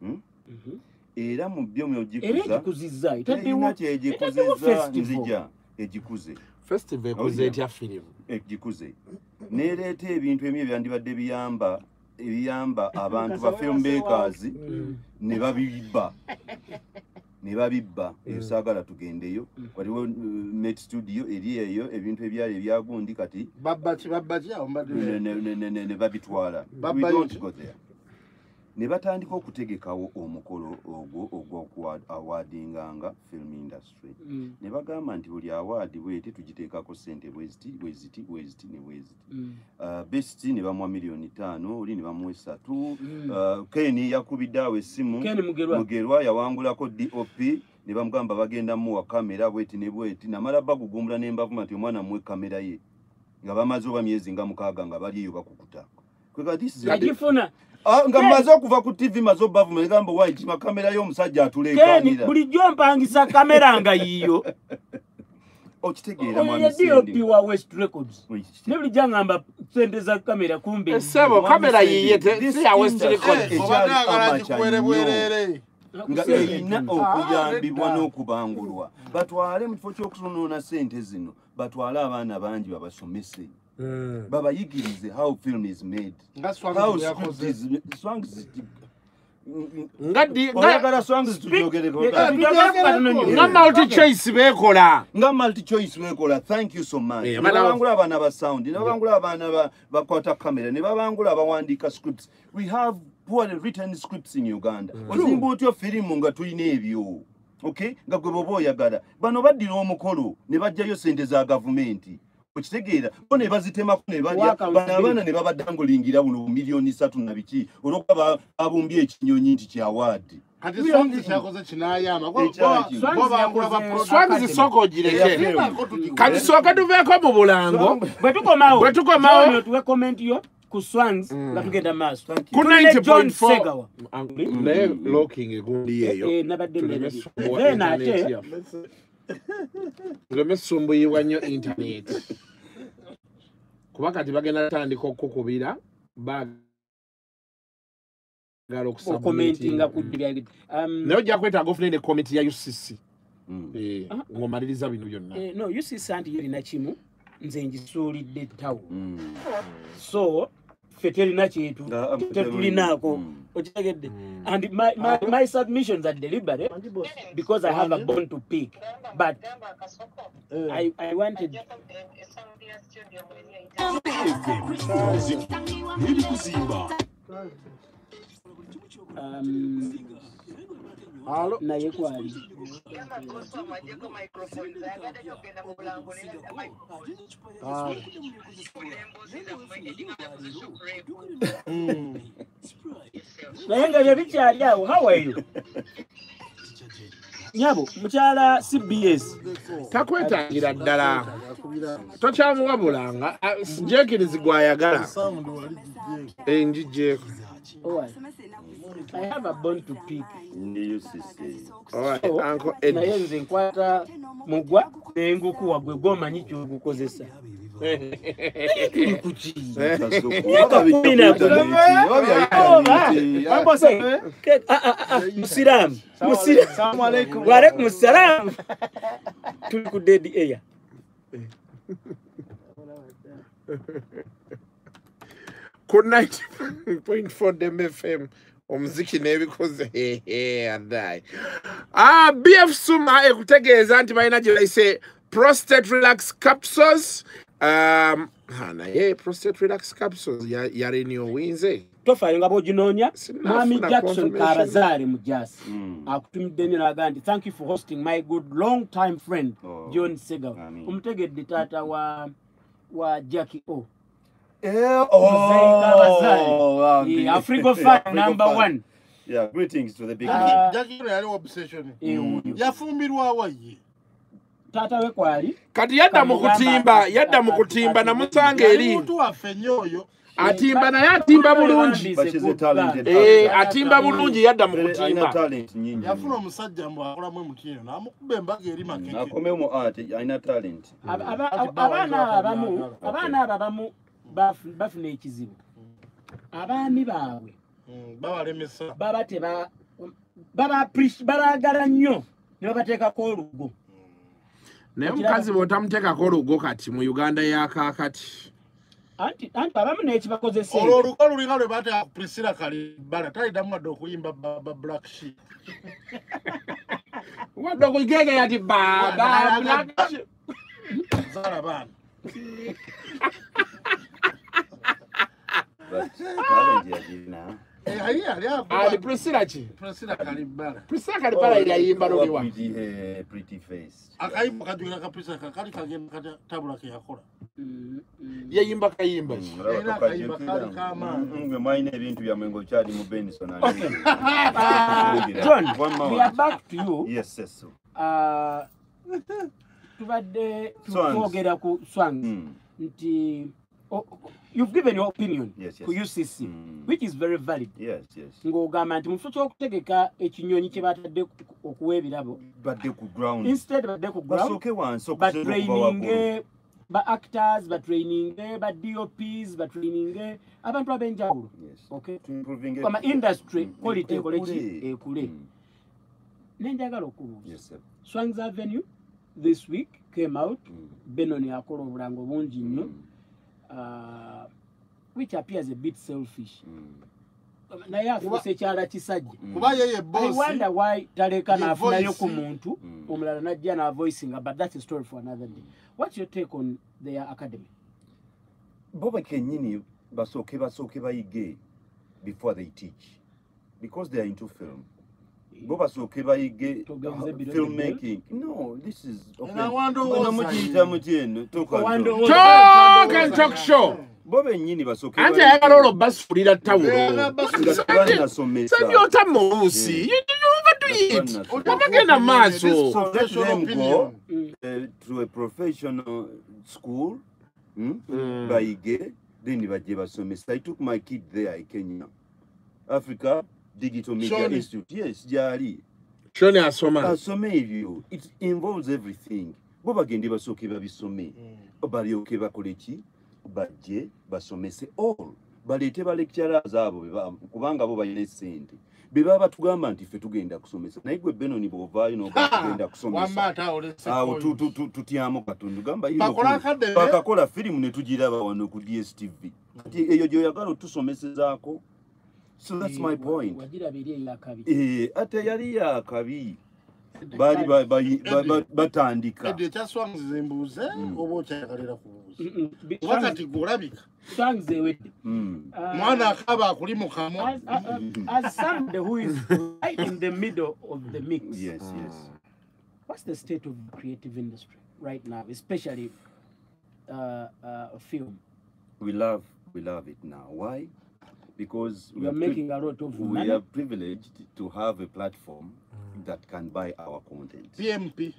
Hmm? Mhm. era mu byo era myogikuza egikuzizza erina etaddewo etaddewo kyegikuzizza festival. nzija egikuze. Festival ekoze etya firimu? Egikuze. Nereeta ebintu ebimu ebyandibadde biyamba ebiyamba abantu ba filmmakers ne babibba ne babibba. Eyo saagala tugendeyo. Waliwo uh, net studio eri eyo ebintu ebyali ebyagundi kati ne babitwala We Babba don't yuki. go there. Ne batandika okutegekawo omukolo ogwo ogw'okuawadinganga film industry Mm. ne bagamba nti buli awaadi bweti tugiteekako sente bweziti bweziti bweziti ne bweziti Mm. Uh, best ne bamuwa miliyoni ttaano oli ne bamuwa esatu Mm. Uh, ken yakubidde awo essimu Mugerwa. yawangulako dop ne bamugamba bagenda muwa kamera bweti ne bweti namala bagugumbula ne mbavuma nti omwana muwe kamera ye nga bamaze oba myezi nga mukaaga nga bali eyo bakukuta Ah, nga maze okuva ku tv maze obavuma negamba waitima kamera y'omusajja keni atulekanira bulijjo mpangisa kamera nga yiyo okitegeera dop wa west records. Ne bulijjo aŋŋamba sente za kamera kumbe esebo kamera yiye si ya west industry- record Eh, obadde ekyali gikuwere nnyo. nga erina Ah, okuyambibwa n'okubangulwa. Batwale mu kifo ky'okutunuuna sente zino batwale abaana bangi babasomese babayigirize how film is made. Nga multi choice bekola. Nga multi choice wekola thank you so much. Eh, ne abaana- ba sound ne babangula abaana ba- bakwata kamera ne babangula abawandiika scripts. We have poorly written scripts in uganda. Ozimba otyo firimu nga tulina ebyo. Okay? Nga gwe boba oyagala. Bano baddira omukolo ne bajjayo sente za gavumenti okitegeera bo ne bazitemako ne balya bano abaana ne babadangulingira buno miliyoni satu na biki olwokuba babumbye ekinyonyi nti kyawaadi kati swangi kyakoze kinayamba swagi zisooka ogireke kati sooka tuveeko mu bulango bwe tukomawo. Otuwe comment yo ku swangs nga tugenda maaso. Ku Tulina John 90.4 Segawa. naye looking egundi eyo Eh, nabadde mberege. sumbuwa Then internet ate tuleme sumbuyibwa nnyo intaneti kuba kati bagenda tandika okukubira bagala ku okusubmitinga um, ojja kwetaaga ofune ne komiti ya ucc Mm. Eh, Ah. ng'omaliriza bino byonna eh, no UCC anti yerina kimu nze ngisuulidde ttawo Mm. so ffe terina kyetu Nga- tetulinaako Mm. okitegedde and my, my, my submissions are deliberate because i have a bone to pick. But I, I wanted eri um, alo naye kwali Ah. naye nga bye bikyali awo how are you nyabo mukyala cbs takwetagira ddala. Tokyamuwabulanga Ah, njekirizi gwayagala. Enjijeeko Oh, I- i have a bone to pick. Naye nze nkwata mugwa nengukuwa gwe gwomanyi kyogukozesa musiramu waalaikum salamu tuli ku dead air ku 90.4 Dembe FM omuziki n'ebikoze adayi ah, bf suma ekutegeeza nti balina gye bayise prostate relax capsules naye prostate relax capsules. Ya- yalini owinze tofaayo nga bwoginoonya Sinafuna mwami jackson confirmation. karazaale mu jasi Mm. akutumidde nnyo naga nti thank you for hosting my good long time friend Oh. john Amin. omutegedde taata wa wa jackie o. Eh, oh. Eh, Africa fan number one. Yeah, greetings taata we kwali? Kati yadda mu kutimba yadda mu kutimba namusanga eri. Muntu waffe nnyo oyo. Atimba naye atimba bulungi. Eh, atimba bulungi yadda mu kutimba. yafuna omusajja mbu akolamu emutiino n'amukuba embaga eri makeke. Akomye mu art, alina talent. Aba- aba- Kati aba- bawa abaana nzaka abamu byagala. abaana abo abamu bafu- bafuna ekizibu. Abaami baabwe Mm, babalemesa. baba teba babaagala nnyo ne babateekako olugo naye mukazi bw'otamuteekako olugo kati mu uganda yakakati anti anti abamu n'ekibakozesa olwo olugo lulinga lwe ku prisila kalibbala taliddamu wadde okuyimba ba ba black sheep wadde okugegera ti baba zaala baana But talent Eh, ali akuba prisila ki prisila kalibbala prisila kalipala yeyayimba Oh, luliwa pretty, eh, pretty face. akayimba kajulira ka prisila kali kagenda katabula ke yakola yeyimba kayimba ki Mm, olaba Era tokajjukira. akayimba kali k'amaanyi. Mm, Gwe mwalina ebintu byammwe ng'okyali mu Benson. Uh, john we are back to you Yes, yes. so. Uh, tubadde Swans. twogera ku swans Mm. nti oh, you've given your opinion Yes, yes. ku ucc Mm. which is very valid Yes, yes. ng'ogamba nti mu kifo ky'okutegeka ekinyonyi kye batadde ku- okuwa ebirabo badde ku ground instead badde ku ground batraininge ba actors batraininge ba dops batraininge abantu ab'enjawulo Yes. okay it. industry Mm. quality ekole ki Ekule. Mm. nenjagala okubuuza Yes. Swang's Avenue this week came out. Mm. Benon yakola obulango bungi nnyo. Mm. Uh, which appears a bit selfish. Mm. Naye afuuse ekyala kisajja. Mm. kuba yeye wonder why taleka voice. ku muntu Mm. omulala najja n'avoicinga but that's a story for another day. What's your take on their academy? bo bakennyini basooke basooke bayige before they teach because they are into film bo basooke bayige uh, filmmaking. no this is mukiyita muti eno Wandowooza. talk. show. Bo bennyini basooke anti ayagala olwo basuulira tawulo Era basuulira nga tebanasomesa senjota mubuusi yuva tuyiti wabagenda mu maaso. uh, to a professional school mm? Mm. bayige then bajje basomesa. I took my kid there i kenya africa digital media Shoni. institute. Yes gyali shoni asoma asome ebyo it involves everything. Bo bagende basooke babisome. Balyoke bakole ki? Bajje basomese all. Baleete balecturers abo be ba- kubanga bo balina esente. Be baba batugamba nti ffe tugenda kusomesa. Naye gwe benoni bwovaayo noga tugenda kusomesa. Wamma ate awo tu- tu- tu- tutyamu katonda gamba "Yino Bakola ku- akademi." bakakola firimu ne tugiraba wano ku dstv kati eyo gyoyagala otusomesezaako so that's my point Wagira biri eyakabi. Eh, ate yali yakabi baali ba- ba- ba- ba- batandika eddi ekyaswangiza embuuze Mm. oba okyayagalira kubuuza Mm, mm. Bi- kuba kati gwe olabika Swang's ewedde. Mm. Uh, mwana akaba akuli mu as, as, as somebody who is right in the middle of the mix, yes yes what's the state of the creative industry right now, especially uh, uh, film? we love we love it now why because we You're making a lot of we money. are privileged to have a platform that can buy our content pmp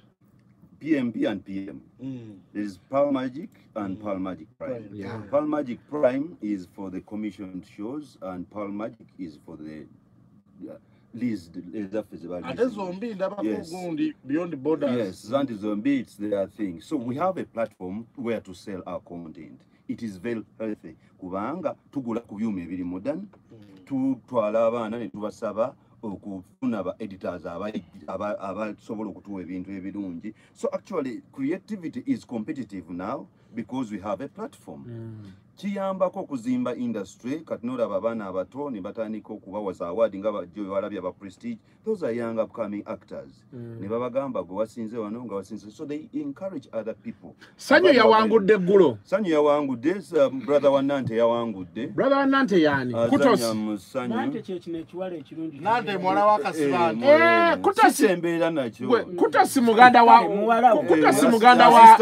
pmp and pm Mm. There is Pearl Magic and Pearl Magic Prime. Prime, yeah. Pearl Magic Prime is for the commissioned shows, and Pearl Magic is for the uh, leased. ezaffe ze bali- ate zombi Yes. gundi beyond borders Yes, Zanti Zombi, it's their thing. So we have a platform where to sell our content. It is very healthy. Kubanga tugula ku byuma ebiri modern, mm. tutwala abaana ne tubasaba okufuna ba editors aba- aba- abasobola okutuwa ebintu ebirungi. So actually creativity is competitive now because we have a platform. Mm. Kiyambako okuzimba industry kati nolaba abaana abato ne batandika okubawa za award nga bajjo walabye aba prestige those are young upcoming actors. Ne babagamba gwe wasinze wano nga wasinze so they encourage other people. Sanyu yawangudde eggulo. Sanyu yawangudde um, brother wa nante yawangudde. Brother wa nante yani azanya kutosi. Mu ssanyu Nante kye kino ekiwala ekirungi. nante muwala wa kasibani Eh, kutasi- sisembeera nakyo. Gwe, kutosi muganda wa Eh, muganda wa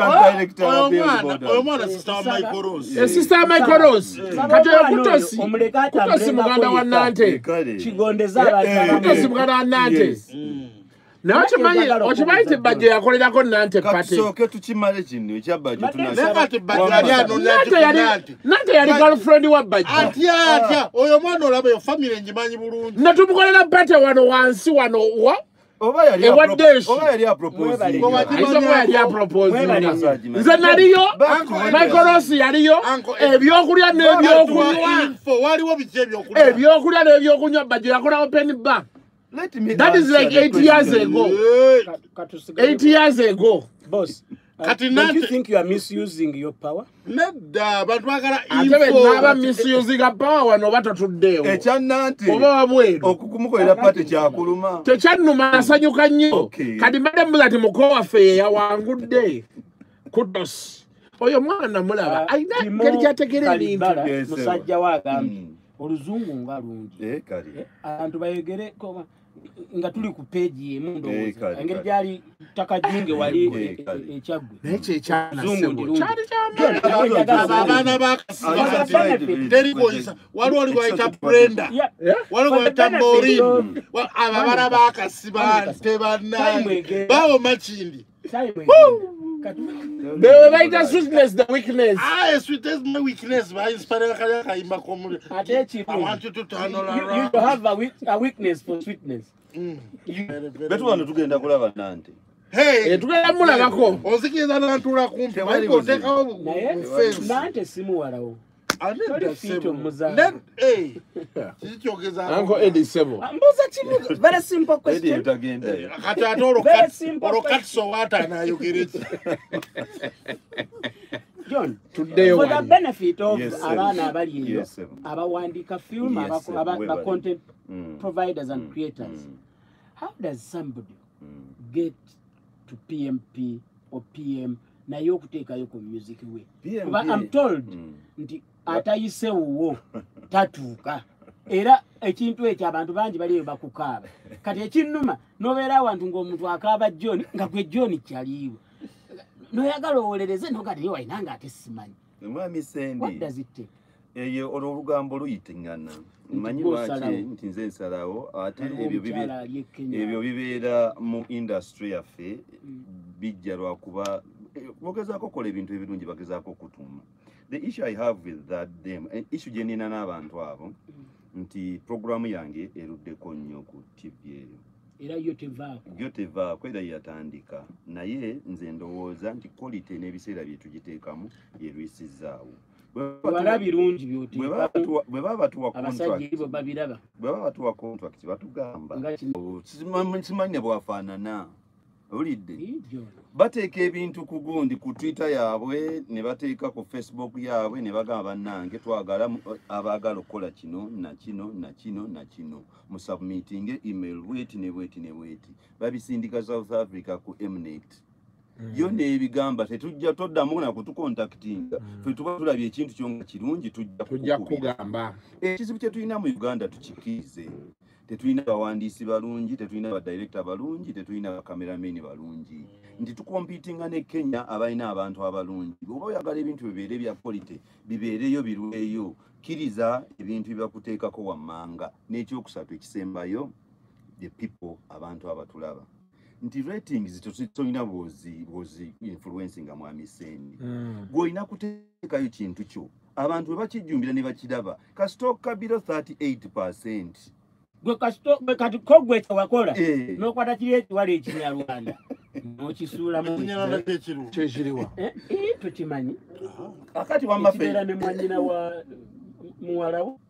assistant director wa oyo Bill mwana Borders. oyo mwana sista wa michael rose Eh, kati oyo kutosi kutosi muganda wa nante kale. Kigondeza Eh, abantu kutosi muganda wa nante Yes. naye okimanyi okimanyi ti okubuuza bajje yakolerako nante pate katusooke tukimale kino ekyabajjo Madde naye tunasaba kati bajja yali anoonya nante yali nante nante yali girlfriend wa bajje atya atya oyo mwana olaba eyo famire ngimanyi bulungi. Natumukolera pate wano wansi wano wa oba yali Ewa apro- Deshi. oba yali Mwebale. aproposinga ayinza kuba yali Mwebale. aproposinga nze naliyo rose yaliyo ebyokulya n'ebyokunywa ebyokulya n'ebyokunywa bajje yakola open bar. That is like eight years ago. Eight years ago Kati Don't you think you are misusing your power? nedda abantu bagala ate benaaba misuzinga pawa wano oba totuddeewo. Ekyanante oba wabweru okukumukolera pate kyakuluma. Tekyannuma asanyuka nnyo. Okay. kati mbadde mbuza ti muko waffe ye yawangudde. Kudos. Oyo mwana mulaba. Alina Timo ngeri gyategera ebintu. Kalibala, Yes, musajja we agambye Mm. oluzungu nga lungi. Eh, kale abantu bayegere ko- nga tuli ku peegi emu Eh, ndowooza kale, engeri kale. gyali takajinge wali Eh, e- e- kale. ekyaggwe naye kyekyana Zungu sebo ndilungi. kyali John, kyamaanyi nawe njagala abo okubuuza. abaana Ah, bakasiba benefit. terikoyisa waliwo oli gwayita brenda Yeah. waliwo For the gwayita benefit morin of- abo abana bakasiba Time tebanange egenda. bawoma kindi Time egenda. Kati- bewe bayita sweetness the weakness aye sweet is my weakness bainspire kali akayimba komuli ate ekimu I want you to turn all You- you- around. you have a weak- a weakness for sweetness betu wano tugenda kulaba nante. Hey, Eh, tugenda mulabako. Onzikiriza nantula kumpi naye bufensi nante simuwalawo question. Etagendayo kati ate Very kat- john tuddeyo for the benefit of Yes, abaana abali eyo Yes, abawandiika film Yes, aba- ba content Mm. providers and Mm. creators. Mm. how does somebody Mm. get to pmp or pm naye okuteekayo ku music we? Kuba i'm told Mm. nti atayisewuwo tatuuka. Era ekintu ekyo abantu bangi bali eyo bakukaaba. Kati ekinnuma nobeera awantu ng'omuntu akaaba john nga gwe john kyaliiwe noyagala owolereze nogati ye walinanga ate simanyi. Omwami what sendi does it take eyo olwo olugambo luyitiŋŋana manyi lwaki nti nze nsalawo ate ebyo e ebyo bibeera mu industry yaffe bijja lwakuba eh, bogezaako kola ebintu ebirungi bagezaako okutuuma. The issue i have with that them issue gye nina n'abantu abo nti programu yange eruddeko nnyo ku tv eyo era yo tevaako. Yo tevaako era yatandika. Naye nze ndowooza nti quality n'ebiseera bye tugiteekamu yerwisizaawo wala birungi bwe baba abasajja contract batugamba. Simanyi ne bwafaanana owulidde bateeka ebintu ku gundi ku twitter yaabwe ne bateeka ku facebook yaabwe ne bagamba bannange twagala abaagala okukola kino na kino na kino na kino. Musubmitinge email bweti ne bweti ne bweti. Babisindika south africa ku mnet. Yo nebigamba tetujja toddamu na kutukontaktinga. Fe tuba tulabye ekintu kyo nga kirungi tujja kukugamba. Ekizibu kye tulina mu uganda tukikkirize tetulina bawandiisi balungi tetulina badirekita balungi tetulina bakamerameni balungi. Nti tukompitinga ne kenya abalina abantu abalungi. Oba oyagala ebintu bibeere bya quality bibeereyo birweyo kkiriza ebintu byebakuteekako wammanga. N'ekyokusatu ekisembayo the people abantu abatulaba. Nti ratings tolina bwozi bwozi influencinga mwami sendi gw'olina kuteekayo kintu kyo abantu bwe bakijjumbira ne bakiraba kasitooka biro 38 percent gwe kasito- gwe kati ko gwe kyewakola Eh. n'okwata kiri ekiwala ekinyarwanda. N'okisuulamu kunyana nadde ekirungi kyekiriwa. Eh, eh, tukimanyi akati wamaffe ekibeera ne mwanyina wa muwalawo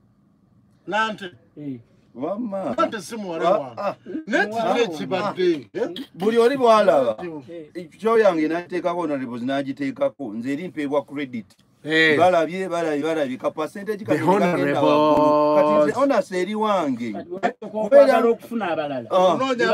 nante. Nante si muwala wange. ah, nekiri ekibadde. Buli oli bwalaba. Eh. kyo yange nateekako honorables n'agiteekako. Nze eri mpeebwa credit balabye balabye balabye. Ka percentage honors eri wange. Okwagala okufuna abalala. Ah, onoonya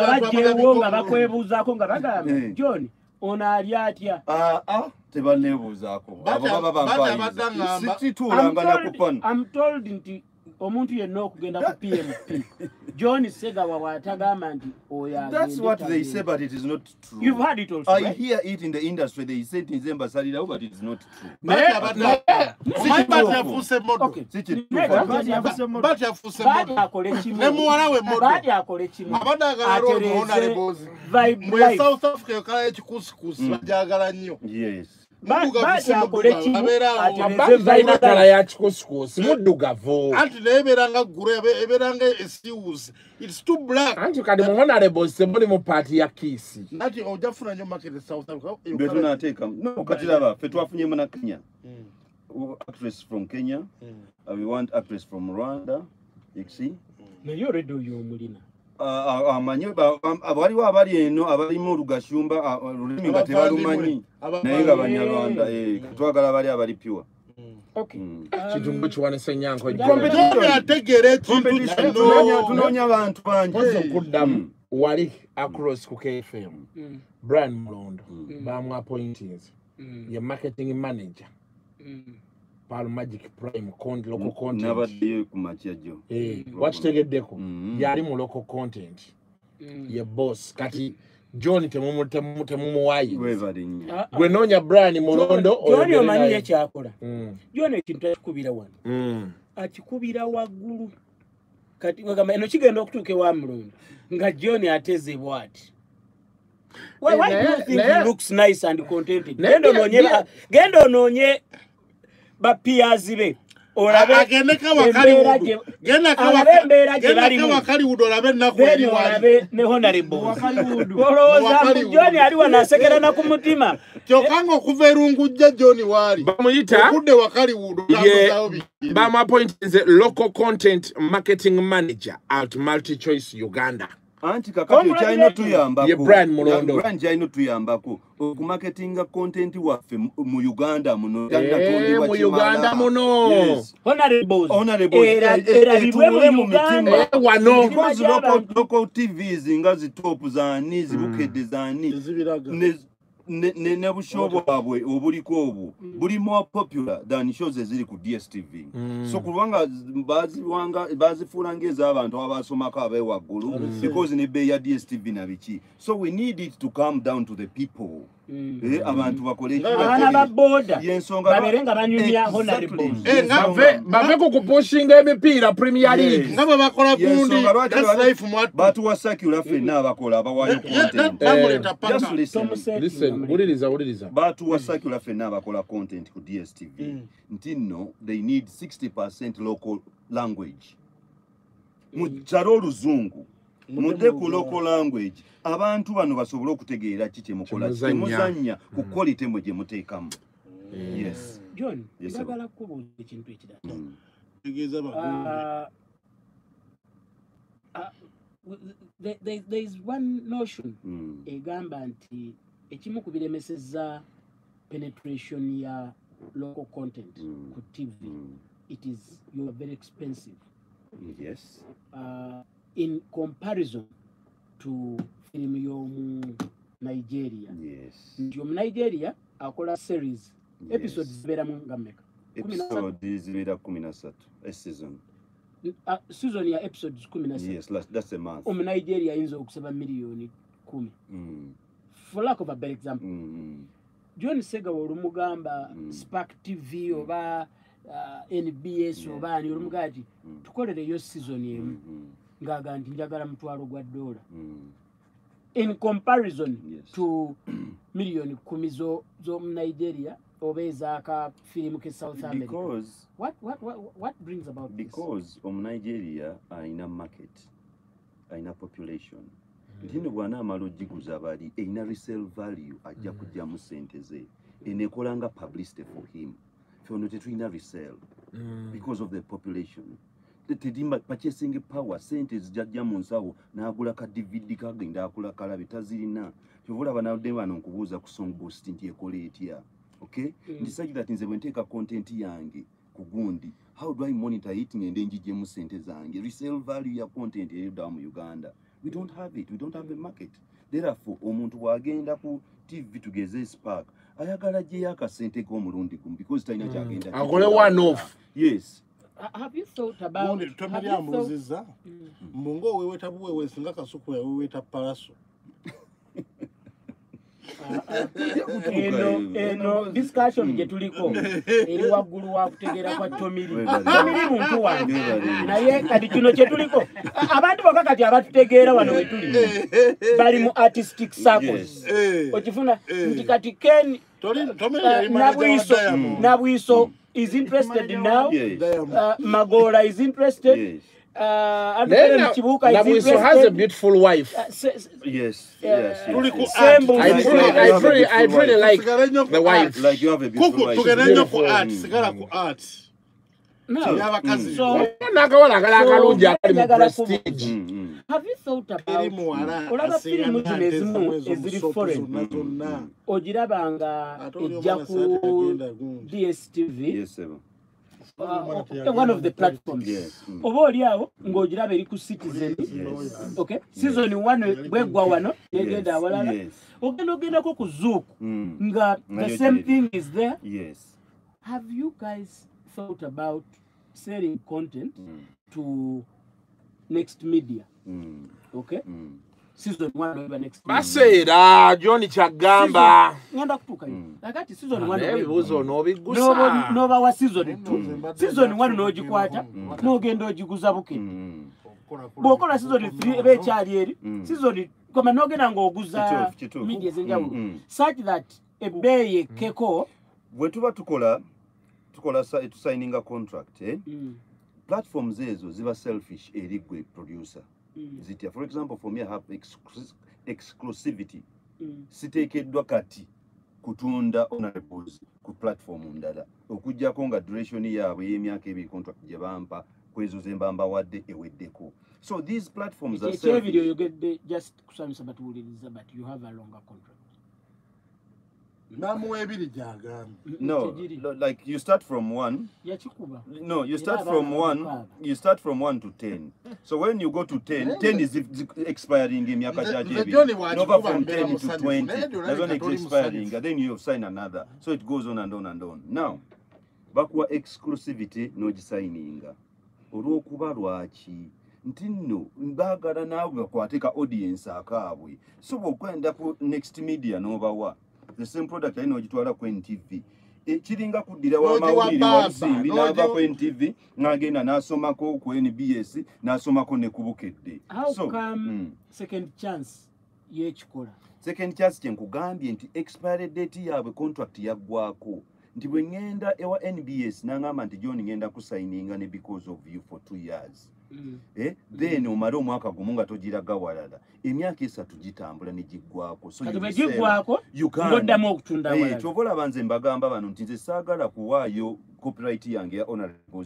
nga bakwebuuzaako nga bagamba Eh. john ono ali atya? Ah, ah, tebanneebuuzaako. Abo baba badangamba- situulanga I'm told- nakupano omuntu yenna okugenda ku pmp john segawa bw'atagamba nti oyo That's agende what they tagende. say, but it is not true. You've heard it also, I right? hear it in the industry. They say things embasalirawo, but it is not true. naye naye omanyi bati yafuuse modo Okay. Si kituufu. Nega, Baadi yafuuse modo. bati yafuuse Baadi modo akole kimu. ne muwala we modo Baadi akole kimu. abadde agala role Atereze honorables Vibe mwe Life. south africa yokala ekikusikusi bajagala nnyo Yes. Ba- Muddugavu Baadi si akole muddugavu, kimu. abeera awo. Atereze abandi talina Vibe kala Life. ya kikusikusi muddugavu anti naye ebeeranga guru ebeeranga esiwuzi its too black anti kati muhonorable semuli mu paati ya kiisi nati ojja kufuna nnyo market e south africa Bwe tunaateekamu. No, kati laba, ffe twafunyemu na Kenya. Oh, Actress from Kenya. Uh, we want actress from Rwanda. You see? naye olwedde oyo omulina a- a- amanyi ba- am- waliwo abali eno abalimu olugashumba a- olulimi nga tebalumanyi naye nga banyarwanda eh, twagala bali abali pure. Okay. Mm. kitundu kiwanisa enyanko Tommy ategeera ekintu Tunoonya- kino. Tunoonya abantu bangi. Mpozi okuddamu. Wali across ku kfm Mm, brian mulondo. Mm. bamuappointinze mm, ye marketing manager. Mm. Pal magic prime con- local content. nabaddeyo ku makya jo. Eh, wakitegeddeko Mm. yali mu local content. Mm. ye boss. Kati john temumu- temumu- temumuwaayiriza webale nnyo. Ah, ah. gwe noonya brian mulondo John omanyi naye. ye. kyakola Mm, John ekintu akikubira wano. Mm. akikubira waggulu. Kati wegamba eno kigenda okutuuka ewa mulondo nga john atezebwa ati. Why- why do you think he naye- looks nice and contented? Naye Genda onoonye bya- ba- genda onoonye bapiyazi be olowooza john ali wano asekerana ku mutima. Kyokka ng'okuva erungujja john waali. Bamuyita? Okudde wakaliwudu ye tambuzawo bigere. bamuappointinze local content marketing manager at multi choice uganda anti kakati kyalina otuyambakobran otuyambako. Okumaketinga kontenti waffe mu uganda muno. Eh, uganda munotunulemu eh, eh, mitima. Local tvs nga zitoopu zaani zibukedde zaani ne- ne- ne ne busho bwabwe obuliko obwo buli more popular than shows eziri ku dstv so kubanga baziwanga bazifuula ng'ez'abantu abasomako abeewaggulu because nebbeeyi ya dstv na biki. So we need it to come down to the people abantu bakole abaana ba booda babeere nga banyumya Exactly. honorables Eh, bave ku kupushinga emipiira premier league. Nga bwe bakola gundi batuwa circular ffenna abakola abawaayo wuliriza batuwa circular ffenna abakola content ku dstv nti nno they need 60 local language. Mukyale oluzungu mudde ku local language abantu bano basobole okutegeera ki kyemukola kyemuzannya ku quality mwe gye muteekamu. Yes. John njagala kubuuza ekintu ekirala. Mm. tegeeza Ah, ah, there- is one notion Mm. egamba nti ekimu ku biremeseza penetration ya local content Mm. ku tv Mm. it is you are very expensive. Yes. Uh, in comparison to firimu y'omu nigeria nti omu nigeria akola series Yes. episodes zibeeramu nga mmeka episode zibeera kumi na ssatu a season ya episodes kumi na ssatu yes last- that's a month omu nigeria ayinza okusaba miliyoni kumi Mm. for lack of a better example Mm. john segawa olumugamba Mm. spark tv oba uh, nbs Yeah. oba ani olumugaa ti Mm. tukolereyo season emu Mm. Mm. ng'aga nti njagala mutwalo gwa dola Mm. in comparison to miliyoni kumi zo- z'omu nigeria oba ez'aka firimu ke south america because what, what, what, what brings about this? because omu nigeria alina market alina population nti nno bw'anaamala ogiguza bali erina resale value ajja kugyamu sente ze eneekola nga publicity for him fyono tetulina resale because of the population Te- terimba purchasing power sente zijajja mu nsawo n'agula ka dvd kagenda akula kalabe tazirina. Kyova olaba nabadde bano nkubuuza ku song boost nti ekola etya? Okay Mm. decide that nze bwe nteeka content yange ku gundi how do i monitor it ngende njijjemu sente zange? Resale value ya content eriddawa mu uganda. We don't have it we don't have a market. Therefore omuntu bw'agenda ku tv tugeze spark ayagala gyeyo akasente k'omulundi gumu because talina kyagenda akole one off. Yes have you thought about gundi have tomeri ambuuzizza Mm. mbunga oweeweta buweeweesi nga kasuku yaweeweta palaso. Eno eno discussion gye tuliko. Eri waggulu wa kutegeera kwa tomiri tomiri muntu wange. Naye kati kino kye tuliko. Abantu bokka kati abatutegeera wano we tuli. Bali mu artistic circles. Okifuna nti kati ken nabwiso nabwiso is interested now Yes. Diamond. uh, magola is interested Yes. uh, naye Andrea na- Kibuuka is nabwiso has a interested beautiful wife Uh, se- se- Yes. Yeah. Yes. tuli Yes. ku yes. art Sembo- I Like- really, like I you have a really, I beautiful really wife. like Tusigale nnyo ku the art. wife. Like you have a beautiful kuku wife. tugende nnyo ku Beautiful. art Mm. sigala ku art no. ey'abakazi So- n'akawala akala So, akalungi akali mu njagala prestige Mm, mm. Have you thought about olaba firimu zino ezimu eziri ezomusopo foreign? zonna zonna. Ogiraba nga Ate oli ejja ku dstv uh, one of the platforms. Yes. Mm. oba oli awo ng'ogiraba eri ku citizen okay? Season one bweggwa wano negenda Yes, awalala. Yes. ogenda ogendako ku zook Mm. nga the same thing is there. Yes. have you guys thought about selling content to next media Mm. okay? Mm. season one oba next media. baseera john kyagamba Season- ngenda kutuuka kakati season one n'ebibuuzo N'oba- n'obigusa. N'obawa season. Two season one n'ogikwata n'ogenda ogiguza buke. Mm. bw'okola season three eba ekyali eri Mm. season koma n'ogenda ng'oguza Kituufu, kituufu. media ez'enjawulo Mm, mm. such that ebbeeyi ekkeko bwe tuba tukola tukola tusayininga contract eh? platforms ezo ziba selfish eri gwe producer Mm. zitya for example for me i have exclus- exclusivity. Mm. Siteekeddwa kati kutunda honorables ku platform ndala okugjako nga duration yaabwe y'emyaka ebiri contract gye bampa kwezo ze mba mbawadde eweddeko. So these platforms are ekyebiri selfish. oyogedde just batuwuliriza but you have a longer contract namuwa ebiri gyagambye no like you start from one No, you start from one. You start from one to ten. So when you go to ten, ten is expiring John bw'akikuba Nova from ten to twenty. That's when it's expiring. musanyufu. Then you signed another. So it goes on and on and on. Now, bakuwa exclusivity n'ogisayininga olw'okuba lwaki nti nno baagala naawe bakwateka audience akaabwe so bw'okwenda ku next media n'obawa the same product ali n'ogitwala ku ntv E, kiringa kuddira wa N'ogiwa mawulire baba, wa lusimbi n'ava ku ntv n'agenda n'asomako ku nbs n'asomako ne ku bukedde how So, come mm. second chance yekikola second chance kyenkugambye nti expiry date yaabwe contract yaggwako nti bwe ŋŋenda ewa nbs n'aŋŋamba nti john ŋŋenda kusayininga ne because of you for two years? Then omale omwaka gumu nga togiraga walala emyaka esatu gitambula ne giggwako so kati you bwe resell. giggwako You can't. ng'oddamu okutunda Eh, awalala kyova olaba nze mbagamba bano nti nze saagala kuwaayo copyright yange ya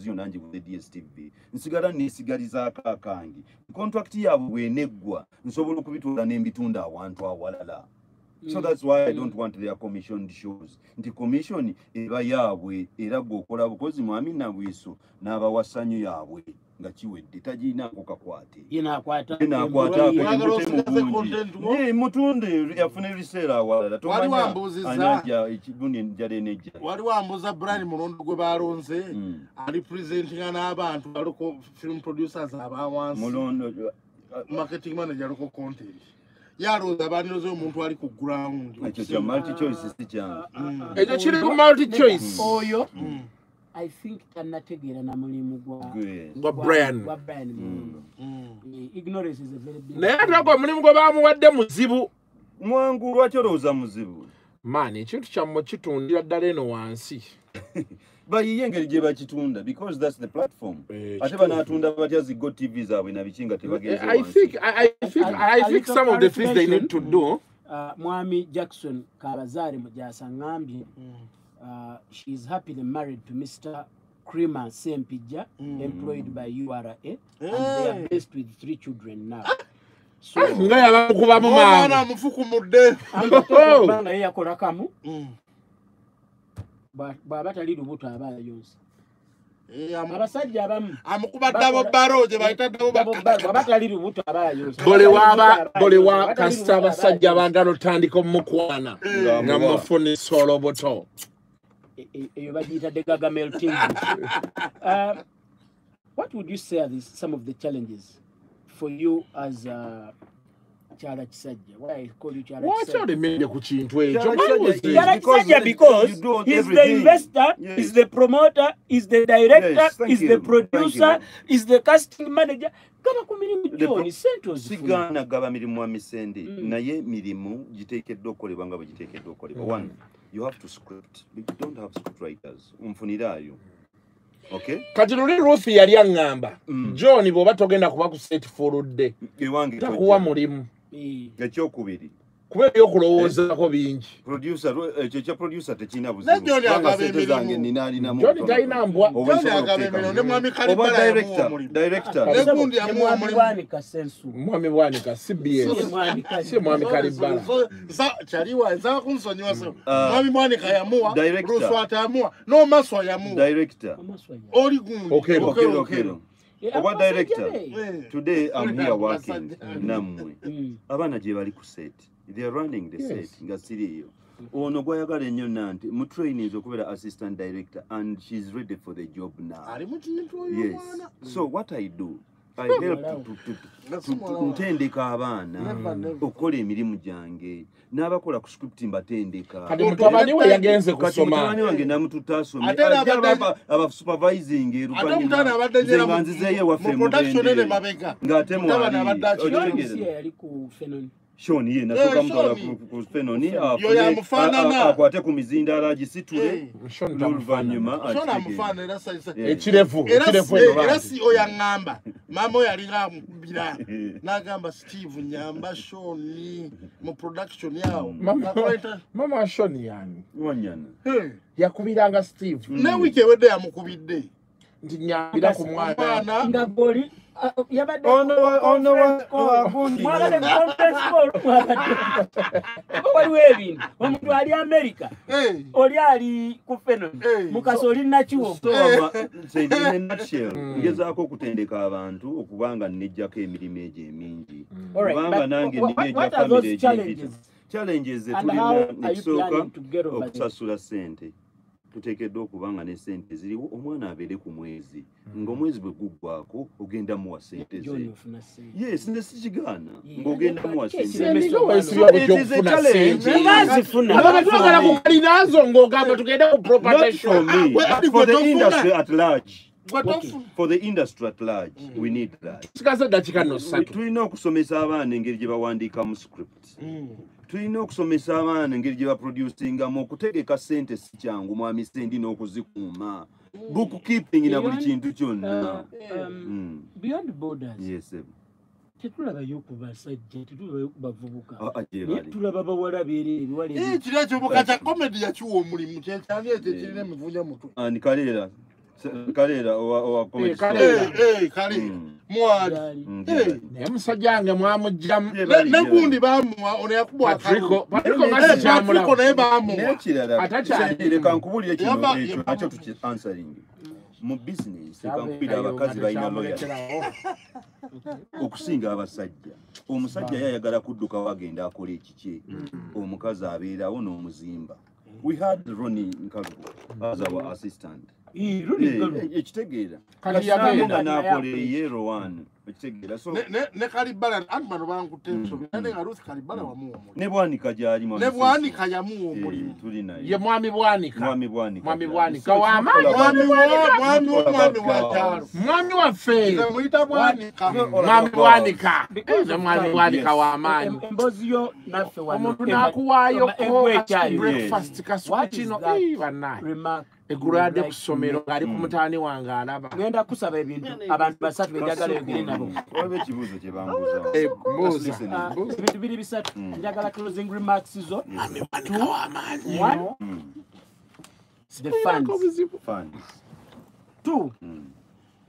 yo nangi bwe dstv nsigala neesigalizaako akange contract yaabwe bweneggwa nsobola okubitwala n'embitunda awantu awalala so Mm. that's why i Mm. don't want their commissioned shows nti commission eba yaabwe era gweokola bukozi mwami nabwiso n'abawa ssanyu yaabwe nga kiwedde tagirinaako kakwate. Ye n'akwata nakwataako Oyagala osigaze content wo? mutunde yafuna ebiseera awalala. Wali wambuuziza? tomanya ekibundi enjala enejja wali wambuuza brian mulondo gwe balonze Mm. ali presentinga n'abantu aliko film producers abawansi. Mulondo marketing manager aliko content. Yalowooza bandiroze omuntu ali ku ground. Ekyo kya multi choice si kyange. Ekyo kiri ku multi choice oyo? Mm. I think tanategeera na mulimu gwa brian. brian mulondo Eh, ignorance is a very big naye ate ogwo omulimu gwe bamuwadde muzibu. Mwangu lwaki olowooza muzibu? Maani ekintu kyammwe kitundira ddala eno wansi. Bayiye engeri gye bakitunda because thats the platform. Eh, ate banatunda batya zigo tv zaabwe nabiki nga tebagenze I think, I, I think, I think some of the things they need to do. Uh, mwami jackson kabazaare mujasa ngambye uh, she is happily married to mr crema sempija employed by ura and they are blessed with three children now. So nga yabamukubamu maama. amufukumudde amubanga ye yakola kamu. Mm. bwa- bw'aba tali lubuto aba ayonsa Eh, abasajja abamu amukuba ddabo baro gye bayita bw'aba tali lubuto buli wa kasita abasajja bandala otandika omukwana Nga nga mufunisa olubuto Eyo bagiyitadde gagamelting uh, what would you say are these, some of the challenges for you as uh, kyala kisajja? Why I call you kyala lwaki olemedde ku kintu ekyo Kyala Why was Kisajja Because he's the investor Yes. he's the promoter he's the director Yes, he's you. the producer he's the casting manager. Gaba ku mirimu The gyoni sigaana gaba mirimu wa misende. Mm. naye mirimu giteekeddwa okukolebwa nga bwe giteekeddwa okukolebwa. One you have to script. You don't have script writers nfuniraayo okay? Kati luli ruth yali aŋŋamba. Mm. john bw'oba togenda kuba ku setifuludde ewange takuwa tojja. mulimu. Eh, ekyokubiri kuba ebyokulowoozaako bingi. Producer lwe- ekyo ekya producer tekirina John talina mbwa. Oba John nsobola agaba okuteekamu. emirimu, ne mwami oba Kalibala yamuwa director omulimu. director. Ne gundi yamuwa Mwami omulimu. bwanika sensu. Mwami bwanika cbs Mwami Kalibala. si mwami kalibala kyaliwa nsaba kunsonyiwa so mwami mwanika yamuwa Director. ruswata yamuwa n'omaswa yamuwa director. Oli gundi. Oba director. Eh. today i'm here working nammwe. Abaana gye bali ku set they are running the Yes. set nga siriiyo ono gwayagala ennyo nanti mutrainings okubeera assistant director and she's ready for the job now. Ali mu kintu oyo yes. mwana. So what i do? I help to- to- to- to- to- ntendeka abaana okukola emirimu gyange n'abakola ku script mbatendeka. Mutabani we yagenze kati mutabani kusoma wange namututa asomye Ate era ajja abadde- aba- abasupervising ate omutabani abadde nze nyera nga mu- nzizeeyo ewaffe mu ng'ate mwali yali ku fenoni shoni ye nasooka Eh, mutwala Sean. ku- ku fenoni Yo yamufaanana. akwate ku mizindaalo agisitule. Sean n'oluvannyuma sona akitegeere. amufaana era saisa Eh. ekirevu era ekirevu si- eno era bangi. si oyo aŋŋamba maama oyo alinga amukubira n'agamba steve nyamba shoni mu production yawo Mama- Nakweta- mama wa shoni yani? Wanyana. Eh, yakubiranga steve. Ne wiiki ewedde yamukubidde nti nyambira ku mwana. Nga goli ah, yabadde Ono mwabadde ku conference call, mwabadde waliwo ebintu. Omuntu ali america Eh, oli ali ku fenoni Eh. mukasi oli nakiwo. Ngezaako okutendeka abantu okuba nga nnejjako emirimu egyo emingi. Alright, kubanga nange those famire challenges? egyempita challenges ze And tulina how are you nekisooka planning to get over them? okusasula sente tuteekeddwa okuba nga ne sente ziriwo omwana abeere ku mwezi ng'omwezi bwe guggwako ogenda muwa sente ze. Yes nze sikigaana ng'ogenda muwa Yes, sente yes. Sendika wesibya It is a okufuna challenge. sente Bazifuna. Nga twagala kukalinazo ng'ogamba tugende ku property for the industry at large. Gwe tofu- for the industry at large we need that. Tulina okusomesa abaana engeri gye bawandiikamu script tulina okusomesa abaana engeri gye baproducingamu okutegeka sente si kyangu mwami sendi n'okuzikuuma. Bookkeeping na buli kintu kyonna. Uh, um, Mm. beyond borders yes tetulabayo ku basajja tetulabayo ku bavubuka Ah, ah, naye tulaba bawala beerere biwala Eh, kiri ekyobuka kya komedi yakiwa omulimu kyekyali ekyo kirina emivunya mutwe ani kaleera Se- kaleera owa owa comedy Eh. Kaleera. Eh, eh, kale Mm. mwali. Mm, Eh. bali. naye musajja wange mwamugjamu Gye Ne- bali, ne gye bali. gundi bamuwa ono yakubwa patrico patrico nga patriko sikyamulaba naye bamuwa nekirala Atakyali. leka nkubulire kino Yaba- ekyo yaba- nakyo tuki answering mu nkubire Kyabeerayo abakazi balina tekyamulekerawo. okusinga abasajja omusajja yayagala kuddukawo agenda akola ekikye omukazi abeerawo n'omuzimba we had roni nkalubo as our assistant Rudy Eh, Galu. eh, ekitegeera Kati yagenda. nga eyero one ekitegeera so Ne- kalibala anti bano bankutte ensobi ate nga ruth kalibala wamuwa omulimu. Ne bwanika gyali ne bwanika yamuwa Eh, omulimu. ye mwami bwanika. Mwami bwanika w'amaanyi. mwami ba- wa mwami waffe mwami bwanika. Nze mwami bwanika. W'amaanyi omuntu n'akuwaayoko breakfast kasuku kino. remark? Eggulu adde ku ssomero ng'ali ku mutaani wange alaba. Ŋŋenda kusaba ebintu. Abantu basatu benjagala oyogere nabo waliwo ekibuuzo kye bambuuza Eh, Just mbuuza. listening. Ah, ebintu biri bisatu njagala closing remarks zo mwami bwanika w'amaanyi one. Mm. the funds two. Mm.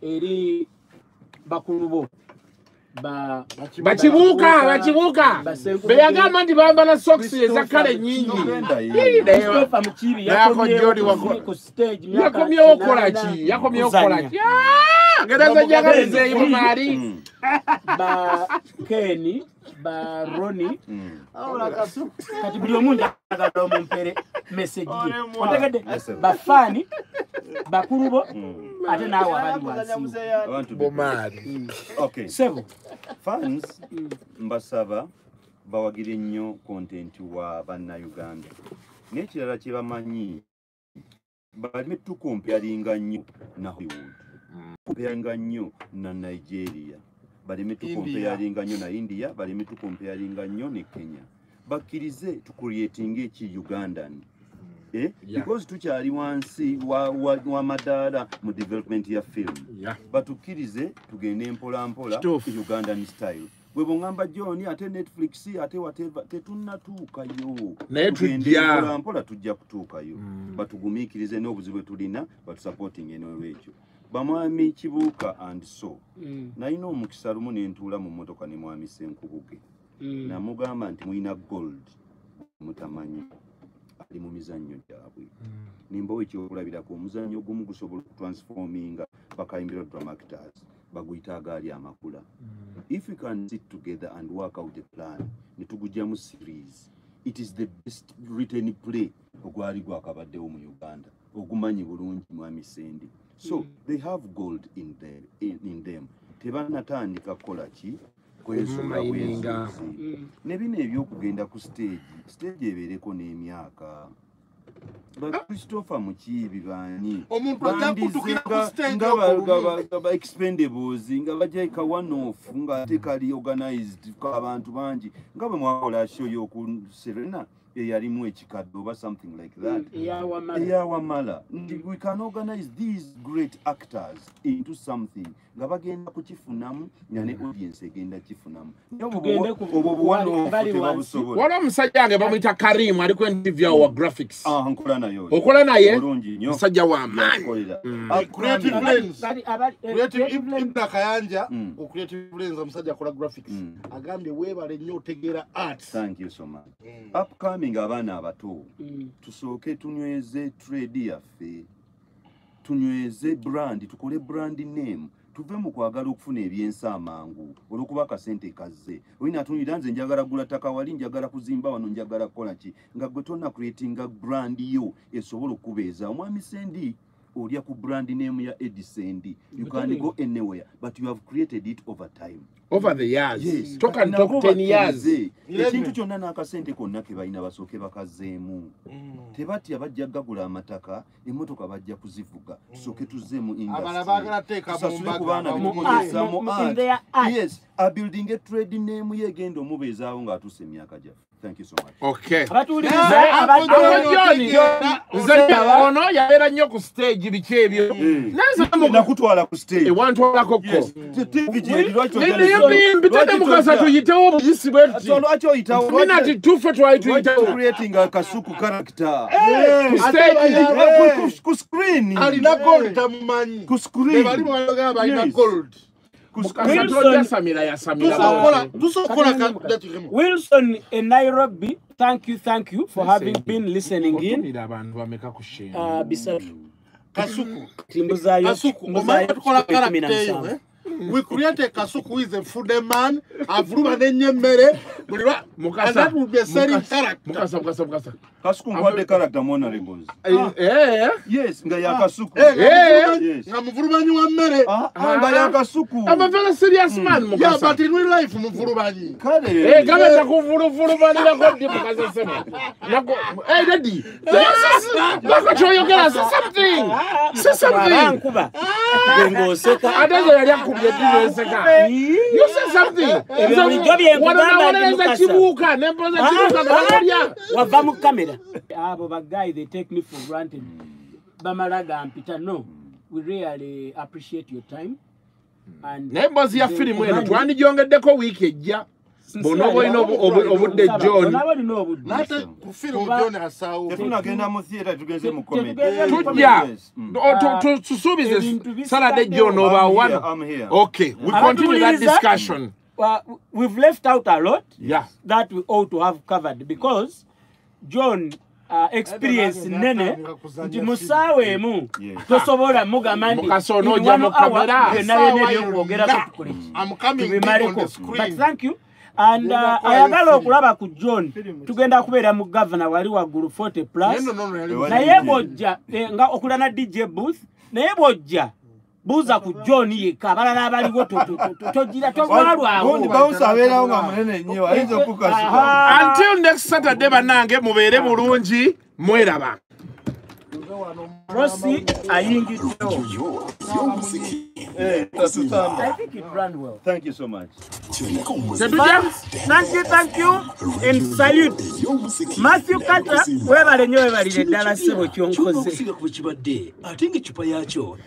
eri bakulu bo bakibuuka bakibuuka beyagamba nti bambala sokisi eza kale nyingi yakomyewo myaka yakomyewo kukola kinaana. Ki yakomyewo kukola eyimumaali Mm. Mm. kati buli omu njagala omumpere meseji ye. Otegedde bafaani bakulu bo Mm. ate naawe abali wansi. Okay. sebo Fans mbasaba bawagire nnyo kontenti wa bannayuganda. N'ekirala kye bamanyi baleme tukompeyalinga nnyo na hollywood. Kompeyalinga nnyo na nigeria baleme tukompeyalinga nnyo na india baleme tukompeyalinga nnyo ne kenya bakkirize tukurietinga eki ugandan Eh? Yeah. because tukyali wansi wa, wa, wa mu development ya film Yeah. batukkirize tugende mpola mpola Kituufu. ugandan style bwe bweŋŋamba john ate netflix ate wateva tetunnatuukayo Naye Tugende tujja. kutuukayo batugumiikirize n'obuzibu bwe tulina batusapootinge n'olwekyo bamwami kibuuka and so Mm, nalina omukisa lumu ne ntuula mu mmotoka ne mwami senkubuge mm. namugamba nti mulina gold mutamanyi. Ali mu mizannyo gyabwe. Nimbawo ekyokulabirako omuzannyo gumu gusobola okutransforminga bakayimbira drama actors baguyita agaali amakula. If we can sit together and work out a plan ne tugujjamu series it is the best written play ogwali gwakabaddewo mu uganda. Ogumanyi bulungi mwami sendi so they have gold in, the, in, in them. Tebanatandika kukola ki? Kwesola Mininga. bwezuuzi ne bino ebyokugenda ku stage stage ebeereko n'emyaka. Ba christopher mukiibi baani? Omuntu ajja kuddukira ku stage nga okwo ba- lumu. nga ba- nga ba expendables nga bajaika one off nga ate kali organized abantu bangi nga bwe mwakola show y'oku serena eyalimu ekikadde oba something like that. eyawamala eyawamala nti we can organize these great actors into something nga bagenda kukifunamu nga ne audience egenda kifunamu. Obwo Tugende buwa- ku- obwo buwanoofu bali wansi. tebabusobola waliwo omusajja wange bamuyita karimu aliko interview wa graphics. Ah, nkola nayo. Okola naye? Musajja w'amaanyi Yakolera. Mm. Ah, eh, Mm. Lens omusajja akola graphics. Mm. agambye weebale nnyo otegeera art thank you so much upcoming abaana abato Mm. tusooke tunyweze trade yaffe tunyweze brand tukole brand name tuve mu kwagala okufuna ebyensi amangu olwokuba akasente kazze. Olina atunulira nze njagala gula ttaka wali njagala kuzimba wano njagala kukola ki? Nga gwe tonna creatinga brand yo esobola okubeeza omwami sendi olya ku brand name ya edisendi you can go anywhere but you have created it over time. Over the years. Yes, talk and talk nabo 10 years. ekintu kyonna n'akasente konna ke balina basooke bakazzeemu tebatya bajja gagula amataka emmotoka bajja kuzivuga. Tusooke tuzzeemu Abala baagala teeka mu tusasule ku baana mu- bitugezesa mu- mu mu- in art. yes. Abuilding trade name ye egenda omubeezaawo ng'atuusa emyaka gyaffe ono yabeera nnyo ku stage biki ebyo? Nanze nakutwala ku stage. Wantwalako ko Yes. Te- TV gye lwaki Naye ojja- bimbi tete lwaki mukasa tuyitewo obuyisi bwe tuti? So lwaki oyitawo? Minati tufe twali tuyitewo creating akasuku character? Ku stage Eh, gold tamumanyi. Ku screen. Bebali mwagamba alina Yes. gold Wilson- tojasamira yasamira tusokola tusokola dakimu wilson e nairobi thank you thank you for having been listening in. Otumira abantu bameka ku sheni uh, bisatu kasuku timbuzayo kasuku omanyi tukola karakita eyo eh? we create a kasuku who is a food man. Avuluma n'ennyo emmere buli lwa and that will be a selling character. Mukasa mukasa mukasa kasuku nkwadde character monarebles Eh, yes nga yakasuku Eh, nga Eh. muvulumanyi- Yes. nga muvulumanyi wa mmere. Ah, ah, nga yakasuku I'm a very serious man yeah mukasa. but in real life muvulumanyi. Eh, kale gabeza kuvuluvulumanirako ddi mukasa seme nako eh daddy. Nako kyoyogera si something. Si something. Abankuba ngengoseka ate nze yali akubye ddi nenseka you say something. Ebyo bulijjo bye nkugamba ndi wanonawonereza Mukasa. kibuuka nempoza kibuuka gabakolya wava mu kamera abo bagayi they take me for granted. Bamala gampita no we really appreciate your time. And naye emboozi ya firimu eno twandigyongeddeko wiiki ejja. Bw'onooba olina obu- obu- obudde john. onaba olina obudde nate ku firimu Kuba- john asaawo tetunagenda mu theatre tugenze mu comedy. Tetugeze mu tujja. Yes. Mm. O- tu- tu- tusuubize ebintu bisikaddewo. salade john oba I'm here, wano I'm here. okay we continue that Abatuwuliriza? discussion. Uh, we've left out a lot yeah. that we ought to have covered because john uh, experience nene nti mu ssaawa emu tosobola mugamba nti Mukasa in onoojja one mu hour kamera. byonna byonna ebyokwogerako tukoleki I'm coming big on tubimaleko the but screen. thank you. And uh, ayagala okulaba ku john. Tugenda kubeera mu gavana wali waggulu 40 plus. Naye bw'ojja eh, nga okulira na dj booth naye bw'ojja buuza ku john yekka abalala abaliwo to- to- to- to- togira bawusa abeerawo nga munene nnyo ayinza okukasuka Aha. until next saturday bannange mubeere bulungi mweraba. Rosi ayingiddewo. Eh, tatutamba. i think it ran well. Thank you so much. Tetujja thank you thank you and salute. matthew kata webale nnyo webalire ddala ssebo kyonkoze. Okusinga ku kibadde ate ng'eccupa yaakyo